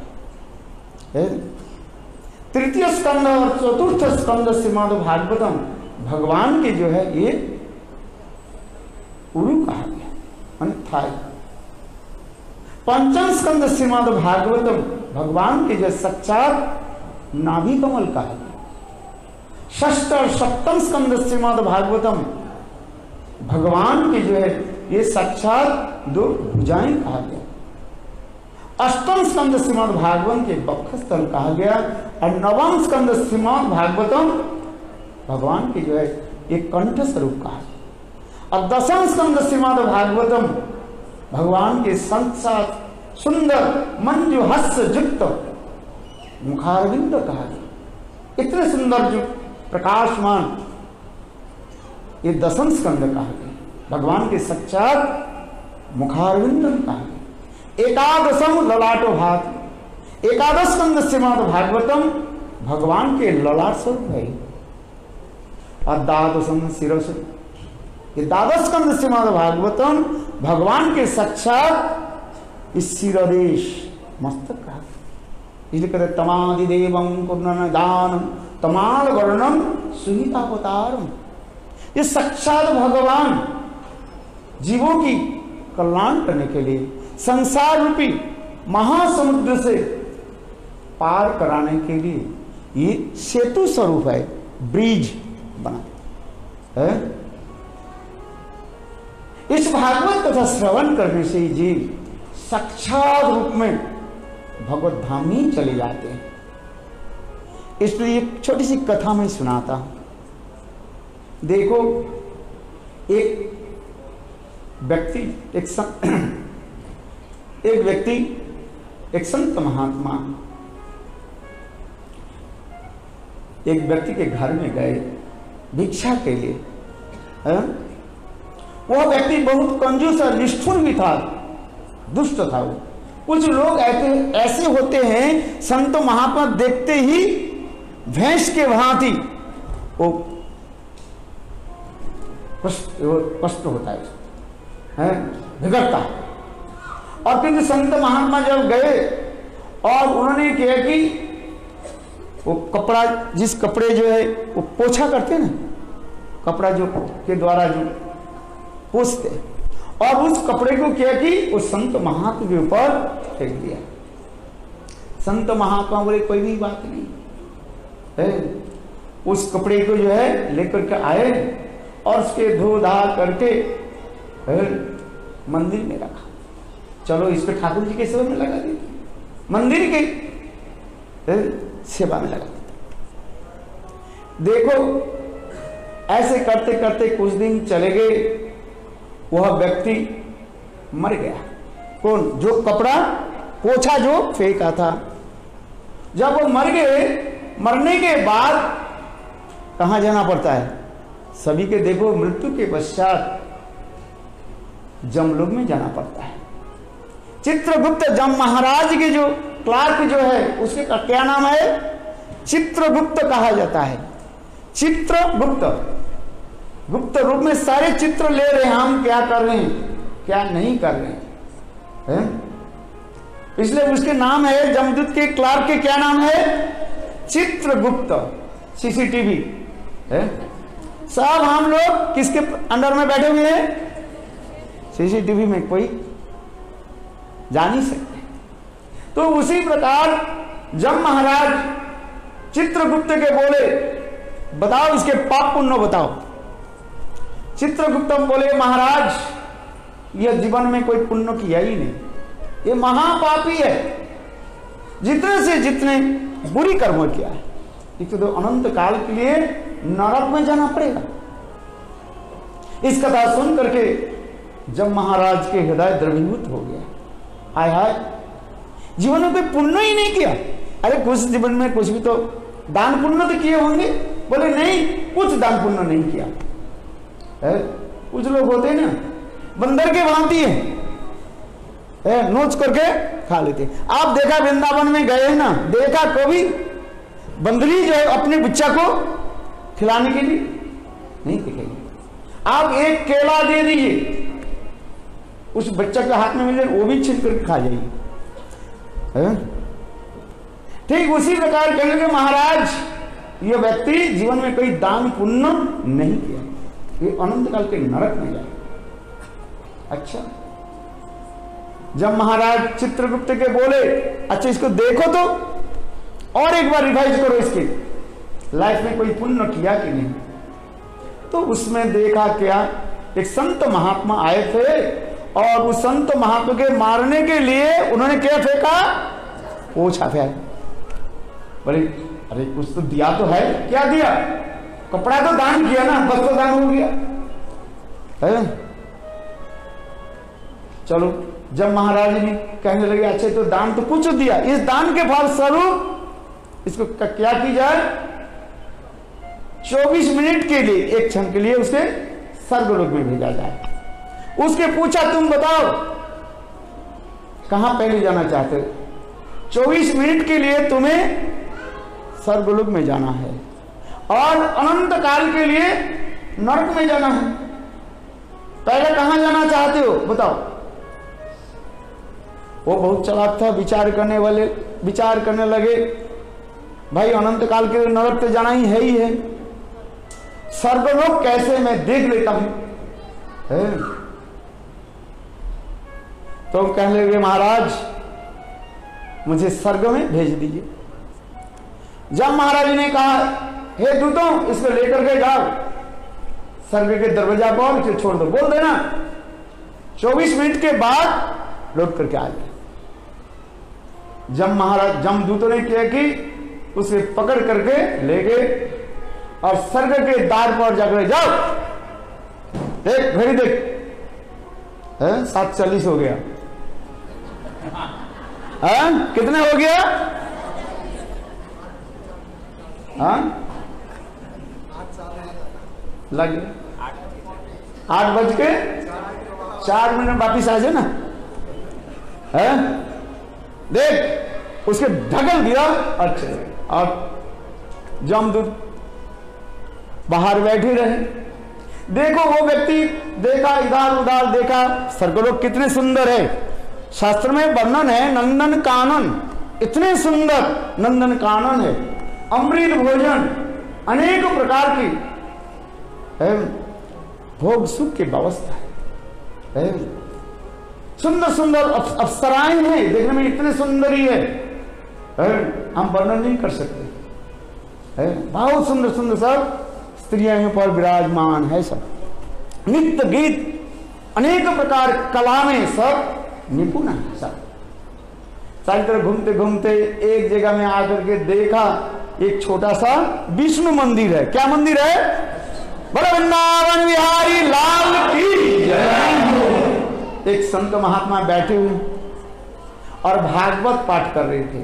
तृतीय स्कंद और चतुर्थ स्कंद श्रीमद भागवतम भगवान के जो है, ये उड़ू कहा गया था पंचम स्कंद श्रीमद भागवतम भगवान के जो साक्षात नाभि कमल कहा गया षष्ठ और सप्तम स्कंद श्रीमद भागवतम। भगवान के जो है, ये साक्षात दो भुजाएँ कहा गया। अष्टम स्कंद श्रीमद भागवत के बक्षस्थल कहा गया, और नवम स्कंद श्रीमद भागवतम भगवान के जो है एक कंठ स्वरूप कहा गया। और दसम स्कंद श्रीमद भागवतम, भगवान के संसात सुंदर मंजु हस्य युक्त मुखारविंद कहा गया। इतने सुंदर जो प्रकाशमान ये दसम स्कंद कहा गया। भगवान के सच्चात मुखारविंदन कहा गया। एकादशम ललाटो भात। एकादश स्कंद श्रीमद भागवतम भगवान के ललाट स्वरूप है। और द्वादशम शिरस। ये द्वादश स्कंद श्रीमद भागवतम भगवान के साक्षात इस शिरोदेश मस्तक कहा इसलिए कहते तमादिदेवम पूर्ण दान तमाल वर्णम सुहितावतारम ये साक्षात भगवान जीवों की कल्याण करने के लिए संसार रूपी महासमुद्र से पार कराने के लिए ये सेतु स्वरूप है ब्रिज बना है इस भागवत तथा श्रवण करने से जीव साक्षात रूप में भगवत धाम ही चले जाते हैं। इसलिए एक छोटी सी कथा मैं सुनाता हूँ। देखो, एक व्यक्ति, एक एक व्यक्ति, एक संत महात्मा, एक व्यक्ति के घर में गए भिक्षा के लिए? वह व्यक्ति बहुत कंजूस और निष्ठुर भी था, दुष्ट था वो। कुछ लोग ऐसे होते हैं, संत महात्मा देखते ही भैंस के भांति, वो कष्ट होता है है? बिगड़ता है। और फिर संत महात्मा जब गए, और उन्होंने किया कि वो कपड़ा, जिस कपड़े जो है, वो पोछा करते ना? कपड़ा जो, के द्वारा जो पोछते और उस कपड़े को क्या की उस संत महात्मा के ऊपर फेंक दिया। संत महात्मा बोले, कोई भी बात नहीं। है? उस कपड़े को जो है लेकर के आए और उसके धो धा करके मंदिर में रखा। चलो, इस पे ठाकुर जी के सेवा में लगा दी मंदिर के सेवा में लगा दी देखो, ऐसे करते करते कुछ दिन चले गए। वह व्यक्ति मर गया। कौन? जो कपड़ा पोछा जो फेंका था। जब वो मर गए, मरने के बाद कहाँ जाना पड़ता है? सभी के देखो, मृत्यु के पश्चात जमलोक में जाना पड़ता है। चित्रगुप्त जम महाराज के जो क्लार्क जो है, उसके का क्या नाम है? चित्रगुप्त कहा जाता है। चित्रगुप्त। गुप्त रूप में सारे चित्र ले रहे हैं, हम क्या कर रहे हैं? क्या नहीं कर रहे हैं? है? इसलिए उसके नाम है जमदूत के, क्लार्क के क्या नाम है? चित्रगुप्त सीसीटीवी है? सब हम लोग किसके अंडर में बैठे हुए हैं? सीसीटीवी में कोई जा नहीं सकते। तो उसी प्रकार जब महाराज चित्रगुप्त के बोले, बताओ इसके पाप पुण्य बताओ। चित्रगुप्त बोले, महाराज यह जीवन में कोई पुण्य किया ही नहीं। ये महापापी है। जितने से जितने बुरी कर्म किया है तो अनंत काल के लिए नरक में जाना पड़ेगा। इस कथा सुन करके जब महाराज के हृदय द्रवीभूत हो गया। हाय हाय, जीवन में कोई पुण्य ही नहीं किया। अरे, कुछ जीवन में कुछ भी तो दान पुण्य तो किए होंगे। बोले, नहीं, कुछ दान पुण्य नहीं किया। है? कुछ लोग होते हैं ना बंदर के भांति है, है? नोच करके खा लेते आप देखा वृंदावन में गए ना देखा कभी? बंदरी जो है अपने बच्चा को खिलाने के लिए नहीं दिखेगी। आप एक केला दे दीजिए उस बच्चा के हाथ में मिले वो भी छीन करके खा जाएगी? ठीक उसी प्रकार कहेंगे महाराज ये व्यक्ति जीवन में कोई दान पुण्य नहीं किया। ये अनंत काल के नरक में जाए। अच्छा। जब महाराज चित्रगुप्त के बोले अच्छा इसको देखो तो। और एक बार रिवाइज करो इसकी। लाइफ में कोई पुण्य किया कि नहीं? तो उसमें देखा क्या, एक संत महात्मा आए थे और उस संत महात्मा के मारने के लिए उन्होंने क्या फेंका? पोछा फेंक। बोले अरे, कुछ तो दिया तो है। क्या दिया? कपड़ा तो दान किया ना, बस तो दान हो गया। है? चलो, जब महाराज ने कहने लगे, अच्छे तो दान तो कुछ दिया, इस दान के फल स्वरूप इसको क्या की जाए? 24 मिनट के लिए, एक क्षण के लिए उसे स्वर्गलोक में भेजा जाए। उसके पूछा, तुम बताओ, कहाँ पहले जाना चाहते हो? 24 मिनट के लिए तुम्हें स्वर्गलोक में जाना है। और अनंत काल के लिए नरक में जाना है पहले कहाँ जाना चाहते हो? बताओ। वो बहुत चलाक था, विचार करने वाले, विचार करने लगे। भाई, अनंत काल के लिए नरक तो जाना ही है ही है। स्वर्गलोक कैसे मैं देख लेता हूँ? तो कहने लगे, महाराज, मुझे स्वर्ग में भेज दीजिए। जब महाराज ने कहा हे दूतों इसको लेकर के जाओ स्वर्ग के दरवाज़ा पर इसे छोड़ दो। बोल देना। 24 मिनट के बाद लौट करके आ गए जब महाराज जम दूतों ने किया कि उसे पकड़ करके ले गए और स्वर्ग के द्वार पर जाकर जाओ। देख घड़ी देख। सात चालीस हो गया। कितने हो गया? हाँ? लग आठ बज के चार मिनट वापिस आ जाए ना है? देख, उसके ढकल दिया चले। और जमदूत बाहर बैठे रहे। देखो वो व्यक्ति, देखा, इधर उधर देखा। स्वर्गलोक कितने सुंदर है। शास्त्र में वर्णन है, नंदन कानन। इतने सुंदर नंदन कानन है। अमृत भोजन, अनेक प्रकार की भोग सुख की व्यवस्था है। सुंदर सुंदर अप- अप्सराएँ हैं, देखने में इतने सुंदर ही है? हम वर्णन नहीं कर सकते। बहुत सुंदर सुंदर सब स्त्रियाँ पर विराजमान है सब। नित्य गीत, अनेक प्रकार कला में सब निपुण है सब। सारी तरह घूमते घूमते एक जगह में आकर के देखा, एक छोटा सा विष्णु मंदिर है। क्या मंदिर है? बड़े वृंदावन बिहारी लाल की एक संत महात्मा बैठे हुए और भागवत पाठ कर रहे थे।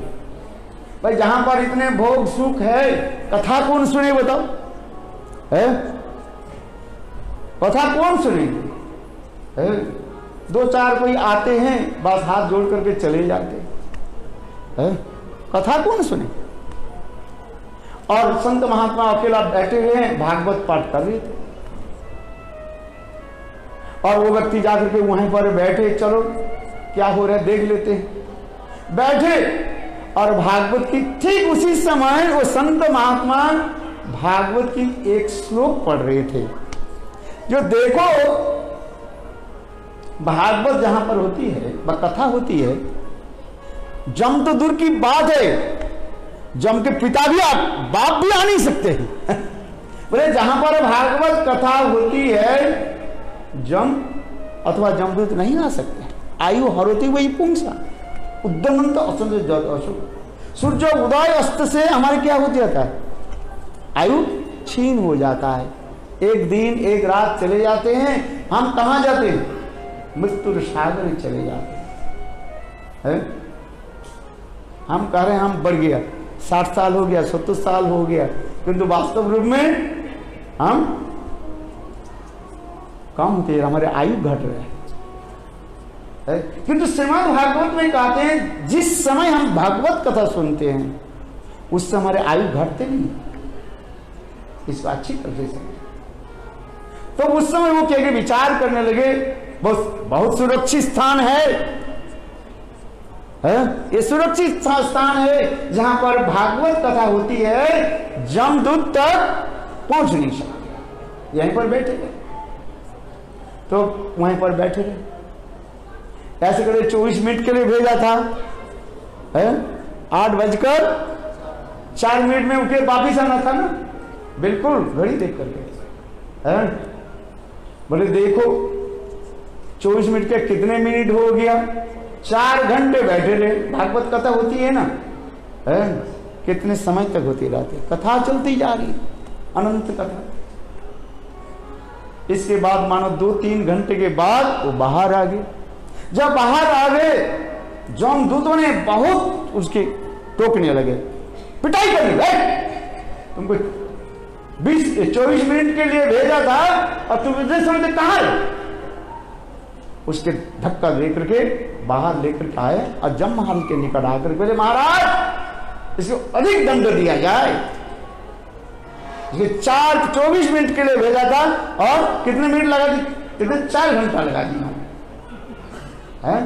भाई, जहाँ पर इतने भोग सुख है, कथा कौन सुने बताओ? है? कथा कौन सुनेंगे है? दो चार कोई आते हैं, बस हाथ जोड़ करके चले जाते है? कथा कौन सुने? और संत महात्मा अकेला बैठे हुए हैं, भागवत पाठ कर थे। और वो व्यक्ति जाकर के वहीं पर बैठे, चलो, क्या हो रहा है, देख लेते हैं। बैठे, और भागवत की ठीक उसी समय वो संत महात्मा भागवत की एक श्लोक पढ़ रहे थे। जो देखो, भागवत जहाँ पर होती है व कथा होती है, जम तो दूर की बात है जम के पिता भी आप बाप भी आ नहीं सकते। बोले, जहाँ पर भागवत कथा होती है, जम अथवा जमदूत नहीं आ सकते। आयु हरोती वही पुंसा। उद्दमंत असंत अशुभ। सूर्य उदय अस्त से हमारे क्या हो जाता है? आयु छीन हो जाता है। एक दिन, एक रात चले जाते हैं, हम कहा जाते हैं? मृत्यु सागर चले जाते हैं। है? हम कह रहे हैं, हम बढ़ गया। साठ साल हो गया, सत्तर साल हो गया। किंतु वास्तव रूप में हम कम होते हमारे आयु घट रहे हैं? किंतु श्रीमद भागवत में कहते हैं, जिस समय हम भागवत कथा सुनते हैं उससे हमारे आयु घटते नहीं इसको अच्छी तरह से तो उस समय वो क्या विचार करने लगे बहुत बहुत सुरक्षित स्थान है है? ये सुरक्षित स्थान है, जहाँ पर भागवत कथा होती है जमदूत तक पहुँच नहीं सकते यहीं पर बैठे तो वहीं पर बैठे रहे। ऐसे करे चौबीस मिनट के लिए भेजा था, है? आठ बजकर चार मिनट में उठे वापिस आना था ना? बिल्कुल, घड़ी देख करके बोले, देखो, चौबीस मिनट के कितने मिनट हो गया? चार घंटे बैठे रहे। भागवत कथा होती है ना? है? कितने समय तक होती रहती कथा चलती जा रही अनंत कथा। इसके बाद मानो दो तीन घंटे के बाद वो बाहर आ गए। जब बाहर आ गए, जौन दूतों ने बहुत उसके टोकने लगे। पिटाई करने लगे तुमको बीस चौबीस मिनट के लिए भेजा था और तुम इतने समय तक कहा उसके धक्का लेकर के बाहर लेकर के आए और जब महाराज के निकट आकर बोले, महाराज, इसको अधिक दंड दिया जाए। ये चार चौबीस मिनट के लिए भेजा था और कितने मिनट लगा दी? कितने चार घंटा लगा दिया है?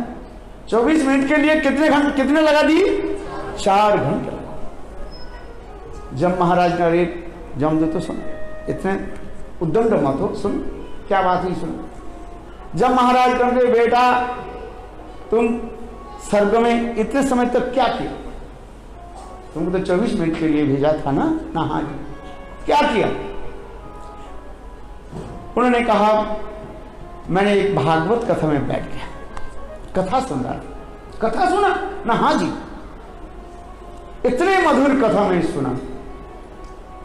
चौबीस मिनट के लिए कितने घंटे, कितने लगा दी? चार घंटे जब महाराज ने रेट जम दो तो सुन। इतने उद्दंड मत हो, सुन। क्या बात है सुनो। जब महाराज कहते बेटा, तुम स्वर्ग में इतने समय तक क्या किया? तुमको तो 24 मिनट के लिए भेजा था ना ना हाँ जी क्या किया? उन्होंने कहा, मैंने एक भागवत कथा में बैठ गया। कथा सुन। रहा कथा सुना? ना हाँ जी। इतने मधुर कथा में सुना।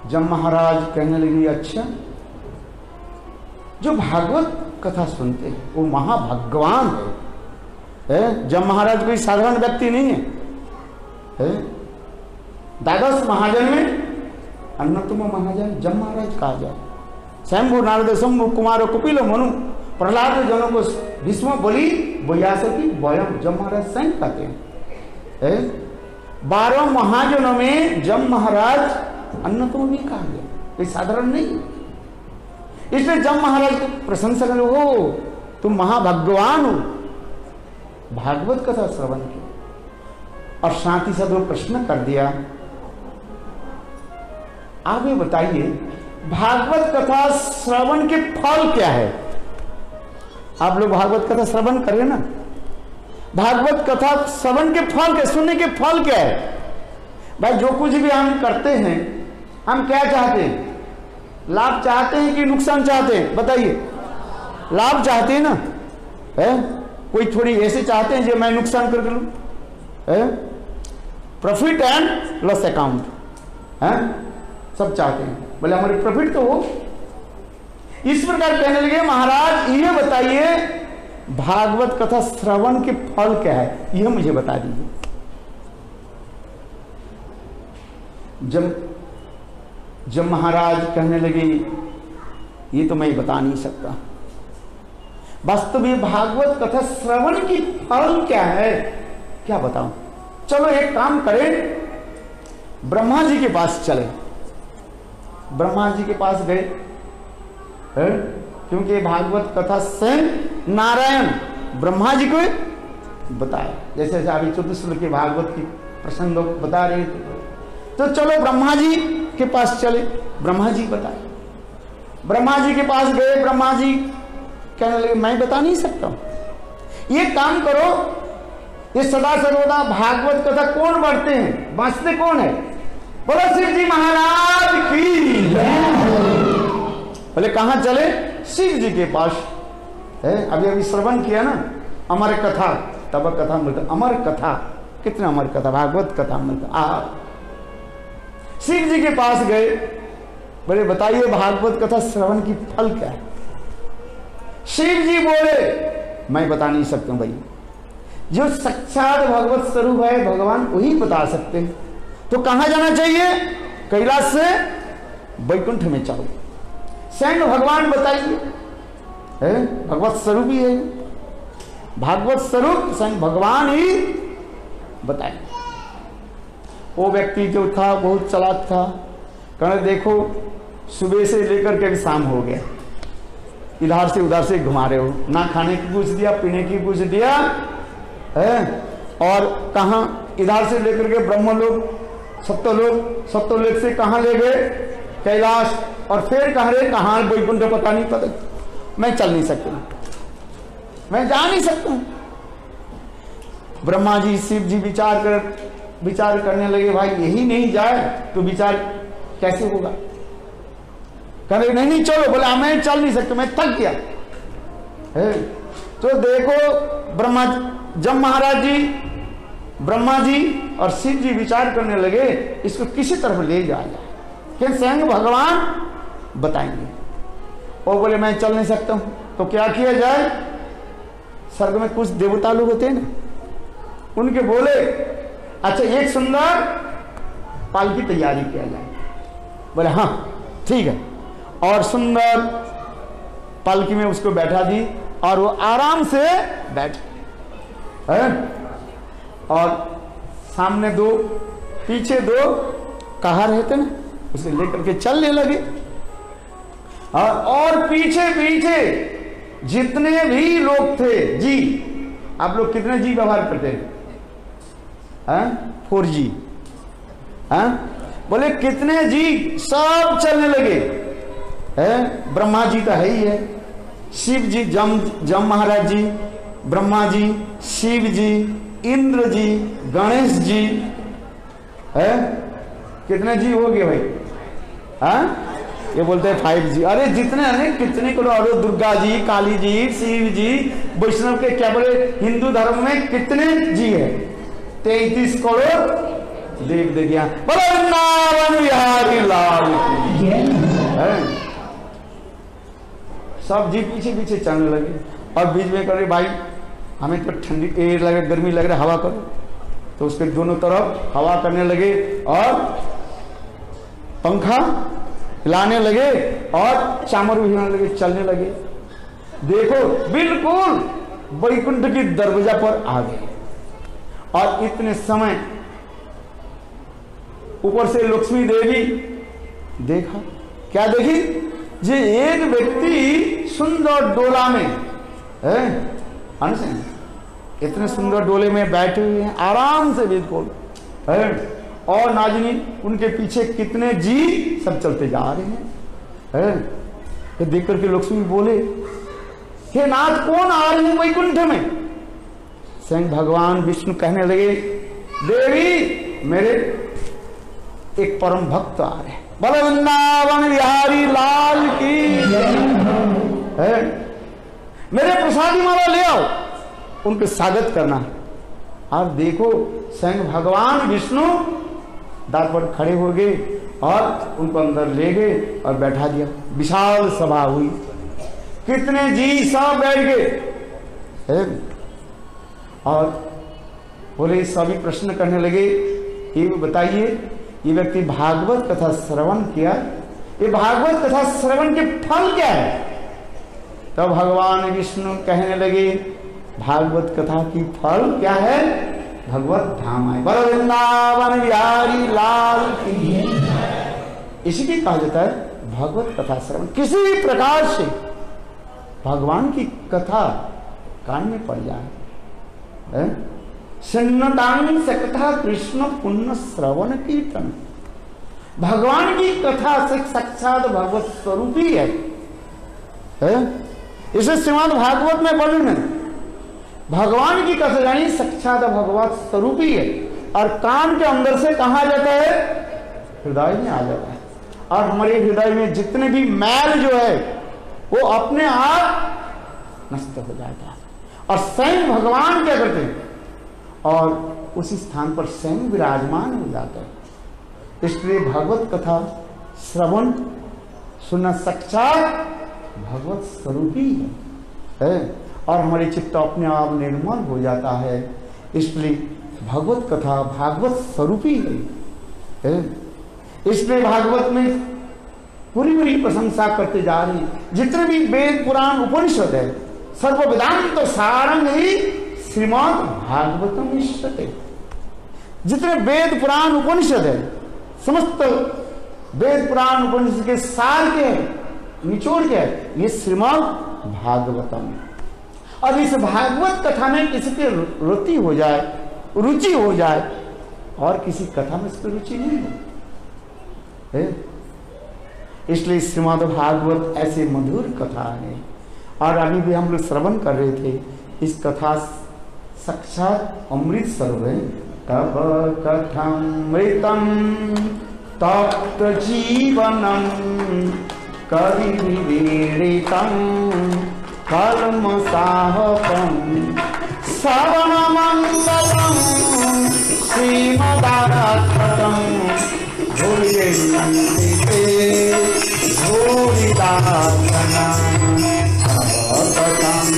जब महाराज कहने लगी अच्छा जो भागवत कथा सुनते हैं। वो महाभगवान है, है? जब महाराज कोई साधारण व्यक्ति नहीं है, है? द्वादश महाजन में अन्नतम महाजन जब महाराज कहा जाए। शंभु नारद शंभु कुमार कुपिल मनु प्रहलाद जनों को भीष्म बोली की बयम जब महाराज स्वयं कहते हैं। है? बारह महाजनों में जब महाराज अन्नतम भी कहा गया। ये साधारण नहीं इसलिए जब महाराज को प्रशंसा कर हो तुम महाभगवान हो। भागवत कथा श्रवण की। और शांति से दो प्रश्न कर दिया, आगे बताइए, भागवत कथा श्रवण के फल क्या है? आप लोग भागवत कथा श्रवण करें ना। भागवत कथा श्रवण के फल के सुनने के फल क्या है? भाई, जो कुछ भी हम करते हैं, हम क्या चाहते हैं? लाभ चाहते हैं कि नुकसान चाहते हैं? बताइए। लाभ चाहते हैं ना? है? कोई थोड़ी ऐसे चाहते हैं जो मैं नुकसान कर लूँ है? प्रॉफिट एंड लॉस अकाउंट है? सब चाहते हैं। बोले हमारे प्रॉफिट तो हो। इस प्रकार कहने लगे, महाराज, ये बताइए, भागवत कथा श्रवण के फल क्या है? यह मुझे बता दीजिए। जब जब महाराज कहने लगे, ये तो मैं बता नहीं सकता। वास्तव में भागवत कथा श्रवण की फल क्या है? क्या बताऊँ? चलो एक काम करें। ब्रह्मा जी के पास चले। ब्रह्मा जी के पास गए? क्योंकि भागवत कथा से नारायण ब्रह्मा जी को बताया। जैसे जैसे अभी चतुश्र के भागवत की प्रसंग बता रहे थे तो चलो ब्रह्मा जी के पास चले। ब्रह्मा जी बताए। ब्रह्मा जी के पास गए ब्रह्मा जी कहने लगे, मैं बता नहीं सकता ये काम करो, ये सदा सर्वदा भागवत कथा कौन बढ़ते हैं? बांचते कौन है? बोलो, शिव जी महाराज की बोले, कहा चले? शिव जी के पास। है, अभी अभी श्रवण किया ना, अमर कथा। तब कथा मिलता, अमर कथा। कितना अमर कथा, भागवत कथा मिलता। आ शिव जी के पास गए। बोले, बताइए, भागवत कथा श्रवण की फल क्या है? शिव जी बोले, मैं बता नहीं सकता भाई। जो साक्षात भगवत स्वरूप है, भगवान वही बता सकते हैं। तो कहाँ जाना चाहिए? कैलाश से वैकुंठ में चलो। सैन भगवान बताइए। भगवत स्वरूप ही है। भागवत स्वरूप स्वयं भगवान ही बताए वो व्यक्ति जो था, बहुत चलाक था। कहने, देखो, सुबह से लेकर के शाम हो गया। इधर से उधर से घुमा रहे हो। ना खाने की पूछ दिया, पीने की पूछ दिया, है? और कहा इधर से लेकर के ब्रह्म लोग सप्तलोक सप्तलोक से कहा ले गए? कैलाश। और फिर कह रहे, कहा वैकुंठ? पता नहीं, पता मैं चल नहीं सकता। मैं जा नहीं सकता। ब्रह्मा जी, शिव जी विचार कर विचार करने लगे, भाई, यही नहीं जाए तो विचार कैसे होगा? कह रहे, नहीं नहीं, चलो। बोले मैं चल नहीं सकता, मैं थक गया। है तो देखो, ब्रह्मा, जब महाराज जी, ब्रह्मा जी और शिव जी विचार करने लगे, इसको किसी तरफ़ ले जाया। जाए कि स्वयं भगवान बताएँगे। और बोले, मैं चल नहीं सकता हूँ। तो क्या किया जाए? स्वर्ग में कुछ देवता लोग होते हैं ना, उनके बोले अच्छा एक सुंदर पाल की तैयारी किया जाए। बोले हाँ ठीक है। और सुंदर पालकी में उसको बैठा दी और वो आराम से बैठ है? और सामने दो पीछे दो कहा रहते ना उसे लेकर के चलने लगे। और, और पीछे पीछे जितने भी लोग थे जी आप लोग कितने जी व्यवहार करते हैं? फोर जी बोले, कितने जी सब चलने लगे। है? ब्रह्मा जी तो है ही है। शिव जी, जम जम महाराज जी, ब्रह्मा जी, शिव जी, इंद्र जी, गणेश जी। है? कितने जी हो गए भाई? हाँ? ये बोलते हैं फाइव जी अरे, जितने अरे कितने करो अरे, दुर्गा जी, काली जी, शिव जी, वैष्णव के क्या बोले? हिंदू धर्म में कितने जी है? तैतीस करोड़ देव देविया बोलो वृंदावन बिहारी लाल सब जी पीछे पीछे चलने लगे। और बीच में करे भाई हमें तो ठंडी एयर लगे गर्मी लग रहा हवा करो। तो उसके दोनों तरफ़ हवा करने लगे और पंखा हिलाने लगे और चामर भी हिलाने लगे चलने लगे। देखो बिल्कुल वैकुंठ की दरवाज़ा पर आ गए। और इतने समय ऊपर से लक्ष्मी देवी देखा। क्या देखी? जे, एक व्यक्ति सुंदर डोला में, है? इतने सुंदर डोले में बैठे हुए हैं, आराम से बिल्कुल है? और नाजनी, उनके पीछे कितने जी सब चलते जा रहे हैं, है? ये देख करके लक्ष्मी बोले, हे नाथ, कौन आ रहे हैं वैकुंठ में? स्वयं भगवान विष्णु कहने लगे, देवी, मेरे एक परम भक्त आ रहे बोलो, वृंदावन बिहारी लाल की है? मेरे प्रसादी माला ले आओ। उनके स्वागत करना आप देखो स्वयं भगवान विष्णु दार पर खड़े हो गए और उनको अंदर ले गए और बैठा दिया। विशाल सभा हुई। कितने जी सब बैठ गए? और बोले सभी प्रश्न करने लगे, ये बताइए, ये व्यक्ति भागवत कथा श्रवण किया? ये भागवत कथा श्रवण के फल क्या है? तब भगवान विष्णु कहने लगे, भागवत कथा की फल क्या है? भगवत धाम बल, वृंदावन बिहारी लाल की इसीलिए कहा जाता है, भगवत कथा श्रवण किसी भी प्रकार से भगवान की कथा कान में पड़ जाए सुन्नतान से कथा कृष्ण पुण्य श्रवण कीर्तन भगवान की कथा से साक्षात भगवत स्वरूप ही है, है? इसे श्रीमद भागवत में वर्णन है भगवान की कथा यानी साक्षात भगवत स्वरूप ही है और कान के अंदर से कहा जाता है हृदय में आ जाता है और हमारे हृदय में जितने भी मैल जो है वो अपने आप नष्ट हो जाता है और स्वयं भगवान क्या करते हैं? और उसी स्थान पर स्वयं विराजमान हो जाता है। इसलिए भगवत कथा श्रवण सुनना साक्षात भगवत स्वरूप ही। है, है और हमारे चित्त अपने आप निर्मल हो जाता है। इसलिए भगवत कथा भागवत स्वरूप ही। है, है? इसलिए भागवत में पूरी पूरी प्रशंसा करते जा रही जितने भी वेद पुराण उपनिषद है सर्व वेदांत सारंग ही श्रीमद भागवतम है जितने वेद पुराण उपनिषद है, समस्त वेद पुराण उपनिषद के सार के निचोड़ के ये श्रीमद भागवतम। और इस भागवत कथा में किसी की रुचि हो जाए, रुचि हो जाए, और किसी कथा में इसकी रुचि नहीं है? इसलिए श्रीमद भागवत ऐसे मधुर कथा है। और अभी भी हम लोग श्रवण कर रहे थे, इस कथा साक्षात अमृत सर्व। तब कथमृतम तप्त जीवनम कवि विवेड़ितम कलम साहकम श्रवण मंगलम श्रीमदारत्तम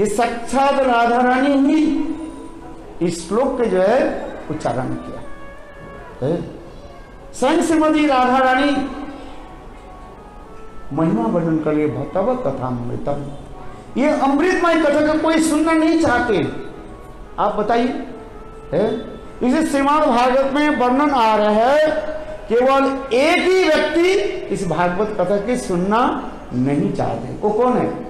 ये साक्षात राधा रानी ही इस श्लोक के जो है उच्चारण किया। श्रीमती राधा रानी, महिमा वर्णन कर लिए भतव कथा अमृतम ये अमृतमय कथा का कोई सुनना नहीं चाहते। आप बताइए। इसे श्रीमान भागवत में वर्णन आ रहा है, केवल एक ही व्यक्ति इस भागवत कथा की सुनना नहीं चाहते। वो कौन है?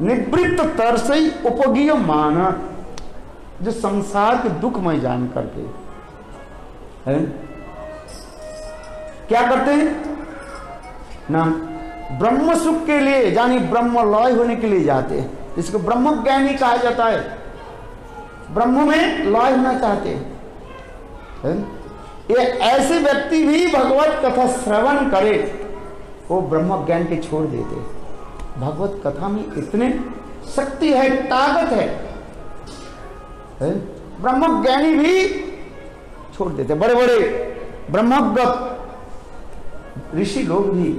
निवृत्त तरसई उपगीय माना, जो संसार के दुख में जान करके। है? क्या करते हैं? ना, ब्रह्म सुख के लिए, यानी ब्रह्म लय होने के लिए जाते हैं। इसको ब्रह्म ज्ञानी कहा जाता है। ब्रह्म में लय होना चाहते हैं। है? ये ऐसे व्यक्ति भी भगवत कथा श्रवण करे, वो ब्रह्म ज्ञान के छोड़ देते हैं। भगवत कथा में इतने शक्ति है, ताकत है। है? ब्रह्मज्ञानी भी छोड़ देते बड़े बड़े ब्रह्मज्ञ ऋषि लोग भी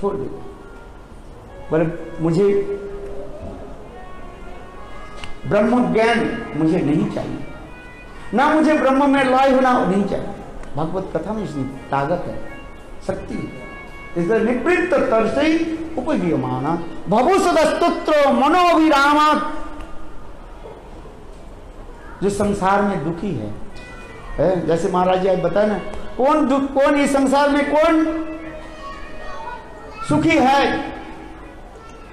छोड़ देते। बोले मुझे ब्रह्म ज्ञान मुझे नहीं चाहिए। ना मुझे ब्रह्म में लय होना नहीं चाहिए। भगवत कथा में इसकी ताकत है, शक्ति है। इस निवृत्त तरसे उपगीयमाना भवुसदस्तुत्र मनोभिरामा जो संसार में दुखी है, है? जैसे महाराज जी आज बताया ना कौन दुख कौन इस संसार में कौन सुखी है,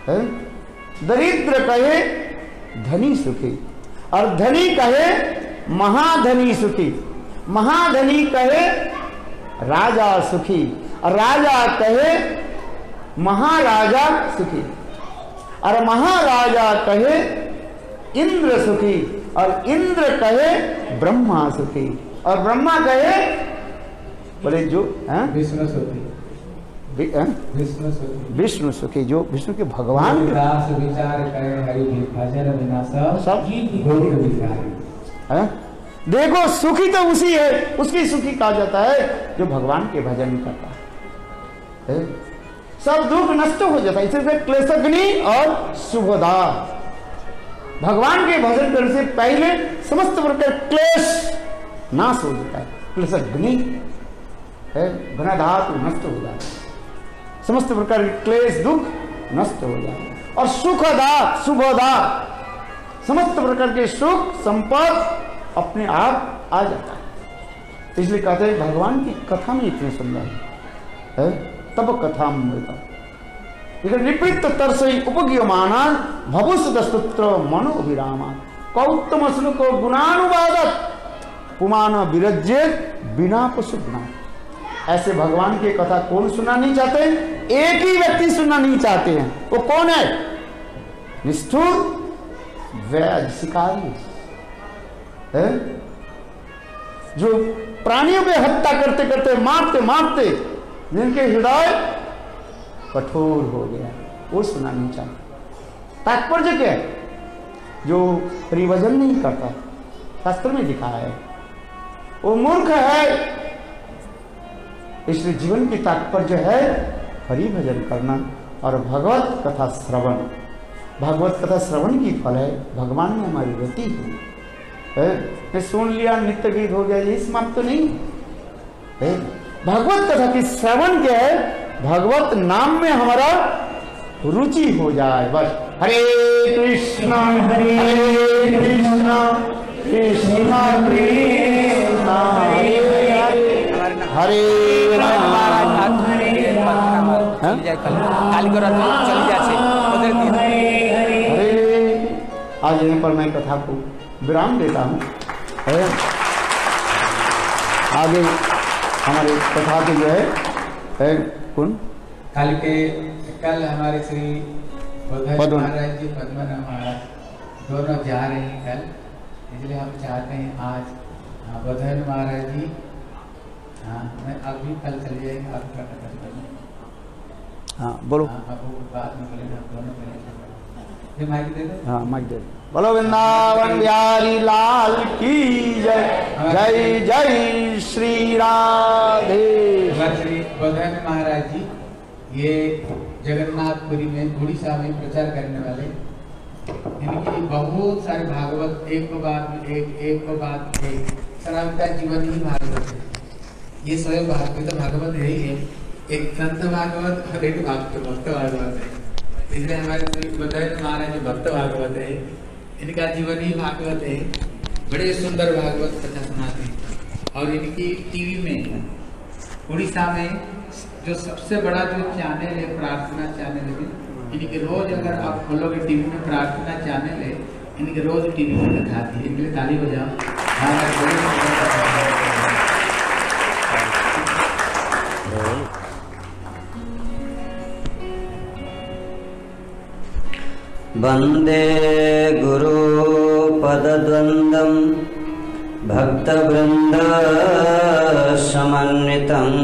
है? दरिद्र कहे धनी सुखी। और धनी कहे महाधनी सुखी। महाधनी कहे राजा सुखी। और राजा कहे महाराजा सुखी। और महाराजा कहे इंद्र सुखी। और इंद्र कहे ब्रह्मा सुखी। और ब्रह्मा कहे बोले जो हैं? विष्णु सुखी। विष्णु सुखी। विष्णु सुखी जो विष्णु के भगवान विचार करे हरि भजन सब? देखो, सुखी तो उसी है। उसकी सुखी कहा जाता है, जो भगवान के भजन करता है? सब दुख नष्ट हो जाता है। इसलिए क्लेशग्नि और शुभदा भगवान के भजन करने से पहले समस्त प्रकार क्लेश नाश हो जाता है। क्लेशग्नि, है? नष्ट हो जाता है। समस्त प्रकार क्लेश, दुख नष्ट हो जाता है। और सुखदा शुभदा समस्त प्रकार के सुख, संपद अपने आप आ जाता है। इसलिए कहते हैं, भगवान की कथा में इतनी सुंदर है? तब कथा मृता इधर निवृत्त तरसई उपगीयमाना भवुस दस्तुत्र मनोभिरामा। कौतम श्लोक गुणानुवादक। पुमान विरज्य बिना पशु गुणा। ऐसे भगवान की कथा कौन सुनना नहीं चाहते? एक ही व्यक्ति सुनना नहीं चाहते हैं। वो कौन है? निष्ठुर वैज शिकारी है? जो प्राणियों पे हत्या करते करते, मारते मारते, जिनके हृदय कठोर हो गया वो सुना नहीं चाहता तात्पर्य क्या है? जो परिवजन नहीं करता, शास्त्र में लिखा है, वो मूर्ख है। इसलिए जीवन की तात्पर्य है हरि भजन करना और भगवत कथा श्रवण। भगवत कथा श्रवण की फल है, भगवान ने हमारी रति की। है? सुन लिया नित्य गीत हो गया यही समाप्त तो नहीं। है? भगवत कथा की श्रवण के भगवत नाम में हमारा रुचि हो जाए बस। हरे कृष्णा हरे कृष्णा कृष्णा कृष्णा हरे राम। हरे आज यहीं पर मैं कथा को विराम देता हूँ। आगे हमारे कथा के जो है है कौन? कल के कल हमारे श्री महाराज जी पद्मनाभ महाराज दोनों जा रहे हैं कल। इसलिए हम चाहते हैं आज हाँ, बद्ध महाराज जी हाँ मैं अभी कल चले जाएँगे आपका कथा हाँ बोलो। हाँ बाद में बोलेंगे हम दोनों ये माइक दे दो। हाँ माइक दे दो। बोलो वृंदावन बिहारी लाल की जय। जय जय श्री राधे। महाराज जी, ये जगन्नाथपुरी में उड़ीसा में प्रचार करने वाले। इनकी बहुत सारे भागवत, एक को बाद एक एक को बाद एक। सनातन जीवन ही भागवत है। ये स्वयं भागवत भागवत है ही एक संत भागवत, और एक भक्त भक्त भागवत है। इसलिए हमारे श्री बद्ध महाराज भक्त भागवत है। इनका जीवन ही भागवत है। बड़े सुंदर भागवत कथा सुनाते हैं। और इनकी टीवी में, उड़ीसा में, जो सबसे बड़ा जो चैनल है, प्रार्थना चैनल है, इनके रोज अगर आप खोलोगे टीवी में प्रार्थना चैनल है, इनके रोज टीवी में दिखाती है। इनके लिए ताली बजाओ। महाराज बड़े भक्तवृन्द समन्वितम्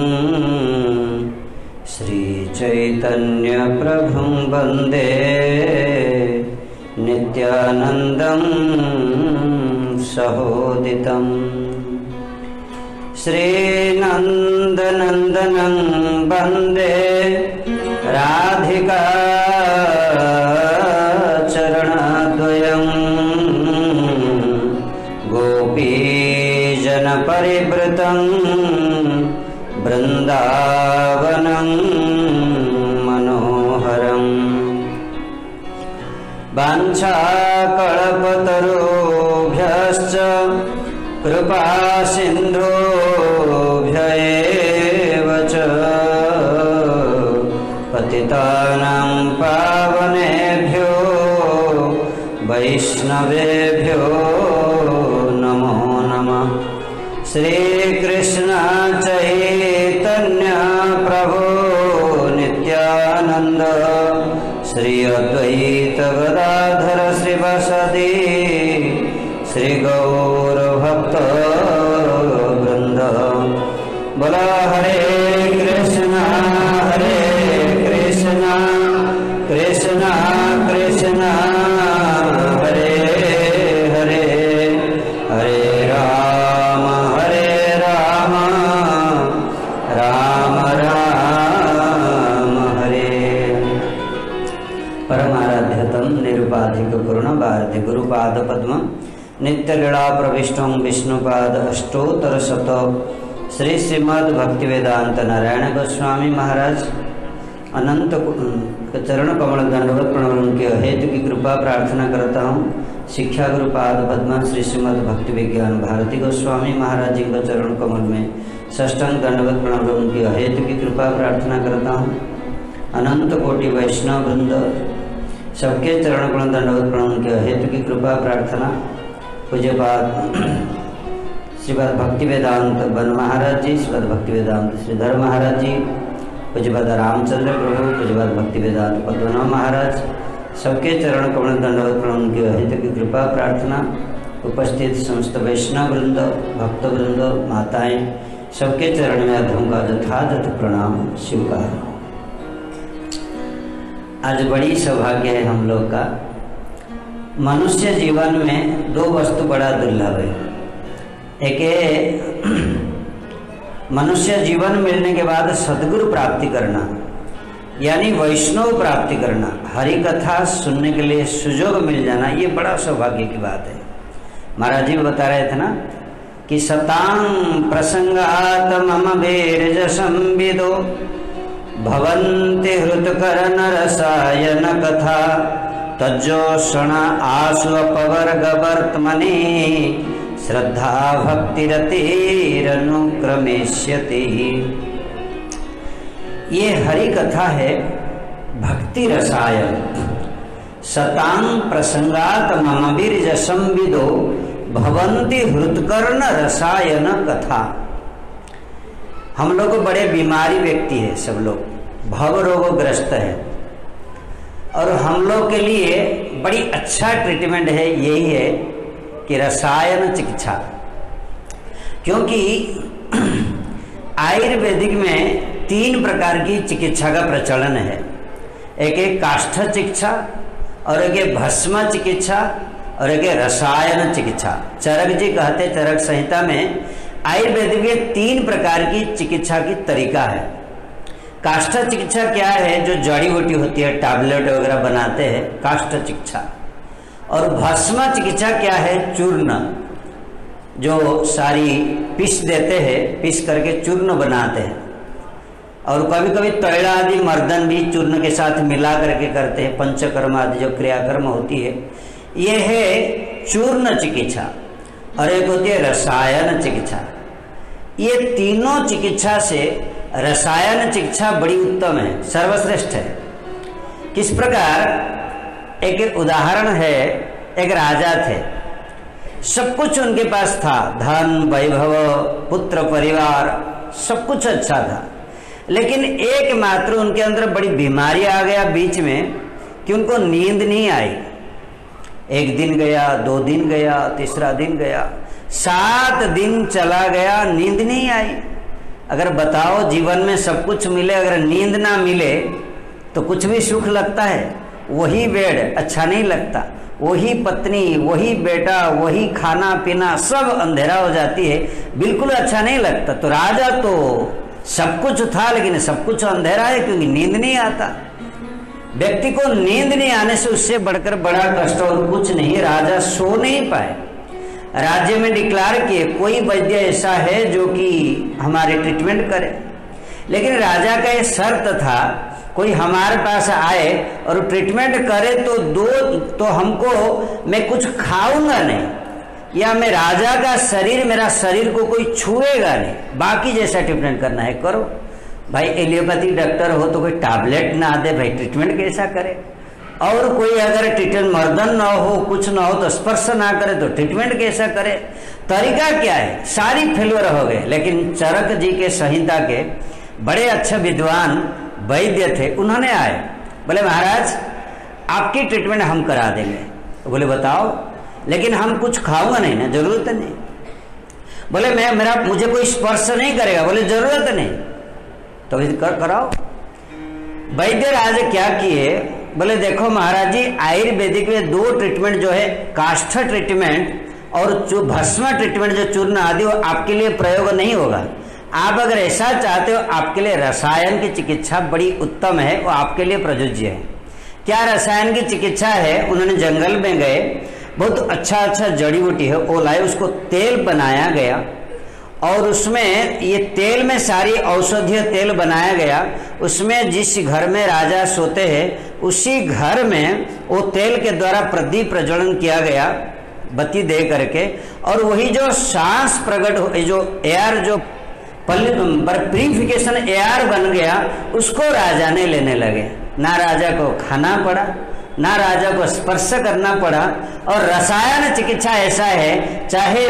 श्रीचैतन्यप्रभुं वन्दे नित्यानन्दं सहोदितम् श्रीनन्दनन्दनं वन्दे राधिका वाञ्छाकल्पतरुभ्यश्च कृपा एव च पतितानां पावनेभ्यो वैष्णवेभ्यो नमो नमः। श्रीकृष्ण चैतन्य प्रभो नित्यानन्द श्री अद्वैत गदाधर श्रीवसदि श्रीगौरभक्त नित्य प्रविष्ट विष्णुपाद अष्टोत्तर शत श्री श्रीमद भक्ति वेदांत नारायण गोस्वामी महाराज अनंत चरण कमल दंडवत प्रणवन के हेतु की कृपा प्रार्थना करता हूँ शिक्षा गुरुपाद पद्म श्री श्रीमद भक्ति विज्ञान भारती गोस्वामी महाराज जी का चरण कमल में षष्टंग दंडवत प्रणवन की हेतु की कृपा प्रार्थना करता हूँ अनंत कोटि वैष्णव वृंद सबके चरण कमल दंडवत प्रणवन के हेतु की कृपा प्रार्थना पूज्यपाद श्रीपद भक्ति वेदांत वन महाराज जी, श्रीपद भक्ति वेदांत श्रीधर महाराज जी पूज्यपाद रामचंद्र प्रभु पूज्यपाद भक्ति वेदांत पद्मनाभ महाराज। सबके चरण कमल दंडवत प्रणवन के हित की कृपा, प्रार्थना। उपस्थित समस्त वैष्णव वृंद भक्त वृंद माताएँ, सबके चरण में अधम का यथाजथ प्रणाम, स्वीकार। आज बड़ी सौभाग्य है हम लोग का मनुष्य जीवन में दो वस्तु बड़ा दुर्लभ है। एक मनुष्य जीवन मिलने के बाद सदगुरु प्राप्ति करना, यानी वैष्णव प्राप्ति करना, हरि कथा सुनने के लिए सुजोग मिल जाना, ये बड़ा सौभाग्य की बात है। महाराज जी बता रहे थे ना, कि सतांग प्रसंगात मम बीरज संविदो रसायन कथा। तज्जोषण आसु अपवर्ग वर्तमनि श्रद्धा भक्तिरतिरनुक्रमेष्यति ये हरि कथा है भक्ति रसायन सतांग प्रसंगात मम बीरज संविदो भवंती हृतकर्ण रसायन कथा हम लोग बड़े बीमारी व्यक्ति है सब लोग। भव रोगग्रस्त है। और हम लोग के लिए बड़ी अच्छा ट्रीटमेंट है, यही है कि रसायन चिकित्सा। क्योंकि आयुर्वेदिक में तीन प्रकार की चिकित्सा का प्रचलन है। एक है काष्ठ चिकित्सा, और एक भस्म चिकित्सा, और एक रसायन चिकित्सा। चरक जी कहते चरक संहिता में आयुर्वेदिक में तीन प्रकार की चिकित्सा की तरीका है। काष्ठ चिकित्सा क्या है? जो जड़ी बूटी होती है टैबलेट वगैरह बनाते हैं, काष्ठ चिकित्सा। और भस्म चिकित्सा क्या है? चूर्ण। जो सारी पीस देते हैं, पीस करके चूर्ण बनाते हैं। और कभी कभी तैला आदि मर्दन भी चूर्ण के साथ मिला करके करते हैं, पंचकर्म आदि जो क्रियाकर्म होती है। ये है चूर्ण चिकित्सा। और एक होती है रसायन चिकित्सा। ये तीनों चिकित्सा से रसायन चिकित्सा बड़ी उत्तम है, सर्वश्रेष्ठ है। किस प्रकार? एक उदाहरण है, एक राजा थे। सब कुछ उनके पास था। धन, वैभव, पुत्र, परिवार, सब कुछ अच्छा था। लेकिन एक मात्र उनके अंदर बड़ी बीमारी आ गया बीच में कि उनको नींद नहीं आई। एक दिन गया, दो दिन गया, तीसरा दिन गया। सात दिन चला गया, नींद नहीं आई। अगर बताओ जीवन में सब कुछ मिले, अगर नींद ना मिले तो कुछ भी सुख लगता है। वही बेड अच्छा नहीं लगता। वही पत्नी, वही बेटा, वही खाना पीना सब अंधेरा हो जाती है। बिल्कुल अच्छा नहीं लगता। तो राजा तो सब कुछ था, लेकिन सब कुछ अंधेरा है, क्योंकि नींद नहीं आता। व्यक्ति को नींद नहीं आने से उससे बढ़कर बड़ा कष्ट और कुछ नहीं, राजा सो नहीं पाए। राज्य में डिक्लार किए, कोई वैद्य ऐसा है जो कि हमारे ट्रीटमेंट करे। लेकिन राजा का ये शर्त था, कोई हमारे पास आए और ट्रीटमेंट करे तो दो तो हमको, मैं कुछ खाऊँगा नहीं। या मैं राजा का शरीर, मेरा शरीर को कोई छुएगा नहीं। बाकी जैसा ट्रीटमेंट करना है, करो। भाई एलियोपैथी डॉक्टर हो तो कोई टैबलेट ना दे, भाई ट्रीटमेंट कैसा करे? और कोई अगर ट्रीटमेंट मर्दन ना हो, कुछ ना हो तो स्पर्श ना करे तो ट्रीटमेंट कैसा करे? तरीका क्या है? सारी फेलवर हो गए। लेकिन चरक जी के संहिता के बड़े अच्छे विद्वान वैद्य थे, उन्होंने आए। बोले, महाराज, आपकी ट्रीटमेंट हम करा देंगे। बोले, बताओ, लेकिन हम कुछ खाऊँगा नहीं ना, ज़रूरत नहीं। बोले, मैं, मेरा, मुझे कोई स्पर्श नहीं करेगा। बोले, ज़रूरत नहीं। तो कर, कराओ। वैद्य राज क्या किए? बोले, देखो महाराज जी, आयुर्वेदिक में दो ट्रीटमेंट जो है, काष्ठ ट्रीटमेंट और जो भस्म ट्रीटमेंट जो चूर्ण आदि, वो आपके लिए प्रयोग नहीं होगा। आप अगर ऐसा चाहते हो, आपके लिए रसायन की चिकित्सा बड़ी उत्तम है, वो आपके लिए प्रयोज्य है। क्या रसायन की चिकित्सा है? उन्होंने जंगल में गए, बहुत अच्छा अच्छा जड़ी बूटी है, वो लाए, उसको तेल बनाया गया और उसमें ये तेल में सारी औषधीय तेल बनाया गया, उसमें जिस घर में राजा सोते हैं, उसी घर में वो तेल के द्वारा प्रदीप प्रज्वलन किया गया, बत्ती दे करके। और वही जो सांस प्रकट जो एयर जो प्रीफिकेशन एयर बन गया, उसको राजा ने लेने लगे। ना राजा को खाना पड़ा ना राजा को स्पर्श करना पड़ा और रसायन चिकित्सा ऐसा है, चाहे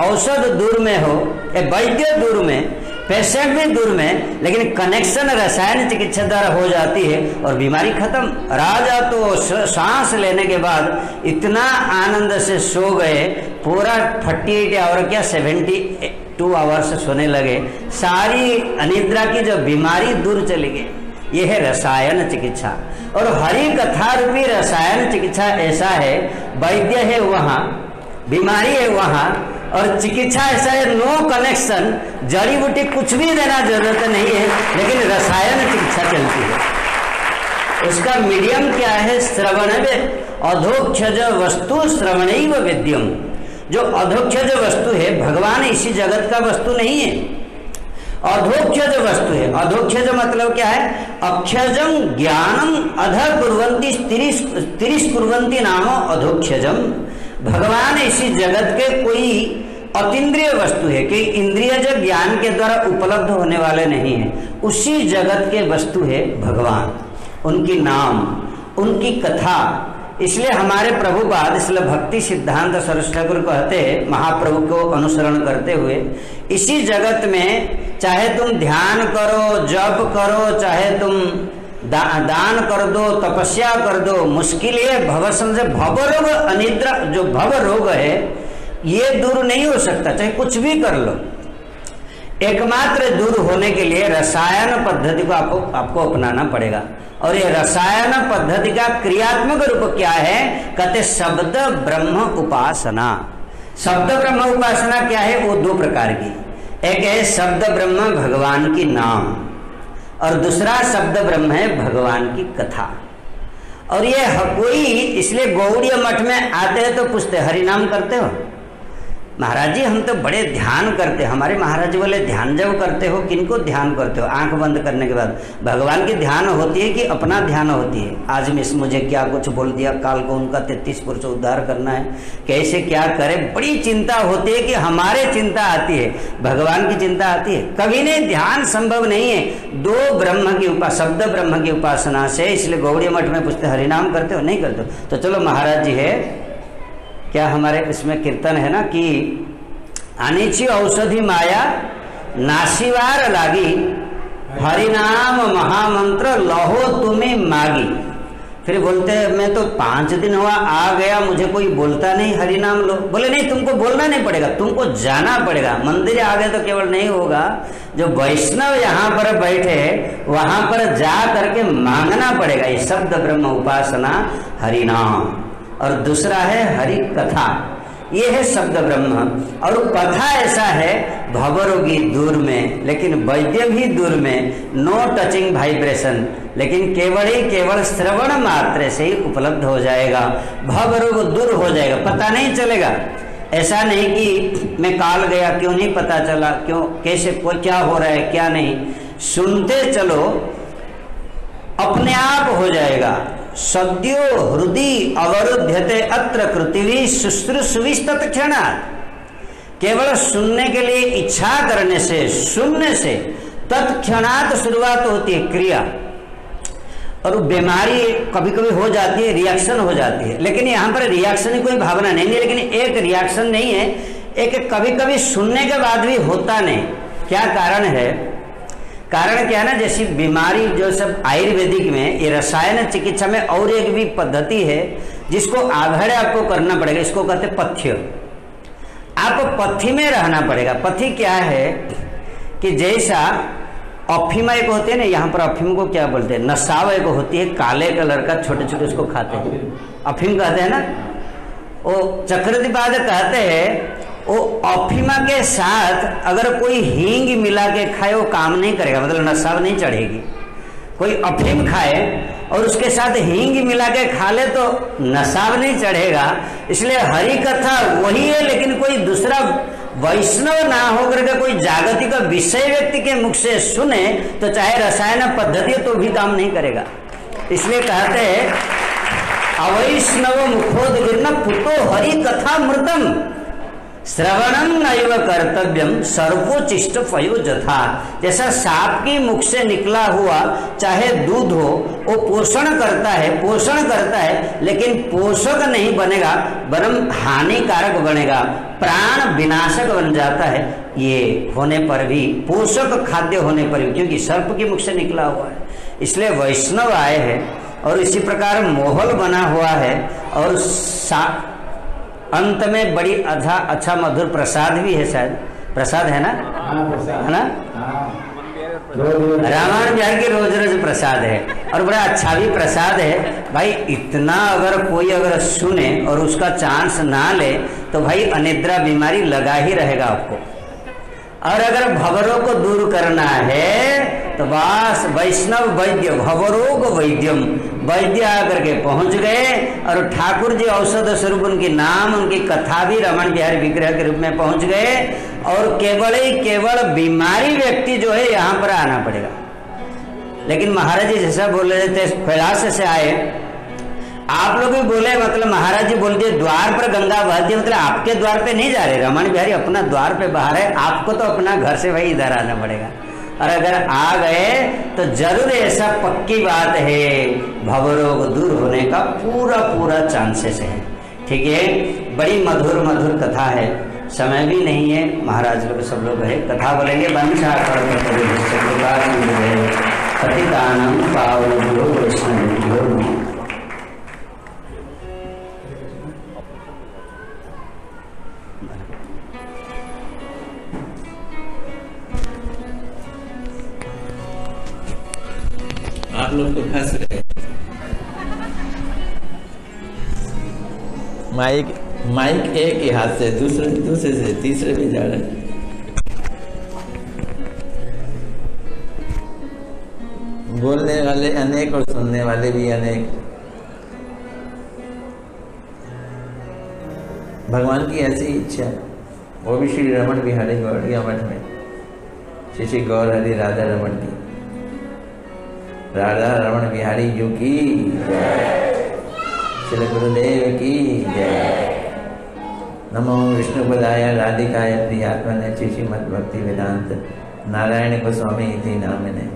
औषध दूर में हो, या वैद्य दूर में पेशेंट भी दूर में, लेकिन कनेक्शन रसायन चिकित्सा द्वारा हो जाती है और बीमारी खत्म। राजा तो सांस लेने के बाद इतना आनंद से सो गए, पूरा थर्टी एट आवर क्या सेवेंटी टू आवर्स सोने लगे। सारी अनिद्रा की जो बीमारी दूर चली गई। यह है रसायन चिकित्सा। और हरि कथा रूपी रसायन चिकित्सा ऐसा है, वैद्य है वहाँ, बीमारी है वहाँ, और चिकित्सा ऐसा है नो कनेक्शन जड़ी बूटी कुछ भी देना ज़रूरत नहीं है, लेकिन रसायन चिकित्सा चलती है। उसका मीडियम क्या है? श्रवण अधोक्षज वस्तु श्रवण विद्यम। जो अधोक्षज वस्तु है, भगवान इसी जगत का वस्तु नहीं है। अधोक्षज वस्तु है। अधोक्षज मतलब क्या है? अक्षजम ज्ञानम अध कुरंती तिरिश कुरंती नाम अधोक्षजम भगवान इसी जगत के कोई अतिद्रिय वस्तु है कि इंद्रिय जो ज्ञान के द्वारा उपलब्ध होने वाले नहीं है। उसी जगत के वस्तु है भगवान। उनकी नाम, उनकी कथा इसलिए हमारे प्रभुपाद इसलिए भक्ति सिद्धांत सरस्वती ठाकुर कहते महाप्रभु को अनुसरण करते हुए इसी जगत में चाहे तुम ध्यान करो जप करो चाहे तुम दा, दान कर दो तपस्या कर दो मुश्किल ये भव समझे भव रोग अनिद्रा जो भव रोग है ये दूर नहीं हो सकता चाहे कुछ भी कर लो। एकमात्र दूर होने के लिए रसायन पद्धति को आपको आपको अपनाना पड़ेगा। और ये रसायन पद्धति का क्रियात्मक रूप क्या है? कहते शब्द ब्रह्म उपासना। शब्द ब्रह्म उपासना क्या है? वो दो प्रकार की। एक है शब्द ब्रह्म भगवान की नाम, और दूसरा शब्द ब्रह्म है भगवान की कथा। और ये कोई इसलिए गौड़ीय मठ में आते हैं तो पूछते हरिनाम करते हो? महाराज जी, हम तो बड़े ध्यान करते हमारे महाराज बोले, ध्यान जब करते हो, किनको ध्यान करते हो? आँख बंद करने के बाद। भगवान की ध्यान होती है कि अपना ध्यान होती है। आज मिस, मुझे क्या कुछ बोल दिया? काल को उनका तैतीस पुरुष उद्धार करना है। कैसे क्या करें? बड़ी चिंता होती है कि हमारे चिंता आती है। भगवान की चिंता आती है। कभी नहीं, ध्यान संभव नहीं है। दो ब्रह्म की उपास शब्द ब्रह्म की उपासना से इसलिए गौड़ी मठ में पूछते, हरिनाम करते हो? नहीं करते हो? तो चलो, महाराज जी है क्या हमारे इसमें कीर्तन है ना कि अनिची औषधि माया नासिवार लागी, हरिनाम महामंत्र लहो तुम्हें मागी। फिर बोलते हैं मैं तो पाँच दिन हुआ, आ गया, मुझे कोई बोलता नहीं हरि नाम लो। बोले, नहीं, तुमको बोलना नहीं पड़ेगा, तुमको जाना पड़ेगा। मंदिर आ गए तो केवल नहीं होगा। जो वैष्णव यहाँ पर बैठे, वहाँ पर जा करके मांगना पड़ेगा। ये शब्द ब्रह्म उपासना, हरिनाम। और दूसरा है हरि कथा ये है शब्द ब्रह्म और कथा ऐसा है भवरोगी दूर में, लेकिन वैद्य भी दूर में नो टचिंग वाइब्रेशन लेकिन केवल ही केवल श्रवण मात्र से ही उपलब्ध हो जाएगा। भवरोग दूर हो जाएगा, पता नहीं चलेगा। ऐसा नहीं कि मैं काल गया, क्यों नहीं पता चला, क्यों, कैसे क्या हो रहा है, क्या नहीं। सुनते चलो, अपने आप हो जाएगा। सद्यो हृदय अवरुध्यते अत्र पृथ्वी शुश्रूषविस्त क्षणात्। केवल सुनने के लिए इच्छा करने से, सुनने से तत्क्षणात शुरुआत होती है क्रिया। और बीमारी कभी कभी हो जाती है रिएक्शन हो जाती है। लेकिन यहाँ पर रिएक्शन की कोई भावना नहीं है, लेकिन एक रिएक्शन नहीं है। एक कभी कभी सुनने के बाद भी होता नहीं। क्या कारण है? कारण क्या है ना, जैसी बीमारी जो सब आयुर्वेदिक में, ये रसायन चिकित्सा में और एक भी पद्धति है, जिसको आघड़े आपको करना पड़ेगा, इसको कहते पथ्य। आपको पथी में रहना पड़ेगा। पथी क्या है कि जैसा अफीम एक होते हैं ना, यहाँ पर अफीम को क्या बोलते हैं? नशाव एक होती है, काले कलर का छोटे छोटे उसको खाते हैं। अफीम कहते हैं ना? वो चक्रदिपाद कहते हैं वो अफीमा के साथ अगर कोई हींग मिला के खाए, वो काम नहीं करेगा मतलब नशा नहीं चढ़ेगी। कोई अफीम खाए और उसके साथ हींग मिला के खा ले तो नशाब नहीं चढ़ेगा। इसलिए हरि कथा वही है, लेकिन कोई दूसरा वैष्णव ना होकर के कोई जागतिक विषय व्यक्ति के मुख से सुने तो चाहे रसायन पद्धति तो भी काम नहीं करेगा। इसलिए कहते हैं, अवैष्णव मुखोदगिर्न पुतो हरि कथा मृतम। श्रवणम नैव कर्तव्यम सर्वोचिष्ट पयो जथा जैसा सांप की मुख से निकला हुआ, चाहे दूध हो, वो पोषण करता है, पोषण करता है, लेकिन पोषक नहीं बनेगा वरम हानिकारक बनेगा, प्राण विनाशक बन जाता है। ये होने पर भी, पोषक खाद्य होने पर भी, क्योंकि सर्प की मुख से निकला हुआ है। इसलिए वैष्णव आए हैं, और इसी प्रकार मोहल बना हुआ है, और सा अंत में बड़ी अच्छा अच्छा मधुर प्रसाद भी है शायद। प्रसाद है ना? है ना? रामायण बिहार की रोज रोज प्रसाद है और बड़ा अच्छा भी प्रसाद है। भाई, इतना अगर कोई अगर सुने और उसका चांस ना ले तो भाई अनिद्रा बीमारी लगा ही रहेगा आपको। और अगर भवरों को दूर करना है तो बस वैष्णव वैद्य, भवरोग वैद्यम। वैद्य आकर के पहुँच गए और ठाकुर जी औषध स्वरूप उनके नाम, उनकी कथा भी रमन बिहारी विग्रह के रूप में पहुँच गए और केवल ही केवल बीमारी व्यक्ति जो है यहाँ पर आना पड़ेगा। लेकिन महाराज जी जैसा बोल रहे थे, कैलाश से आए। आप लोग भी बोले मतलब महाराज जी बोल दिए द्वार पर गंगा बहती मतलब आपके द्वार पे नहीं जा रहे। रमन बिहारी अपना द्वार पे बाहर है, आपको तो अपना घर से भाई इधर आना पड़ेगा। और अगर आ गए तो ज़रूर ऐसा पक्की बात है। भवरोग दूर होने का पूरा पूरा चांसेस है। ठीक है? बड़ी मधुर मधुर कथा है। समय भी नहीं है। महाराज लोग सब लोग है। कथा बोलेंगे वंशा पतितानम लोग तो फंस गए माइक माइक एक ही हाथ से, दूसरे दूसरे से, तीसरे पे जा रहे बोलने वाले अनेक और सुनने वाले भी अनेक। भगवान की ऐसी इच्छा, वो भी श्री रमन बिहारी गौड़िया मठ में। श्री श्री गौर हरि राधा रमन की। राधा रमन बिहारी जी की श्री गुरुदेव की नमो विष्णुपदाय राधिकाय प्रियात्मने श्री श्रीमद भक्ति वेदांत नारायण गोस्वामी इति नामिने।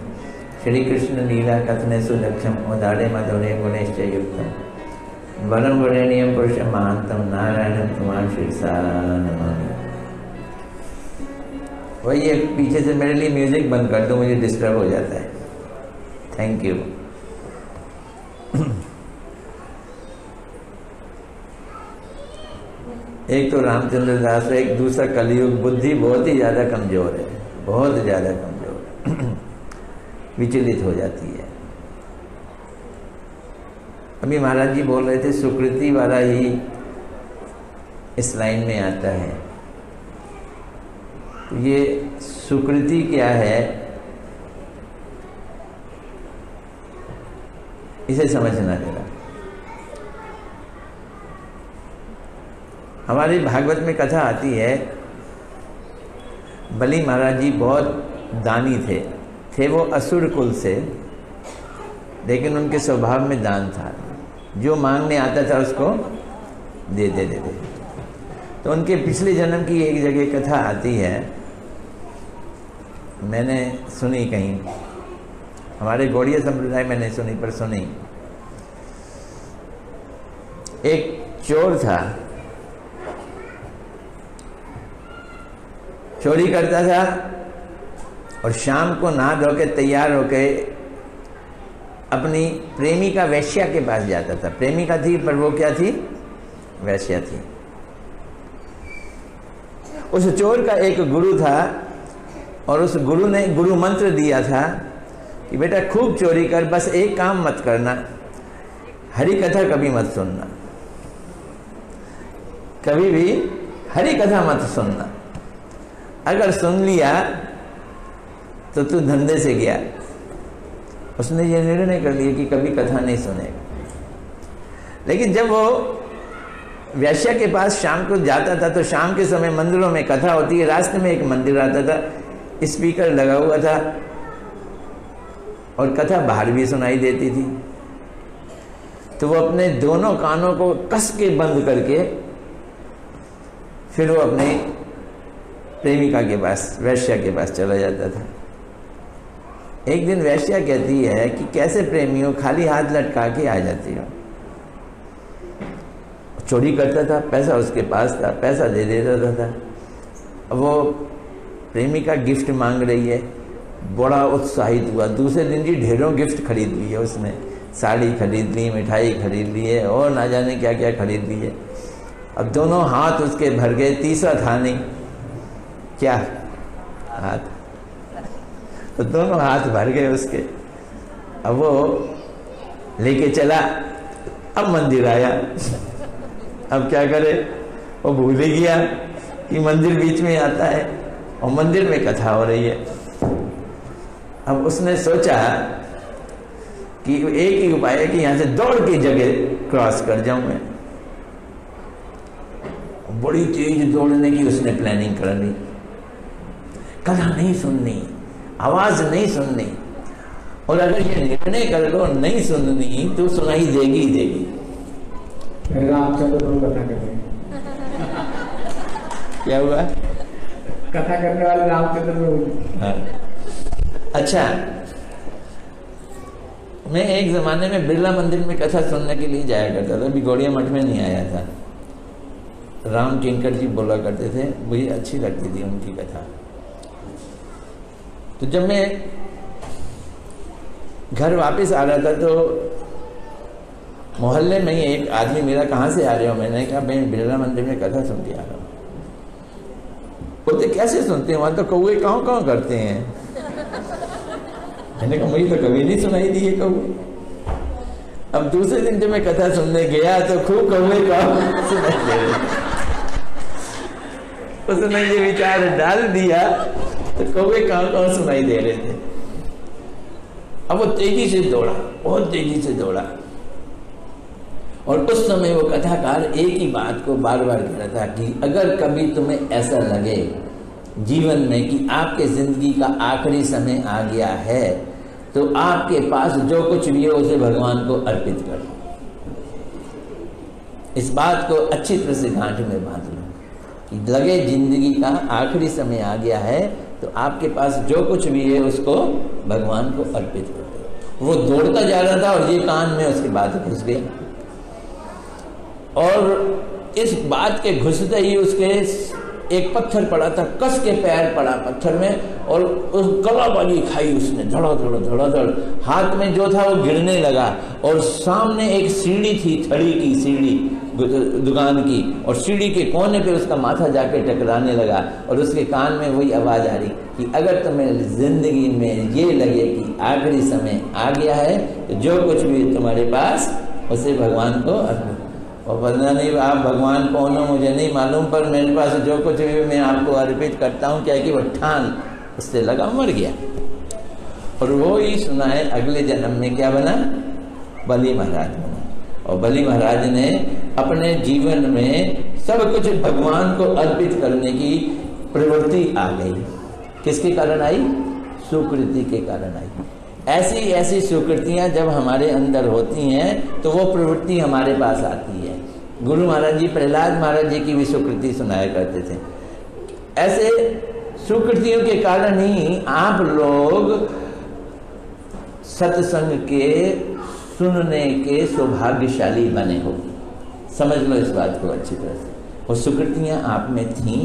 श्री कृष्ण लीला कथने सुलक्षम उदारे मधुरे गुणेश्च युक्तम। वरम वरेण्यम पुरुष महांतम नारायण कुमार श्री नमामि। वही एक पीछे से मेरे लिए म्यूज़िक बंद कर दो, मुझे डिस्टर्ब हो जाता है। थैंक यू एक तो रामचंद्र दास है एक दूसरा कलयुग बुद्धि बहुत ही ज़्यादा कमज़ोर है, बहुत ज़्यादा कमज़ोर विचलित हो जाती है। अभी महाराज जी बोल रहे थे, सुकृति वाला ही इस लाइन में आता है। तो ये सुकृति क्या है? इसे समझना जरा हमारे भागवत में कथा आती है, बलि महाराज जी बहुत दानी थे थे वो असुर कुल से, लेकिन उनके स्वभाव में दान था। जो मांगने आता था उसको देते देते तो उनके पिछले जन्म की एक जगह कथा आती है, मैंने सुनी कहीं। हमारे गौड़िया संप्रदाय में नहीं सुनी, पर सुनी। एक चोर था। चोरी करता था और शाम को नहा धो के तैयार होके अपनी प्रेमिका वैश्या के पास जाता था। प्रेमिका थी, पर वो क्या थी? वैश्या थी। उस चोर का एक गुरु था और उस गुरु ने गुरु मंत्र दिया था कि बेटा खूब चोरी कर, बस एक काम मत करना। हरी कथा कभी मत सुनना। कभी भी हरी कथा मत सुनना। अगर सुन लिया तो तू धंधे से गया। उसने ये निर्णय कर लिया कि कभी कथा नहीं सुनेगा। लेकिन जब वो वैश्या के पास शाम को जाता था तो शाम के समय मंदिरों में कथा होती है, रास्ते में एक मंदिर आता था, स्पीकर लगा हुआ था और कथा बाहर भी सुनाई देती थी। तो वो अपने दोनों कानों को कस के बंद करके फिर वो अपने प्रेमिका के पास, वैश्या के पास चला जाता था। एक दिन वैश्या कहती है कि कैसे प्रेमियों खाली हाथ लटका के आ जाती हो। चोरी करता था, पैसा उसके पास था, पैसा दे देता था। अब वो प्रेमिका गिफ्ट मांग रही है। बड़ा उत्साहित हुआ। दूसरे दिन जी ढेरों गिफ्ट खरीद ली है उसने। साड़ी खरीद ली, मिठाई खरीद ली है और ना जाने क्या क्या खरीद ली है अब दोनों हाथ उसके भर गए। तीसरा था नहीं। क्या? हाथ। तो दोनों हाथ भर गए उसके। अब वो लेके चला। अब मंदिर आया। अब क्या करे? वो भूल ही गया कि मंदिर बीच में आता है। और मंदिर में कथा हो रही है। अब उसने सोचा कि एक ही उपाय है कि यहाँ से दौड़ के जगह क्रॉस कर जाऊँ मैं। बड़ी तेज दौड़ने की उसने प्लानिंग कर ली। कथा नहीं सुननी आवाज़ नहीं सुननी और अगर ये निर्णय कर लो नहीं सुननी तो सुनाई देगी ही देगी। फिर कथा कर क्या हुआ? कथा करने वाले रामचंद्र हाँ। अच्छा। मैं एक जमाने में बिरला मंदिर में कथा सुनने के लिए जाया करता था, अभी गौड़िया मठ में नहीं आया था। राम किंकर जी बोला करते थे, मुझे अच्छी लगती थी उनकी कथा। तो जब मैं घर वापस आ रहा था तो मोहल्ले में ही एक आदमी मेरा कहाँ से आ रहे हो? मैंने कहा, मैं बिरला मंदिर में कथा सुन के आ रहा हूँ। बोलते, कैसे सुनते हैं? वहाँ तो कौए काउ काउ करते हैं? मैंने कहा, मुझे तो कभी नहीं सुनाई दी है कौए अब दूसरे दिन जब मैं कथा सुनने गया तो खूब कौए रहे उसने ये विचार डाल दिया तो कौए काउ काउ सुनाई दे रहे थे। अब वो तेज़ी से दौड़ा, बहुत तेज़ी से दौड़ा। और उस समय वो कथाकार एक ही बात को बार बार कह रहा था कि, अगर कभी तुम्हें ऐसा लगे जीवन में कि आपके ज़िंदगी का आखिरी समय आ गया है तो आपके पास जो कुछ भी है, उसे भगवान को अर्पित कर। इस बात को अच्छी तरह से गांठ में बाँध लो कि लगे ज़िंदगी का आखिरी समय आ गया है तो आपके पास जो कुछ भी है, उसको भगवान को अर्पित कर दो। वो दौड़ता जा रहा था और ये कान में उसकी बात घुस गई। और इस बात के घुसते ही उसके एक पत्थर पड़ा था कस के पैर पड़ा पत्थर में, और उस गला वाली खाई उसने धड़ा धड़ धड़ा धड़ हाथ में जो था वो गिरने लगा, और सामने एक सीढ़ी थी, थड़ी की सीढ़ी दुकान की, और सीढ़ी के कोने पे उसका माथा जाके टकराने लगा, और उसके कान में वही आवाज़ आ रही कि अगर तुम्हें ज़िंदगी में ये लगे कि आखिरी समय आ गया है तो जो कुछ भी तुम्हारे पास, उसे भगवान को अर्पित और पता नहीं, आप भगवान कौन हो, मुझे नहीं मालूम, पर मेरे पास जो कुछ भी मैं आपको अर्पित करता हूँ, क्या कि वो ठान उससे लगा, मर गया। और वो ही सुना है अगले जन्म में क्या बना? बलि महाराज बना। और बलि महाराज ने अपने जीवन में सब कुछ भगवान को अर्पित करने की प्रवृत्ति आ गई। किसके कारण आई? सुकृति के कारण आई। ऐसी ऐसी सुकृतियाँ जब हमारे अंदर होती हैं तो वो प्रवृत्ति हमारे पास आती है। गुरु महाराज जी, प्रहलाद महाराज जी की भी सुकृति सुनाया करते थे। ऐसे सुकृतियों के कारण ही आप लोग सत्संग के सुनने के सौभाग्यशाली बने हो समझ लो इस बात को अच्छी तरह से। वो सुकृतियाँ आप में थी,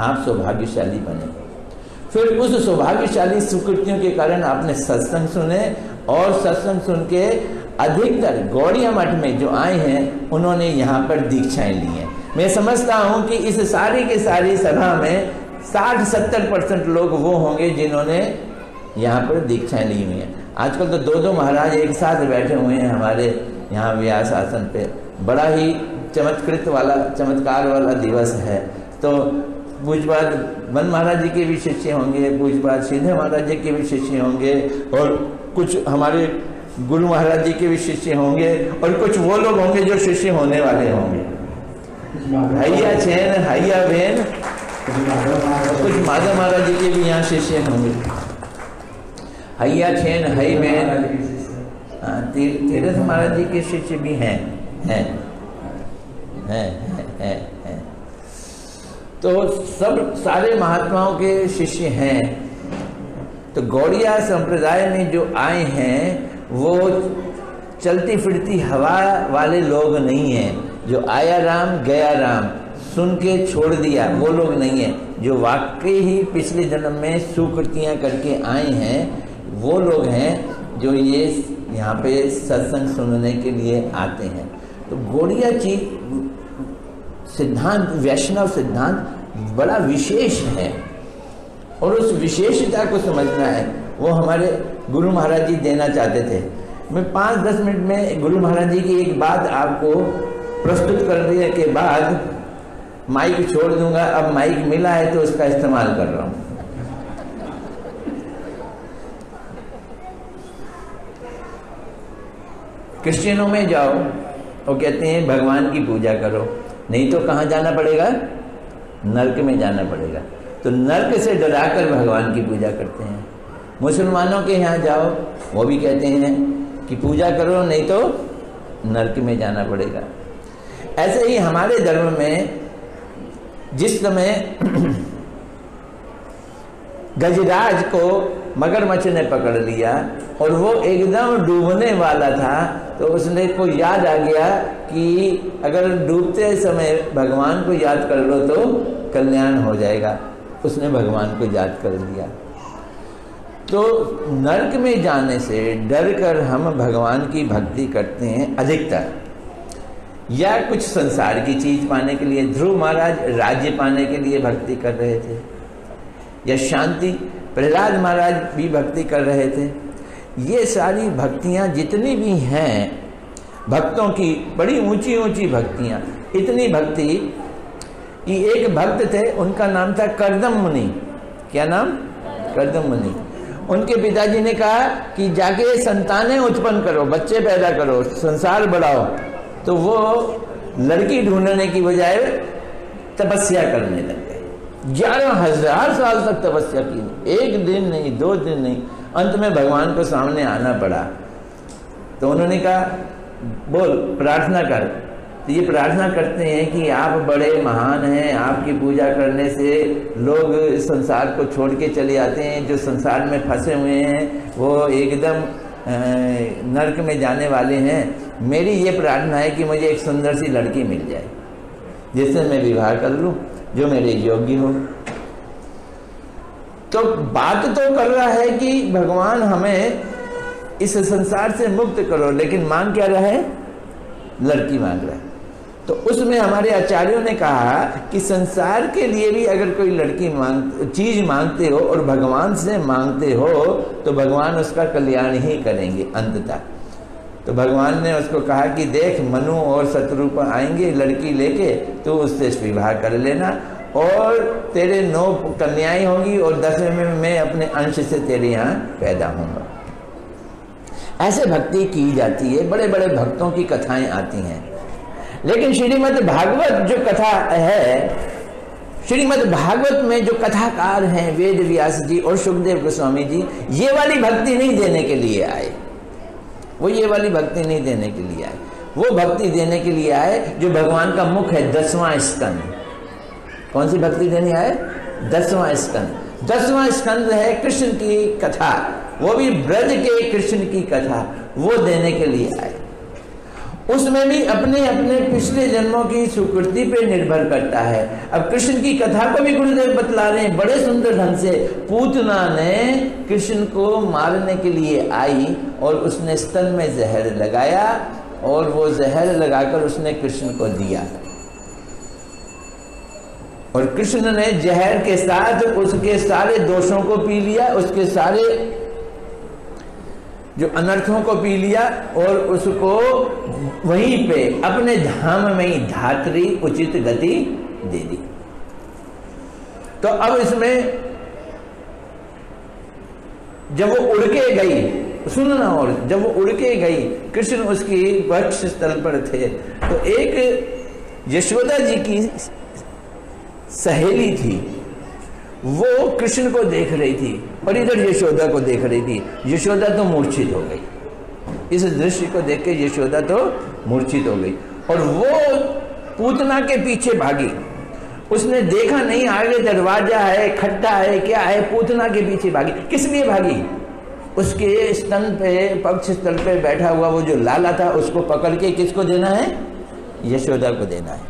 आप सौभाग्यशाली बने। फिर उस सौभाग्यशाली सुकृतियों के कारण आपने सत्संग सुने और सत्संग सुन के अधिकतर गौड़िया मठ में जो आए हैं, उन्होंने यहाँ पर दीक्षाएँ ली हैं। मैं समझता हूँ कि इस सारी के सारी सभा में साठ सत्तर परसेंट लोग वो होंगे जिन्होंने यहाँ पर दीक्षाएँ ली हुई हैं। आजकल तो दो दो महाराज एक साथ बैठे हुए हैं हमारे यहाँ व्यास आसन पे। बड़ा ही चमत्कृत वाला, चमत्कार वाला दिवस है। तो पूजपाद वन महाराज जी के भी शिष्य होंगे पूजपाद सीधे महाराज जी के भी शिष्य होंगे और कुछ हमारे गुरु महाराज जी के भी शिष्य होंगे और कुछ वो लोग होंगे जो शिष्य होने वाले होंगे। हैया छेन हैया बेन कुछ माधव महाराज जी के भी यहाँ शिष्य होंगे। हैया छेन हई बेन हाँ, तीरथ महाराज जी के शिष्य भी हैं हैं हैं हैं। तो सब सारे महात्माओं के शिष्य हैं। तो गौड़िया संप्रदाय में जो आए हैं वो चलती फिरती हवा वाले लोग नहीं हैं, जो आया राम, गया राम सुन के छोड़ दिया, वो लोग नहीं हैं। जो वाकई ही पिछले जन्म में सुकृतियाँ करके आए हैं, वो लोग हैं, जो ये यहाँ पे सत्संग सुनने के लिए आते हैं। तो गौड़िया जी, सिद्धांत, वैष्णव सिद्धांत बड़ा विशेष है। और उस विशेषता को समझना है। वो हमारे गुरु महाराज जी देना चाहते थे। मैं पाँच दस मिनट में गुरु महाराज जी की एक बात आपको प्रस्तुत करने के बाद माइक छोड़ दूँगा। अब माइक मिला है तो उसका इस्तेमाल कर रहा हूँ। क्रिश्चियनों में जाओ, वो कहते हैं, भगवान की पूजा करो। नहीं तो कहाँ जाना पड़ेगा? नरक में जाना पड़ेगा। तो नरक से डराकर भगवान की पूजा करते हैं। मुसलमानों के यहाँ जाओ, वो भी कहते हैं कि पूजा करो, नहीं तो नरक में जाना पड़ेगा। ऐसे ही हमारे धर्म में जिस समय गजराज को मगरमच्छ ने पकड़ लिया और वो एकदम डूबने वाला था तो उसने को याद आ गया कि अगर डूबते समय भगवान को याद कर लो तो कल्याण हो जाएगा। उसने भगवान को याद कर लिया। तो नरक में जाने से डर कर हम भगवान की भक्ति करते हैं अधिकतर। या कुछ संसार की चीज़ पाने के लिए, ध्रुव महाराज राज्य पाने के लिए भक्ति कर रहे थे। या शांति, प्रहलाद महाराज भी भक्ति कर रहे थे। ये सारी भक्तियाँ जितनी भी हैं, भक्तों की बड़ी ऊँची ऊँची भक्तियाँ, इतनी भक्ति कि एक भक्त थे, उनका नाम था करदम मुनि। क्या नाम? करदम मुनि। उनके पिताजी ने कहा कि जाके संतानें उत्पन्न करो, बच्चे पैदा करो, संसार बढ़ाओ। तो वो लड़की ढूँढने की बजाय तपस्या करने लग गए ग्यारह हज़ार साल तक तपस्या की। एक दिन नहीं, दो दिन नहीं, अंत में भगवान को सामने आना पड़ा। तो उन्होंने कहा, बोल, प्रार्थना कर। तो ये प्रार्थना करते हैं कि आप बड़े महान हैं, आपकी पूजा करने से लोग संसार को छोड़ के चले आते हैं, जो संसार में फंसे हुए हैं, वो एकदम नरक में जाने वाले हैं। मेरी ये प्रार्थना है कि मुझे एक सुंदर सी लड़की मिल जाए, जिससे मैं विवाह कर लूँ, जो मेरे योग्य हो। तो बात तो कर रहा है कि भगवान हमें इस संसार से मुक्त करो, लेकिन मांग क्या रहा है? लड़की मांग रहा है। तो उसमें हमारे आचार्यों ने कहा कि संसार के लिए भी अगर कोई लड़की मांग, चीज़ मांगते हो और भगवान से मांगते हो तो भगवान उसका कल्याण ही करेंगे, अंततः। तो भगवान ने उसको कहा कि देख, मनु और शत्रु शत्रुप आएँगे लड़की लेके तो उससे विवाह कर लेना। और तेरे नौ कन्याएँ होंगी और दसवें में मैं अपने अंश से तेरे यहाँ पैदा होऊँगा। ऐसे भक्ति की जाती है बड़े बड़े भक्तों की कथाएँ आती हैं। लेकिन श्रीमद् भागवत जो कथा है, श्रीमद् भागवत में जो कथाकार हैं वेद व्यास जी और सुखदेव गोस्वामी जी, ये वाली भक्ति नहीं देने के लिए आए। वो ये वाली भक्ति नहीं देने के लिए आए। वो भक्ति देने के लिए आए जो भगवान का मुख है, दसवां स्कंद। कौन सी भक्ति देने आए? दसवां स्कंद। दसवां स्कंद है कृष्ण की कथा। वो भी ब्रज के कृष्ण की कथा। वो देने के लिए आए। उसमें भी अपने अपने पिछले जन्मों की सुकृति पे निर्भर करता है। अब कृष्ण की कथा को भी गुरुदेव बतला रहे हैं। बड़े सुंदर ढंग से पूतना ने कृष्ण को मारने के लिए आई और उसने स्तन में जहर लगाया और वो जहर लगाकर उसने कृष्ण को दिया। और कृष्ण ने जहर के साथ उसके सारे दोषों को पी लिया, उसके सारे जो अनर्थों को पी लिया और उसको वहीं पे अपने धाम में ही धात्री उचित गति दे दी। तो अब इसमें जब वो उड़ के गई सुनना और जब वो उड़ के गई, कृष्ण उसकी वक्ष स्थल पर थे। तो एक यशोदा जी की सहेली थी, वो कृष्ण को देख रही थी। और इधर यशोदा को देख रही थी। यशोदा तो मूर्छित हो गई। इस दृश्य को देख के यशोदा तो मूर्छित हो गई। और वो पूतना के पीछे भागी। उसने देखा नहीं, आगे दरवाज़ा है, खट्टा है, क्या है? पूतना के पीछे भागी। किस लिए भागी? उसके स्तन पे, पक्ष स्थल पे बैठा हुआ वो जो लाला था, उसको पकड़ के किसको देना है? यशोदा को देना है।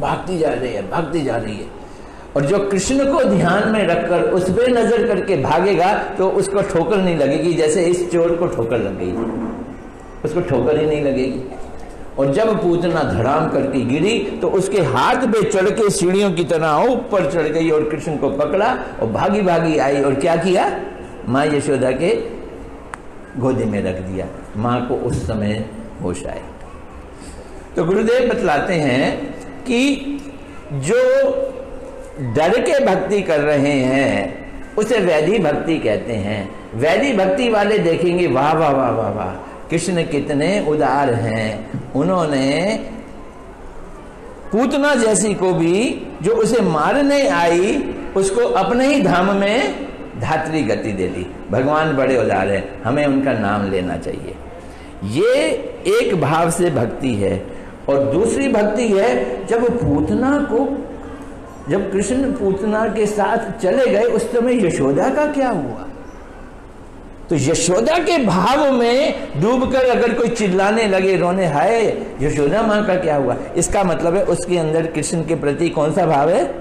भागती जा रही है, भागती जा रही है। और जो कृष्ण को ध्यान में रखकर उस पर नज़र करके भागेगा तो उसको ठोकर नहीं लगेगी, जैसे इस चोर को ठोकर लग गई। उसको ठोकर ही नहीं लगेगी। और जब पूतना धड़ाम करके गिरी तो उसके हाथ पे चढ़ के सीढ़ियों की तरह ऊपर चढ़ गई और कृष्ण को पकड़ा और भागी भागी आई और क्या किया? माँ यशोदा के गोदी में रख दिया। माँ को उस समय होश आए तो गुरुदेव बतलाते हैं कि जो डर के भक्ति कर रहे हैं, उसे वैधि भक्ति कहते हैं। वैधि भक्ति वाले देखेंगे, वाह वाह वाह वाह वाह, कृष्ण कितने उदार हैं। उन्होंने पूतना जैसी को भी, जो उसे मारने आई, उसको अपने ही धाम में धात्री गति दे दी। भगवान बड़े उदार हैं, हमें उनका नाम लेना चाहिए। ये एक भाव से भक्ति है, और दूसरी भक्ति है, जब पूतना को जब कृष्ण पूतना के साथ चले गए, उस समय यशोदा का क्या हुआ? तो यशोदा के भाव में डूबकर अगर कोई चिल्लाने लगे, रोने, हाय, यशोदा माँ का क्या हुआ? इसका मतलब है उसके अंदर कृष्ण के प्रति कौन सा भाव है?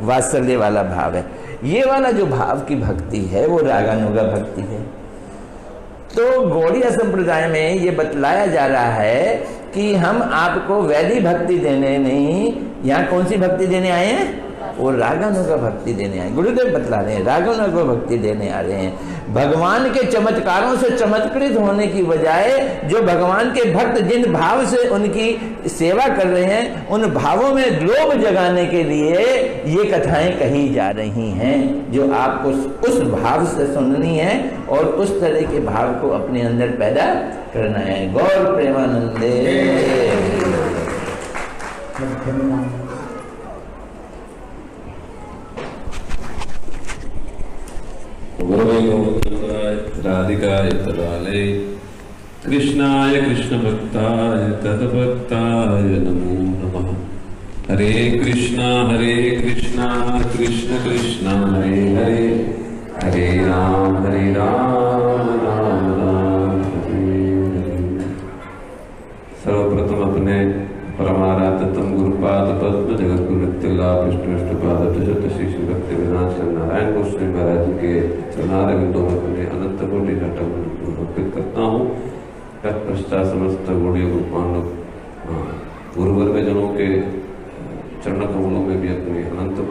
वात्सल्य वाला भाव है। ये वाला जो भाव की भक्ति है, वो रागानुगा भक्ति है। तो गौड़िया संप्रदाय में ये बतलाया जा रहा है कि हम आपको वैधि भक्ति देने नहीं यहाँ कौन सी भक्ति देने आए हैं? वो रागानुगा भक्ति देने आए। गुरुदेव बतला रहे हैं रागानुगा भक्ति देने आ रहे हैं। भगवान के चमत्कारों से चमत्कृत होने की बजाय जो भगवान के भक्त जिन भाव से उनकी सेवा कर रहे हैं, उन भावों में लोभ जगाने के लिए ये कथाएँ कही जा रही हैं, जो आपको उस भाव से सुननी है और उस तरह के भाव को अपने अंदर पैदा करना है। गौर प्रेमानंदे। राधिकाय तदालय कृष्णाय कृष्णभक्ताय, तद्भक्ताय नमो नमः। हरे कृष्णा हरे कृष्णा, कृष्ण कृष्णा, हरे हरे। हरे राम हरे राम राम राम, हरे हरे। सर्वप्रथम अपने परमाराधतम गुरुपाद पद्म जगत गुरु नित्यला विष्णु विष्णुपाद तुजत शिशु भक्ति विनाश नारायण गोस्वामी महाराज के चरणारविंदों में अपने अनंत कोटि घटक समर्पित करता हूँ तत्पश्चात समस्त गुणियों गोपाल गुरुवर्ग जनों के चरण कमलों में भी अपने अनंत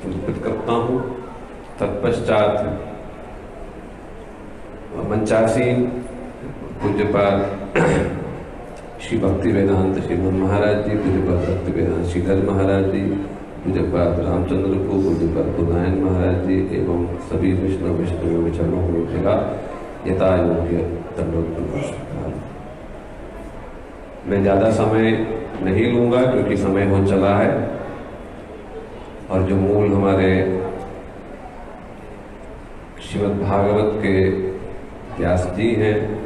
समर्पित करता हूँ तत्पश्चात मंचासीन पूज्यपाद श्री भक्ति वेदांत श्रीमद महाराज जी पूज्यपाद भक्ति वेदांत श्रीधर महाराज जी पूज्यपाद रामचंद्र को पूज्यपाद बुधायन महाराज जी एवं सभी विष्णु विष्णु विचरणों को मिला यथा योग्य। मैं ज़्यादा समय नहीं लूँगा क्योंकि समय हो चला है और जो मूल हमारे श्रीमद् भागवत के व्यास जी हैं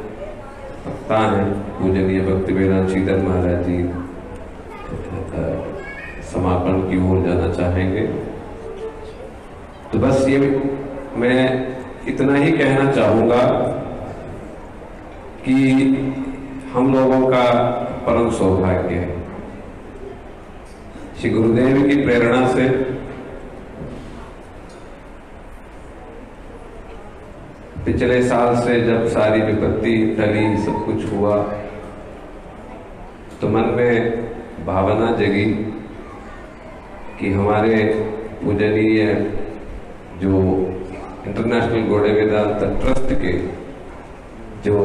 वक्ता हैं। पूजनीय भक्ति वेदांत महाराज जी। समापन की ओर जाना चाहेंगे। तो बस ये मैं इतना ही कहना चाहूँगा कि हम लोगों का परम सौभाग्य है। श्री गुरुदेव की प्रेरणा से पिछले साल से जब सारी विपत्ति टली सब कुछ हुआ तो मन में भावना जगी कि हमारे पूजनीय जो इंटरनेशनल गोडे वेदांत ट्रस्ट के जो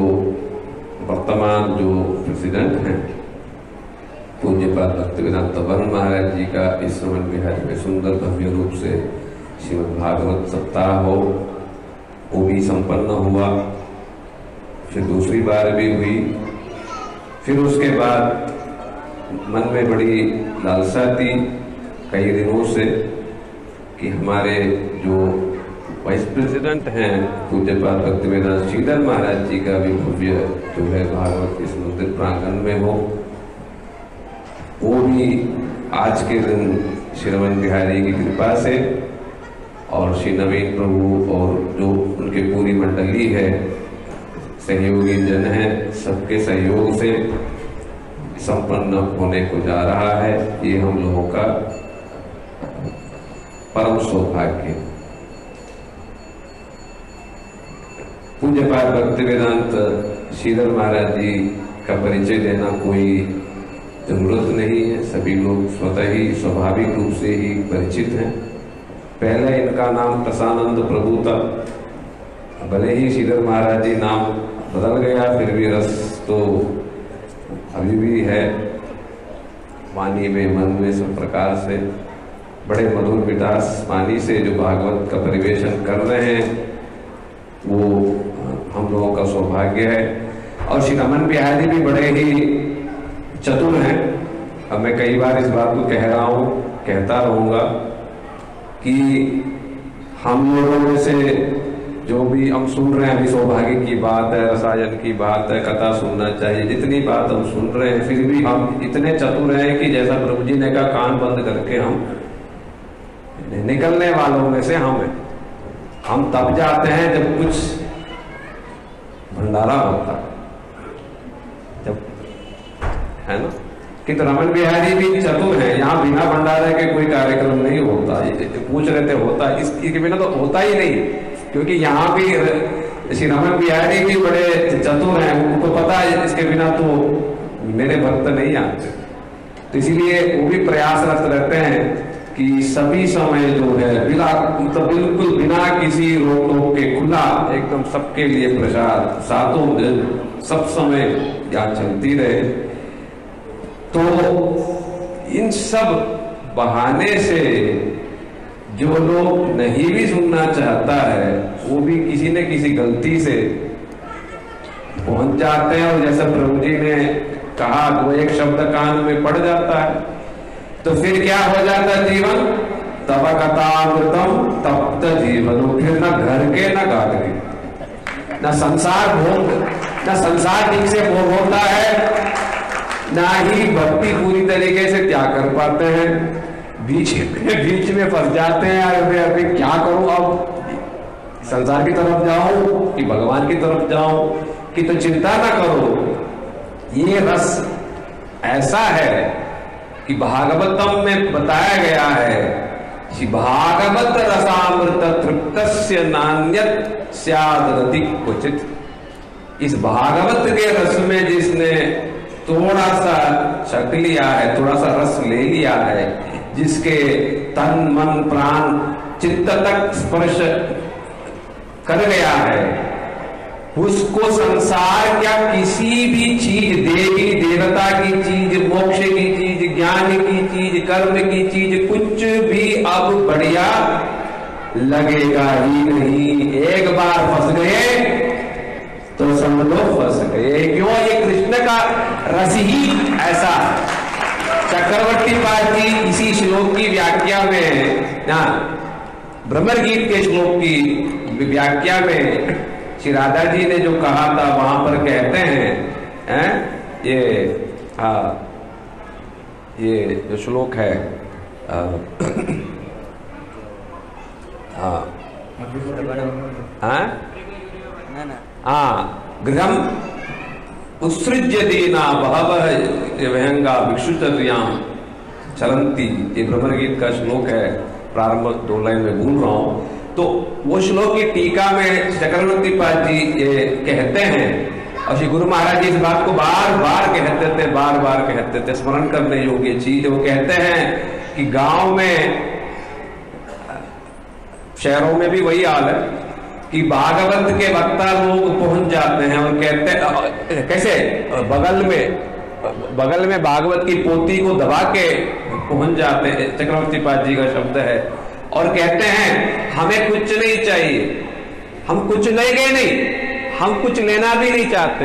वर्तमान जो प्रेसिडेंट हैं, पूज्यपाद भक्ति वेदांत वरुण महाराज जी का इस समन बिहार में सुंदर भव्य रूप से श्रीमद् भागवत सप्ताह हो। वो भी संपन्न हुआ। फिर दूसरी बार भी हुई। फिर उसके बाद मन में बड़ी लालसा थी कई दिनों से कि हमारे जो वाइस प्रेसिडेंट हैं पूज्यपाद भक्ति वेदांत श्रीधर महाराज जी का भी भव्य जो है भागवत इस मंदिर प्रांगण में हो। वो भी आज के दिन श्रीरमन बिहारी की कृपा से और श्री नवीन प्रभु और जो उनकी पूरी मंडली है, सहयोगी जन है, सबके सहयोग से संपन्न होने को जा रहा है। ये हम लोगों का परम सौभाग्य। पूज्य पाठ भक्ति वेदांत, श्रीधर महाराज जी का परिचय देना कोई ज़रूरत नहीं है। सभी लोग स्वतः ही, स्वाभाविक रूप से ही परिचित हैं। पहले इनका नाम प्रसानंद प्रभु था भले ही श्रीधर महाराज जी नाम बदल गया, फिर भी रस तो अभी भी है। वाणी में, मन में सब प्रकार से। बड़े मधुर मिठास वाणी से जो भागवत का परिवेशन कर रहे हैं, वो हम लोगों का सौभाग्य है। और श्री रमन बिहारी भी बड़े ही चतुर हैं। अब मैं कई बार इस बात को कह रहा हूँ, कहता रहूँगा कि हम लोगों में से जो भी हम सुन रहे हैं, अभी सौभाग्य की बात है, रसायन की बात है, कथा सुनना चाहिए। जितनी बात हम सुन रहे हैं, फिर भी हम इतने चतुर हैं कि जैसा प्रभु जी ने कहा, कान बंद करके हम निकलने वालों में से हम हैं। हम तब जाते हैं जब कुछ भंडारा होता है। जब है ना? कि तो रमन बिहारी भी चतुर है, यहाँ बिना भंडारे के कोई कार्यक्रम नहीं होता। ये पूछ रहे थे, होता इस, इसके बिना तो होता ही नहीं, क्योंकि यहाँ भी श्री रमन बिहारी भी बड़े चतुर हैं, उनको पता है, इसके बिना तो मेरे भक्त नहीं आते। तो इसीलिए वो भी प्रयासरत रहते हैं कि सभी समय जो है, बिना मतलब बिल्कुल बिना किसी रोक टोक के खुला, एकदम सबके लिए प्रसाद सातों सब समय यहाँ चलती रहे। तो इन सब बहाने से जो लोग नहीं भी सुनना चाहता है, वो भी किसी न किसी गलती से पहुँच जाते हैं। और जैसा प्रभु जी ने कहा वो एक शब्द कान में पड़ जाता है। तो फिर क्या हो जाता है जीवन? तब कथामृतम तप्त जीवन। फिर न घर के, न गाद के। न संसार भोग, न संसार ठीक से भोग होता है ना ही भक्ति पूरी तरीके से त्याग कर पाते हैं। बीच में बीच में फंस जाते हैं अरे अभी क्या करूँ अब? संसार की तरफ़ जाऊँ कि भगवान की तरफ़ जाऊँ? कि तो चिंता ना करो। ये रस ऐसा है कि भागवतम में बताया गया है कि भागवत रसामृत तृप्त नान्यत स्यादि क्वचित। इस भागवत के रस में जिसने थोड़ा सा छक लिया है थोड़ा सा रस ले लिया है, जिसके तन, मन, प्राण, चित्त तक स्पर्श कर गया है, उसको संसार क्या किसी भी चीज़, देवी, देवता की चीज़, मोक्ष की चीज़, ज्ञान की चीज़, कर्म की चीज़, कुछ भी अब बढ़िया लगेगा ही नहीं। एक बार फंस गए तो समझ लो फंस गए। क्यों? ये कृष्ण का रस ही ऐसा। चक्रवर्ती पाद जी इसी श्लोक की व्याख्या में ना भ्रमर गीत के श्लोक की व्याख्या में श्री राधा जी ने जो कहा था वहाँ पर कहते हैं हैं ये हा ये जो श्लोक है आ, हाँ? हाँ? गृहम उत्सृज्य बहव भिक्षुचर्याम चलंती ये का श्लोक है, प्रारंभ दो लाइन में भूल रहा हूँ। तो वो श्लोक की टीका में चक्रवर्ती पाद जी ये कहते हैं, और श्री गुरु महाराज जी इस बात को बार बार कहते थे बार बार कहते थे। स्मरण करने योग्य चीज़ वो कहते हैं कि गाँव में, शहरों में भी वही हाल है। कि भागवत के वक्ता लोग पहुँच जाते हैं और कहते कैसे? बगल में बगल में भागवत की पोती को दबा के पहुँच जाते हैं। चक्रवर्ती पाद जी का शब्द है। और कहते हैं, हमें कुछ नहीं चाहिए। हम कुछ नहीं गए नहीं। हम कुछ लेना भी नहीं चाहते।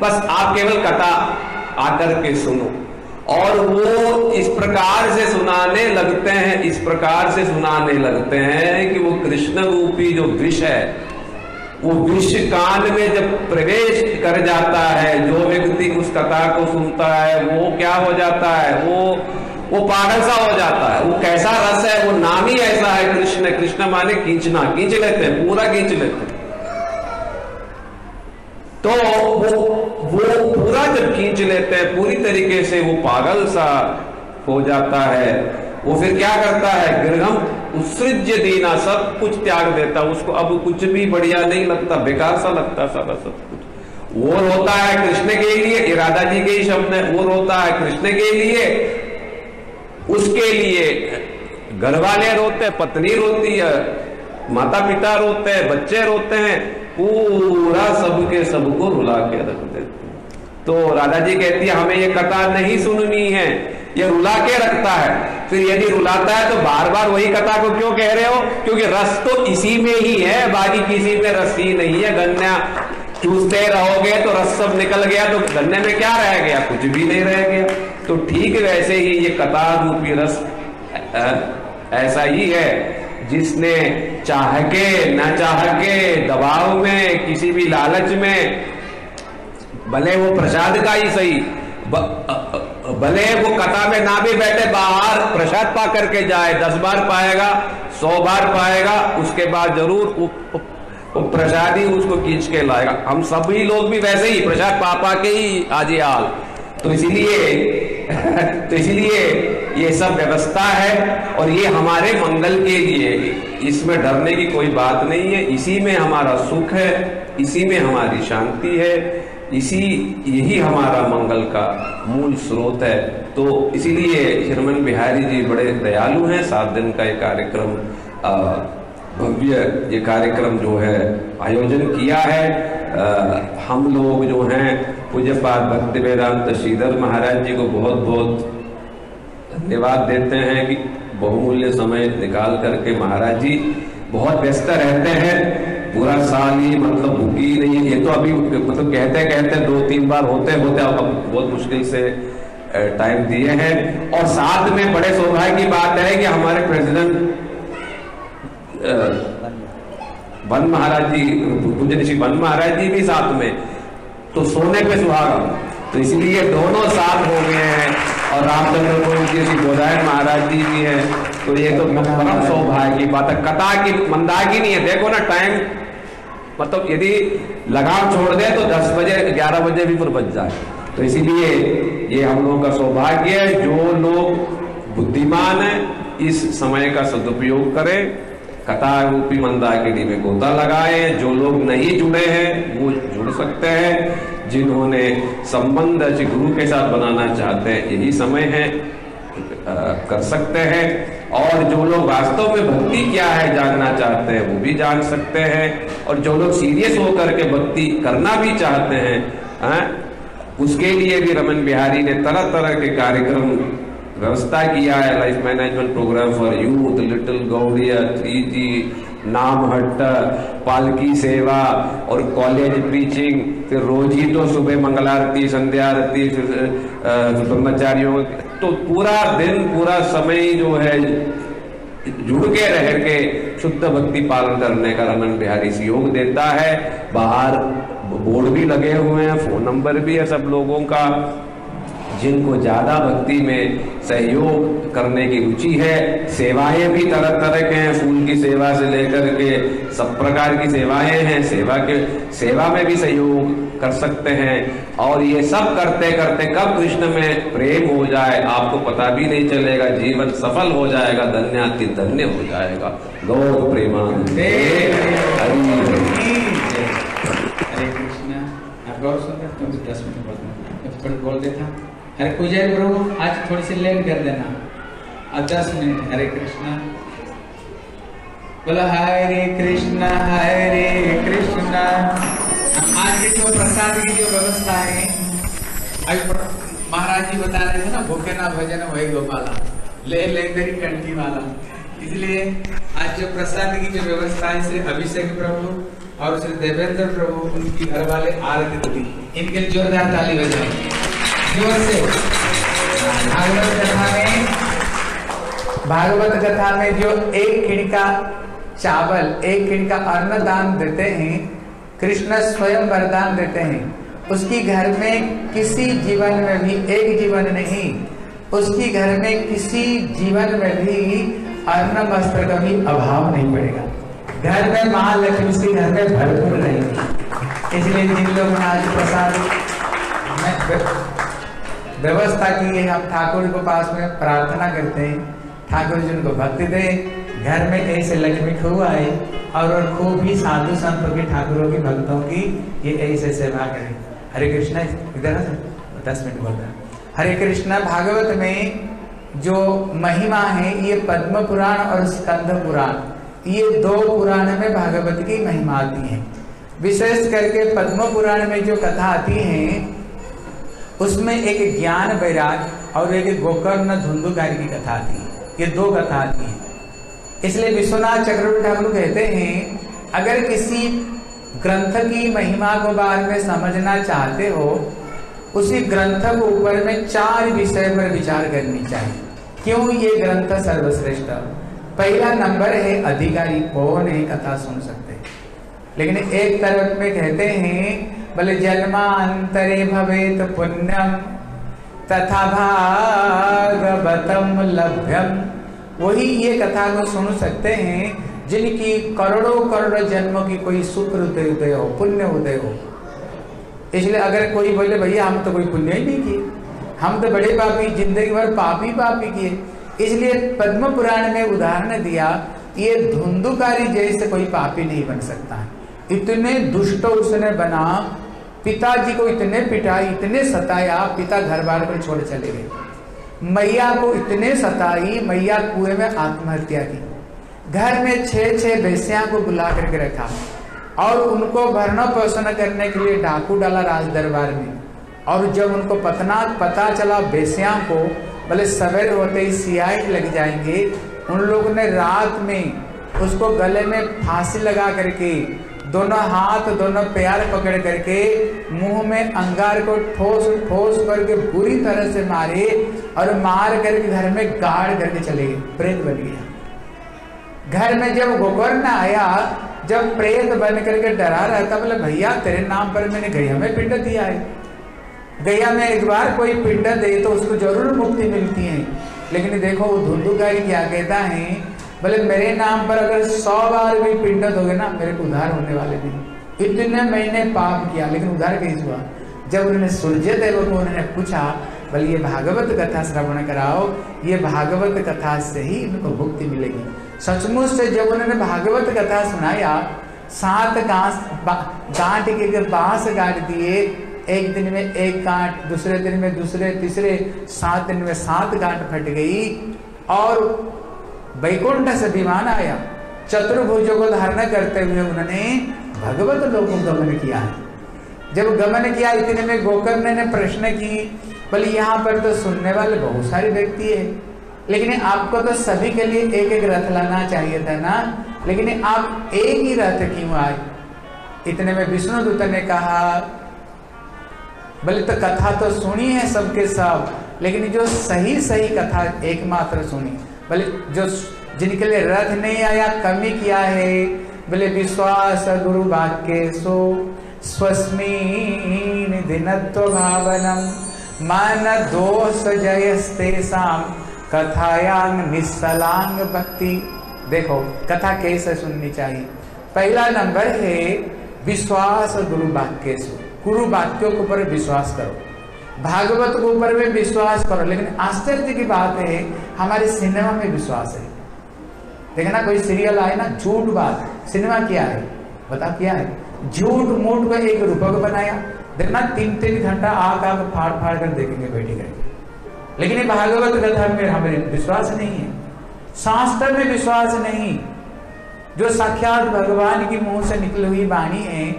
बस आप केवल कथा आकर के सुनो। और वो इस प्रकार से सुनाने लगते हैं, इस प्रकार से सुनाने लगते हैं कि वो कृष्ण रूपी जो विष है, वो विष कान में जब प्रवेश कर जाता है, जो व्यक्ति उस कथा को सुनता है, वो क्या हो जाता है? वो वो पागल सा हो जाता है। वो कैसा रस है? वो नाम ही ऐसा है कृष्ण। कृष्ण माने खींचना। खींच लेते हैं, पूरा खींच लेते हैं। तो वो वो पूरा जब खींच लेते हैं, पूरी तरीके से वो पागल सा हो जाता है। वो फिर क्या करता है? गृहम उत्सृज्य देना, सब कुछ त्याग देता उसको अब कुछ भी बढ़िया नहीं लगता, बेकार सा लगता सारा सब कुछ। वो रोता है कृष्ण के लिए, इरादा जी के ही शब्द है। वो रोता है कृष्ण के लिए, उसके लिए। घर वाले रोते पत्नी रोती है माता पिता रोते हैं, बच्चे रोते हैं। पूरा सबके सबको रुला के रख देते तो राधा जी कहती है, हमें ये कथा नहीं सुननी है, ये रुला के रखता है। फिर यदि रुलाता है तो बार बार वही कथा को क्यों कह रहे हो? क्योंकि रस तो इसी में ही है, बाकी किसी में रस ही नहीं है, गन्ना चूसते रहोगे तो रस सब निकल गया तो गन्ने में क्या रह गया? कुछ भी नहीं रह गया। तो ठीक वैसे ही ये कथा रूपी रस ऐसा ही है। जिसने चाह के न चाह के दबाव में, किसी भी लालच में, भले वो प्रसाद का ही सही भले वो कथा में ना भी बैठे, बाहर प्रसाद पा करके जाए, दस बार पाएगा, सौ बार पाएगा, उसके बाद ज़रूर वो प्रसाद ही उसको खींच के लाएगा। हम सभी लोग भी वैसे ही, प्रसाद पा पा के ही आज हाल। तो इसीलिए तो इसीलिए ये सब व्यवस्था है और ये हमारे मंगल के लिए इसमें डरने की कोई बात नहीं है। इसी में हमारा सुख है, इसी में हमारी शांति है, इसी, यही हमारा मंगल का मूल स्रोत है। तो इसीलिए श्रीमन बिहारी जी बड़े दयालु हैं। सात दिन का ये कार्यक्रम भव्य ये कार्यक्रम जो है आयोजन किया है। आ, हम लोग जो हैं पूज्य पाद भक्ति वेदांत श्रीधर महाराज जी को बहुत बहुत धन्यवाद देते हैं कि बहुमूल्य समय निकाल करके महाराज जी बहुत व्यस्त रहते हैं। पूरा साल ही मतलब भूखी नहीं ये तो अभी मतलब कहते कहते दो तीन बार होते होते अब बहुत मुश्किल से टाइम दिए हैं। और साथ में बड़े सौभाग्य की बात है कि हमारे प्रेसिडेंट वन महाराज जी श्री वन महाराज जी भी साथ में। तो सोने पे सुहागा। तो इसलिए दोनों साथ हो गए हैं और रामचंद्र गोविंद जी श्री गोदायन महाराज जी भी हैं। तो ये तो परम सौभाग्य की बात है। कथा की मंदागी नहीं है। देखो ना टाइम। मतलब यदि लगाम छोड़ दे तो 10 बजे 11 बजे भी फिर बच जाए। तो इसीलिए ये हम लोगों का सौभाग्य है। जो लोग बुद्धिमान है, इस समय का सदुपयोग करें। कथा रूपी मंदाकिनी में गोता लगाए जो लोग नहीं जुड़े हैं वो जुड़ सकते हैं। जिन्होंने संबंध गुरु के साथ बनाना चाहते हैं यही समय है आ, कर सकते हैं। और जो लोग वास्तव में भक्ति क्या है जानना चाहते हैं वो भी जान सकते हैं। और जो लोग सीरियस होकर के भक्ति करना भी चाहते हैं हैं, उसके लिए भी रमन बिहारी ने तरह तरह के कार्यक्रम व्यवस्था किया है life management program for youth little Gaudiya three जी नाम हट्ट पालकी सेवा और कॉलेज प्रीचिंग फिर रोज ही तो सुबह मंगलारती संध्या आरती ब्रह्मचारियों तो पूरा दिन, पूरा समय जो है, जुड़ के रह के, शुद्ध भक्ति पालन करने का रमन बिहारी सहयोग देता है। बाहर बोर्ड भी लगे हुए हैं फ़ोन नंबर भी है सब लोगों का। जिनको ज़्यादा भक्ति में सहयोग करने की रुचि है, सेवाएँ भी तरह तरह के हैं, फूल की सेवा से लेकर के सब प्रकार की सेवाएँ हैं, सेवा के, सेवा में भी सहयोग कर सकते हैं। और ये सब करते करते कब कृष्ण में प्रेम हो जाए, आपको पता भी नहीं चलेगा, जीवन सफल हो जाएगा, धन्याति धन्य हो जाएगा। लोग प्रेमानंदे हरि कृष्णा। आप गौर सुनते तुम भी दस मिनट बोल देता अरे पुजारी प्रभु, आज थोड़ी सी लेट कर देना। अब दस मिनट। हरे कृष्णा। बोलो, हरे कृष्णा हरे कृष्णा। आज की जो प्रसाद की जो व्यवस्था है अभी महाराज जी बता रहे थे ना भूखे ना भजन वही गोपाला। ले ले तेरी कंठी वाला। इसलिए आज जो प्रसाद की जो व्यवस्था है, श्री अभिषेक प्रभु और श्री देवेंद्र प्रभु, उनकी घर वाले आरती दी। इनके जोरदार ताली बजाएँ ज़ोर से भागवत कथा में, भागवत कथा में जो एक खिड़का, चावल, एक खिड़का अन्न दान देते हैं, कृष्ण स्वयं वरदान देते हैं। उसकी घर में किसी जीवन में भी एक जीवन नहीं, उसकी घर में किसी जीवन में भी अन्न, वस्त्र का भी अभाव नहीं पड़ेगा। घर में महालक्ष्मी उसके घर में भरपूर रहेगी। इसलिए जिन लोगों आज प्रसाद व्यवस्था की है। हम ठाकुर को पास में प्रार्थना करते हैं। ठाकुर जी उनको भक्ति दे। घर में ऐसे लक्ष्मी खूब आए और और खूब ही साधु संतों की ठाकुरों की भक्तों की ये ऐसे सेवा करें। हरे कृष्णा, इधर। दस मिनट बोल रहा हरे कृष्णा, भागवत में जो महिमा है, ये पद्म पुराण और स्कंद पुराण, ये दो पुराण में भागवत की महिमा आती है। विशेष करके पद्म पुराण में जो कथा आती है उसमें एक ज्ञान वैराग और एक गोकर्ण धुंधुकारी की कथा आती है ये दो कथा आती इसलिए विश्वनाथ चक्रवर्ती ठाकुर कहते हैं, अगर किसी ग्रंथ की महिमा को बारे में समझना चाहते हो, उसी ग्रंथ को ऊपर में चार विषय पर विचार करनी चाहिए। क्यों ये ग्रंथ सर्वश्रेष्ठ? पहला नंबर है, अधिकारी कौन है, कथा सुन सकते। लेकिन एक तरफ़ में कहते हैं बोले जन्मांतरे भवेत पुण्यम। तथा भागवतम लभ्यम। वही ये कथा को सुन सकते हैं, जिनकी करोड़ों करोड़ जन्मों की कोई शुक्र उदय उदय हो, पुण्य उदय हो। इसलिए अगर कोई बोले, भैया, हम तो कोई पुण्य ही नहीं किए। हम तो बड़े पापी, ज़िंदगी भर पापी पापी किए। इसलिए पद्म पुराण में उदाहरण दिया, ये धुंधुकारी जैसे कोई पापी नहीं बन सकता। है इतने दुष्ट उसने बना पिताजी को इतने पिटाई, इतने सताया पिता घर बार पर छोड़ चले गए। मैया को इतने सताई, मैया कुएँ में आत्महत्या की। घर में छह छह भैंसिया को बुला करके रखा। और उनको भरण पोषण करने के लिए डाकू डाला राज दरबार में। और जब उनको पतना पता चला बेसिया को, बोले, सवेर होते ही सियाई लग जाएँगे। उन लोगों ने रात में उसको गले में फांसी लगा करके दोनों हाथ, दोनों प्यार पकड़ करके मुँह में अंगार को ठोस ठोस करके बुरी तरह से मारे और मार करके घर में गाड़ करके चले गए। प्रेत बन गया। घर में जब गोकर्ण आया, जब प्रेत बन करके डरा रहा था, बोले, भैया, तेरे नाम पर मैंने गैया में पिंड दिया है। गैया में एक बार कोई पिंड दे तो उसको ज़रूर मुक्ति मिलती है। लेकिन देखो, वो धुंधुकारी क्या कहता है बोले मेरे नाम पर अगर सौ बार भी पिंडत हो गए ना, मेरे को उधार होने वाले नहीं इतने मैंने पाप किया, लेकिन उधार कैसे हुआ? जब उन्होंने सूर्य देव को उन्होंने पूछा बोले ये भागवत कथा श्रवण कराओ, ये भागवत कथा से ही इनको मुक्ति मिलेगी। सचमुच से जब उन्होंने भागवत कथा सुनाया, सात गांस गांठ के बाँस गाड़ दिए। एक दिन में एक गांठ, दूसरे दिन में दूसरे, तीसरे, सात दिन में सात गांठ फट गई। और वैकुंठ से विमान आया चतुर्भुजों को धारण करते हुए उन्होंने भगवत लोक गमन किया जब गमन किया, इतने में गोकर्ण ने प्रश्न की, बोले, यहाँ पर तो सुनने वाले बहुत सारे व्यक्ति है। लेकिन आपको तो सभी के लिए एक एक रथ लाना चाहिए था ना? लेकिन आप एक ही रथ क्यों आए? इतने में विष्णु दूत ने कहा, बोले तो कथा तो सुनी है सबके सब, लेकिन जो सही सही कथा एकमात्र सुनी। बोले जो जिनके लिए रथ नहीं आया, कमी किया है बोले विश्वास गुरु वाक्य सो, स्वस्मीन दिनत्व भावनम, मन दोष जयस्ते शाम कथायांग निस्सलांग भक्ति। देखो, कथा कैसे सुननी चाहिए? पहला नंबर है, विश्वास गुरु वाक्य से। गुरु वाक्यों के ऊपर विश्वास करो। भागवत के ऊपर में विश्वास करो, लेकिन आश्चर्य की बात है, हमारे सिनेमा में विश्वास है। देखना कोई सीरियल आए ना, झूठ बात। सिनेमा क्या है? बता क्या है? झूठ मूठ को एक रूपक बनाया। देखना तीन तीन घंटा आग आग फाड़ फाड़ कर देखेंगे बैठी गए लेकिन भागवत कथा में हमें विश्वास नहीं है। शास्त्र में विश्वास नहीं। जो साक्षात भगवान की मुँह से निकली हुई वाणी है,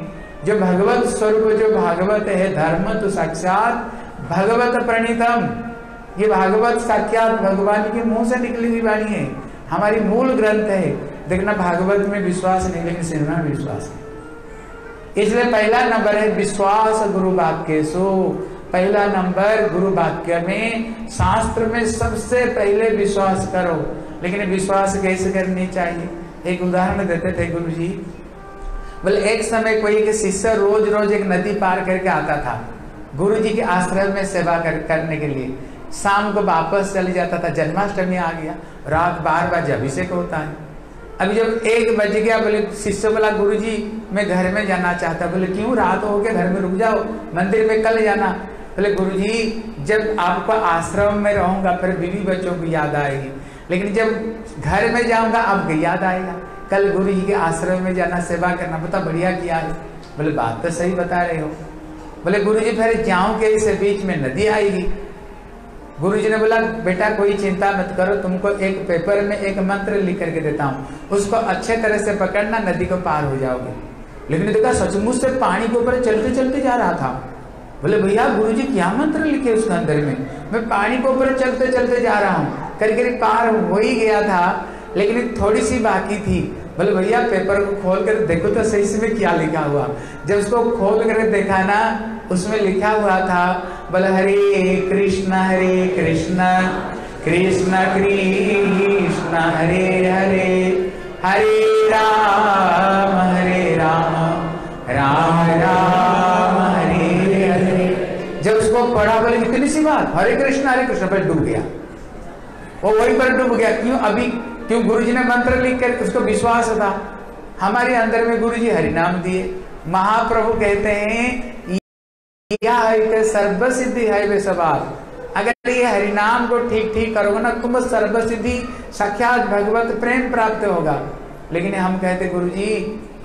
जो भगवत स्वरूप, जो भागवत है, धर्म तो साक्षात भगवत प्रणीतम। ये भागवत साक्षात भगवान के मुँह से निकली हुई वाणी है। हमारी मूल ग्रंथ है। देखना, भागवत में विश्वास नहीं लेकिन विश्वास है। इसलिए पहला नंबर है, विश्वास गुरु वाक्य सो। पहला नंबर गुरु वाक्य में, शास्त्र में सबसे पहले विश्वास करो। लेकिन विश्वास कैसे करनी चाहिए? एक उदाहरण देते थे गुरु जी बोले, एक समय कोई शिष्य रोज रोज एक नदी पार करके आता था। गुरु जी के आश्रम में सेवा कर, करने के लिए। शाम को वापस चले जाता था जन्माष्टमी आ गया रात बार बार अभिषेक होता है। अभी जब एक बज गया बोले शिष्य बोला गुरु जी मैं घर में जाना चाहता बोले क्यों? रात हो गया घर में रुक जाओ मंदिर में कल जाना। बोले गुरु जी जब आपको आश्रम में रहूँगा फिर बीवी बच्चों की याद आएगी। लेकिन जब घर में जाऊँगा आपको याद आएगा। कल गुरु जी के आश्रम में जाना सेवा करना पता बढ़िया किया बोले बात तो सही बता रहे हो। बोले गुरु जी फिर जाऊँ के इस बीच में नदी आएगी? गुरु जी ने बोला, बेटा, कोई चिंता मत करो, तुमको एक पेपर में एक मंत्र लिख करके देता हूँ। उसको अच्छे तरह से पकड़ना, नदी को पार हो जाओगे। लेकिन देखा, सचमुच से पानी के ऊपर चलते चलते जा रहा था। बोले, भैया गुरु जी क्या मंत्र लिखे उसके अंदर में? मैं पानी के ऊपर चलते चलते जा रहा हूँ। करीब करीब पार हो ही गया था, लेकिन थोड़ी सी बाकी थी। बोले, भैया पेपर को खोल कर देखो तो सही से क्या लिखा हुआ। जब उसको खोल कर देखा ना, उसमें लिखा हुआ था, बोले, हरे कृष्ण हरे कृष्ण कृष्ण कृष्ण, हरे हरे हरे राम हरे राम राम राम, हरे हरे। जब उसको पढ़ा, बोले, इतनी सी बात, हरे कृष्ण हरे कृष्ण पर डूब गया। वो वहीं पर डूब गया। क्यों? अभी क्यों गुरु जी ने मंत्र लिख कर उसको विश्वास था? हमारे अंदर में गुरु जी हरिनाम दिए। महाप्रभु कहते हैं, यह सर्व सिद्धि है वे सवाल अगर ये हरिनाम को ठीक ठीक करोगे ना, तुम सर्व सिद्धि साक्षात भगवत प्रेम प्राप्त होगा। लेकिन हम कहते गुरु जी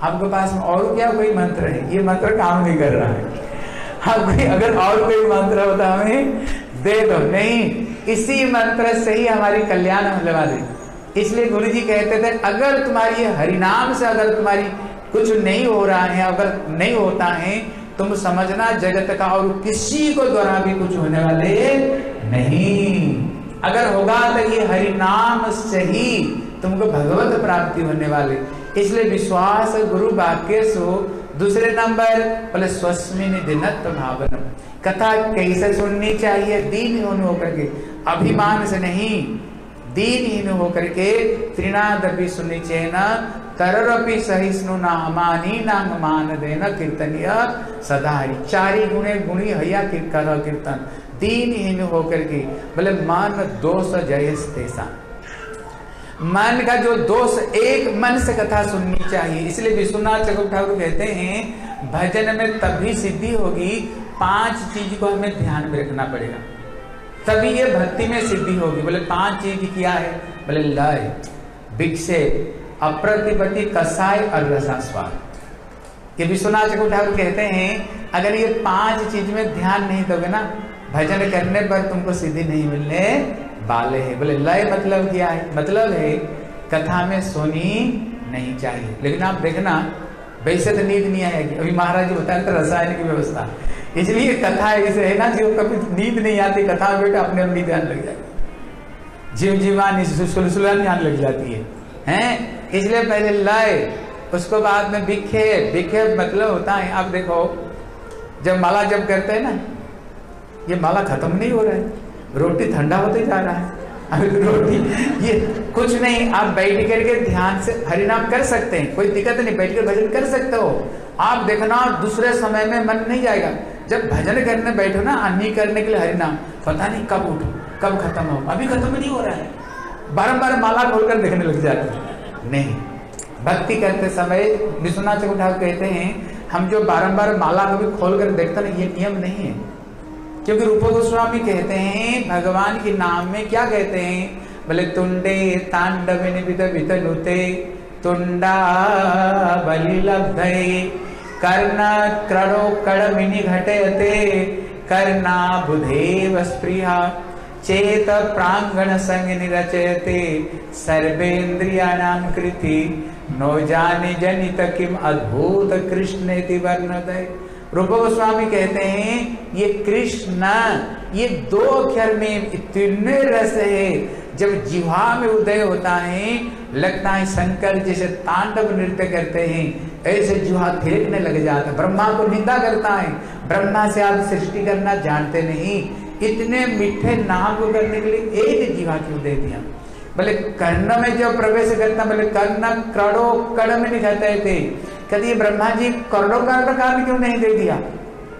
आपके पास में और क्या कोई मंत्र है? ये मंत्र काम नहीं कर रहा है। हाँ कोई अगर और कोई मंत्र होता हमें, दे दो। नहीं, इसी मंत्र से ही हमारी कल्याण होने वाली इसलिए गुरु जी कहते थे, अगर तुम्हारी हरिनाम से अगर तुम्हारी कुछ नहीं हो रहा है, अगर नहीं होता है, तुम समझना जगत का और किसी को द्वारा भी कुछ होने वाले नहीं। अगर होगा तो ये हरिनाम से ही तुमको भगवत प्राप्ति होने वाले। इसलिए विश्वास गुरु वाक्य सो, दूसरे नंबर, बोले, स्वस्मिन दिनत्व भावन कथा कैसे सुननी चाहिए? दीन होकर के। अभिमान से नहीं। दीनहीन होकर के त्रिनादपि सुनिचेन तररपि सहिष्णु नामानी नांग मान देन कीर्तनीय सदा हरि चारी गुणे गुणी हया कर कीर्तन। दीनहीन होकर के बोले, मन दोष जयस तेसा। मन का जो दोष एक मन से कथा सुननी चाहिए, इसलिए विश्वनाथ चकुर ठाकुर कहते हैं, भजन में तभी सिद्धि होगी, पाँच चीज़ को हमें ध्यान में रखना पड़ेगा। तभी ये भक्ति में सिद्धि होगी। बोले, पाँच चीज़ क्या है। बोले, लय विक्षेप अप्रतिपति कसाय और रसास्वाद। ये विश्वनाथ चकुर ठाकुर कहते हैं, अगर ये पाँच चीज़ में ध्यान नहीं दोगे ना, भजन करने पर तुमको सिद्धि नहीं मिलने वाले है। बोले, लय मतलब क्या है? मतलब है, कथा में सोनी नहीं चाहिए। लेकिन आप देखना वैसे तो नींद नहीं आएगी। अभी महाराज जी रसायन की व्यवस्था। इसलिए कथा ऐसे है ना, जो कभी नींद नहीं आती, कथा बेटा अपने अपनी ध्यान लग जाती जिम जिमानी सुलसुलान ध्यान लग जाती है। हैं? इसलिए पहले लय उसको बाद में बिखे। बिखे मतलब होता है, आप देखो, जब माला जब करते हैं ना, ये माला खत्म नहीं हो रहा है। रोटी ठंडा होते जा रहा है। रोटी ये कुछ नहीं, आप बैठ करके ध्यान से हरिनाम कर सकते हैं। कोई दिक्कत नहीं, बैठ कर भजन कर सकते हो। आप देखना दूसरे समय में मन नहीं जाएगा। जब भजन करने बैठो ना, अन्य करने के लिए हरिनाम, पता नहीं कब उठो, कब खत्म हो। अभी खत्म नहीं हो रहा है। बारम्बार माला खोलकर देखने लग जाते नहीं। भक्ति करते समय विश्वनाथ ठाकुर कहते हैं, हम जो बारंबार माला कभी खोल कर देखते ना ये नियम नहीं है। क्योंकि रूप गोस्वामी कहते हैं, भगवान के नाम में क्या कहते हैं? बोले, तुंडे तांडव वितनुते तुंडा बलि कर्ण क्रडो कड़मिनि घटयते, कर्णा बुधेव स्पृहा, चेत प्रांगण संग निरचयते, सर्वेन्द्रियाणां कृति, नो जाने जनित किम अद्भुत कृष्ण वर्णदय रूप गोस्वामी कहते हैं, ये कृष्ण, ये दो अक्षर में इतने रस है। जब जिहा में उदय होता है, लगता है शंकर जैसे तांडव नृत्य करते हैं, ऐसे जुहा थिरकने लग जाता है। ब्रह्मा को निंदा करता है, ब्रह्मा से आप सृष्टि करना जानते नहीं। इतने मीठे नाम को करने के लिए एक जीवा क्यों दे दिया? बोले कर्ण में जो प्रवेश करता, बोले कर्ण कड़ो कड़ में नहीं कहते थे। कहते ब्रह्मा जी करोड़ों करोड़ काल क्यों नहीं दे दिया?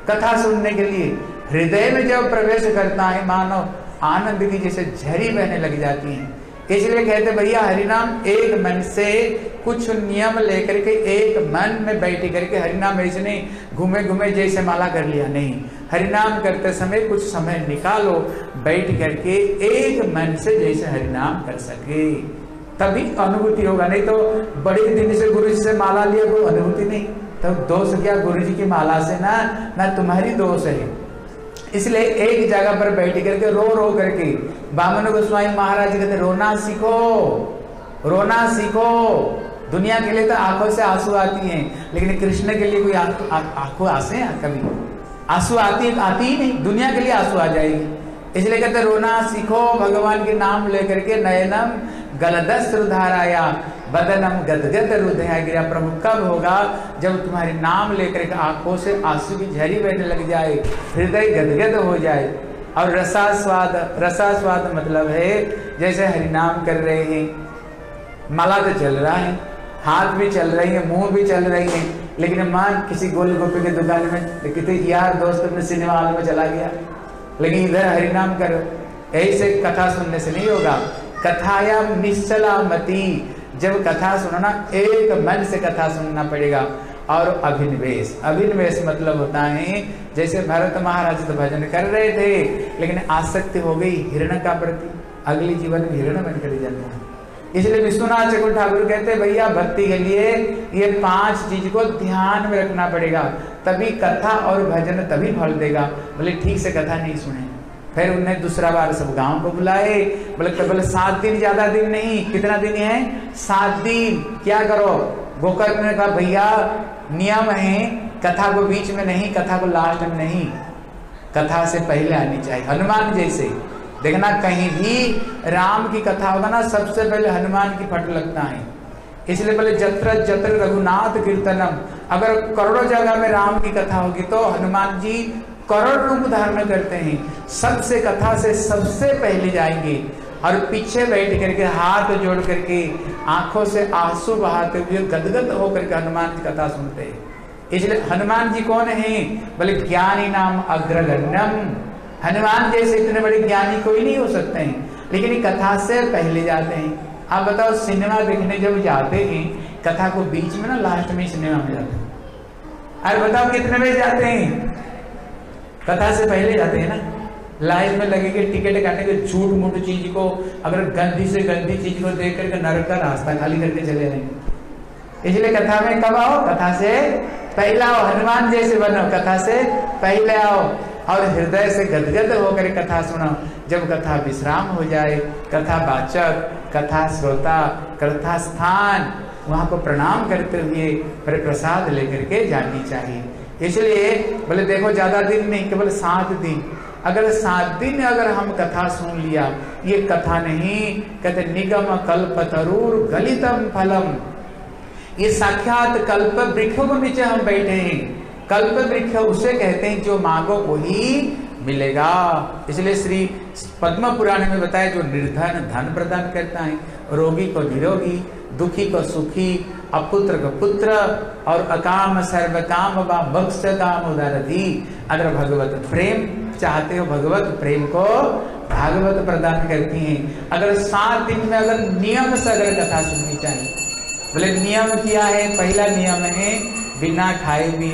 कथा सुनने के लिए। हृदय में जब प्रवेश करता है मानव आनंद की जैसे झरी बहने लग जाती है। इसलिए कहते भैया, हरिनाम एक मन से कुछ नियम लेकर के एक मन में बैठ करके हरिनाम ऐसे नहीं घूमे घूमे जैसे माला कर लिया। नहीं, हरिनाम करते समय कुछ समय निकालो, बैठ करके एक मन से जैसे हरिनाम कर सके। तभी अनुभूति होगा। नहीं तो बड़े दिन से गुरु जी से माला लिया कोई अनुभूति नहीं। तब दोष क्या? गुरु जी की माला से ना ना तुम्हारी दोष है। इसलिए एक जगह पर बैठ करके रो रो करके बामन गोस्वामी महाराज कहते, रोना सीखो रोना सीखो। दुनिया के लिए तो आँखों से आँसू आती हैं, लेकिन कृष्ण के लिए कोई आँखों आंसे हैं कभी? आँसू आती आती ही नहीं, दुनिया के लिए आँसू आ जाएगी। इसलिए कहते, रोना सीखो, भगवान के नाम लेकर के नयनम गलदस्त्र धाराया बदनम गदगद गिरा प्रभु कब होगा? जब तुम्हारे नाम लेकर आँखों से आँसू की झरी बहने लग जाए, हृदय गदगद हो जाए। और रसास्वाद रसास्वाद मतलब है, जैसे हरिनाम कर रहे हैं, माला तो चल रहा है, हाथ भी चल रही है, मुँह भी चल रही है, लेकिन मान किसी गोल गोपी की दुकान में कितने यार दोस्त अपने सिनेमा हॉल में चला गया। लेकिन इधर हरिनाम करो, ऐसे कथा सुनने से नहीं होगा। कथाया निश्चला मती जब कथा सुनना, एक मन से कथा सुनना पड़ेगा। और अभिनिवेश। अभिनिवेश मतलब होता है, जैसे भरत महाराज तो भजन कर रहे थे, लेकिन आसक्ति हो गई हिरण का प्रति। अगले जीवन में हिरण बनकर जन्म इसलिए विश्वनाथ चकुर ठाकुर कहते भैया, भक्ति के लिए ये पाँच चीज़ को ध्यान में रखना पड़ेगा। तभी कथा और भजन तभी फल देगा। बोले ठीक से कथा नहीं सुने फिर उन्हें दूसरा बार सब गाँव को बुलाए। बोले तो बोले सात दिन, ज़्यादा दिन नहीं, कितना दिन है? सात दिन, क्या करो? गोकर्ण ने कहा, भैया, नियम है, कथा को बीच में नहीं, कथा को लास्ट में नहीं। कथा से पहले आनी चाहिए, हनुमान जैसे। देखना, कहीं भी राम की कथा होगा ना, सबसे पहले हनुमान की फट लगता है। इसलिए पहले जत्र जत्र रघुनाथ कीर्तनम। अगर करोड़ों जगह में राम की कथा होगी तो हनुमान जी करोड़ रूप धारण करते हैं। सबसे कथा से सबसे पहले जाएँगे और पीछे बैठ करके, हाथ जोड़ करके, आँखों से आँसू बहाते हुए गदगद होकर के हनुमान की कथा सुनते हैं। इसलिए हनुमान जी कौन है? बोले, ज्ञानी नाम अग्रगण्यम। हनुमान जैसे इतने बड़े ज्ञानी कोई नहीं हो सकते हैं। लेकिन कथा से पहले जाते हैं। आप बताओ, सिनेमा देखने जब जाते हैं, कथा को बीच में ना लास्ट में सिनेमा में जाते हैं। अरे बताओ, कितने बजे जाते हैं? कथा से पहले जाते हैं ना। लाइन में लगेंगे टिकट काटने के झूठ मूठ चीज़ को अगर गंदी से गंदी चीज़ को देख करके नरक का रास्ता खाली करके चले जाएँगे इसलिए कथा में कब आओ? कथा से पहले आओ, हनुमान जैसे बनो। कथा से पहले आओ और हृदय से गदगद होकर कथा सुनो। जब कथा विश्राम हो जाए, कथा वाचक, कथा श्रोता, कथा स्थान, वहाँ को प्रणाम करते हुए प्रसाद लेकर के जानी चाहिए। इसलिए बोले, देखो, ज़्यादा दिन नहीं, केवल सात दिन। अगर सात दिन अगर हम कथा सुन लिया, ये कथा नहीं, कहते, निगम कल्प तरूर गलितम फलम। ये साक्षात कल्प वृक्ष को नीचे हम बैठे हैं। कल्प वृक्ष उसे कहते हैं, जो मांगो वही मिलेगा। इसलिए श्री पद्म पुराण में बताया, जो निर्धन धन प्रदान करता है, रोगी को निरोगी दुखी को सुखी अपुत्र को पुत्र, और अकाम सर्व काम व बक्ष काम उदारधी अगर भगवत प्रेम चाहते हो, भगवत प्रेम को भागवत प्रदान करती हैं। अगर सात दिन में अगर नियम से अगर कथा सुननी चाहिए, बोले नियम क्या है? पहला नियम है, बिना खाए भी।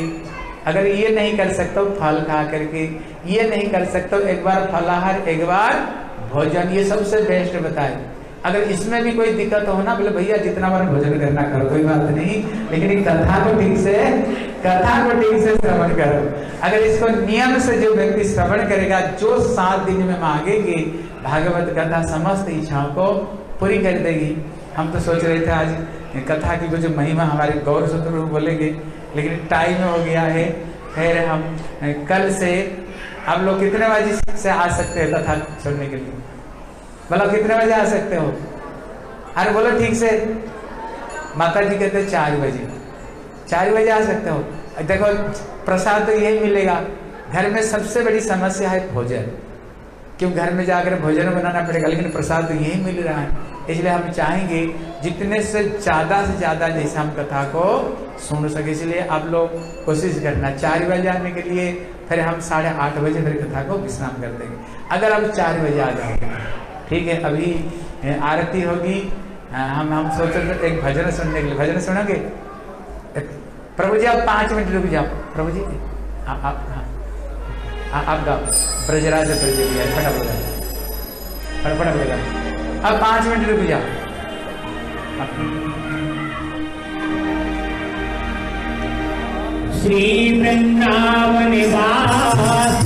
अगर ये नहीं कर सकते फल खा करके। ये नहीं कर सकते एक बार फलाहार, एक बार भोजन, ये सबसे बेस्ट बताए। अगर इसमें भी कोई दिक्कत हो ना, बोले भैया जितना बार भोजन करना करो, कोई बात नहीं, लेकिन कथा को ठीक से, कथा को ठीक से श्रवण करो। अगर इसको नियम से जो व्यक्ति श्रवण करेगा, जो सात दिन में मांगेंगे, भागवत कथा समस्त इच्छाओं को पूरी कर देगी। हम तो सोच रहे थे आज कथा की कुछ महिमा हमारे गौर सूत्र बोलेंगे, लेकिन टाइम हो गया है। फिर हम, कल से, आप लोग कितने बजे से आ सकते हैं कथा सुनने के लिए? बोलो, कितने बजे आ सकते हो? अरे बोलो, ठीक से। माता जी कहते, चार बजे। चार बजे आ सकते हो। देखो, प्रसाद तो यही मिलेगा। घर में सबसे बड़ी समस्या है भोजन। क्यों, घर में जाकर भोजन बनाना पड़ेगा, लेकिन प्रसाद तो यही मिल रहा है। इसलिए हम चाहेंगे, जितने से ज़्यादा से ज़्यादा जैसे हम कथा को सुन सके। इसलिए आप लोग कोशिश करना, चार बजे आने के लिए, फिर हम साढ़े आठ बजे फिर कथा को विश्राम कर देंगे। अगर आप चार बजे आ जाओगे। ठीक है, अभी आरती होगी। हम हम सोच रहे एक भजन सुनने के लिए। भजन सुनोगे? प्रभु जी, आप पाँच मिनट रुक जाओ। प्रभु जी आप आप गाओ। ब्रजराज ब्रज फटाफट फटाफट बोलेगा अब पाँच मिनट रुक जाओ। श्री वृंदावन वास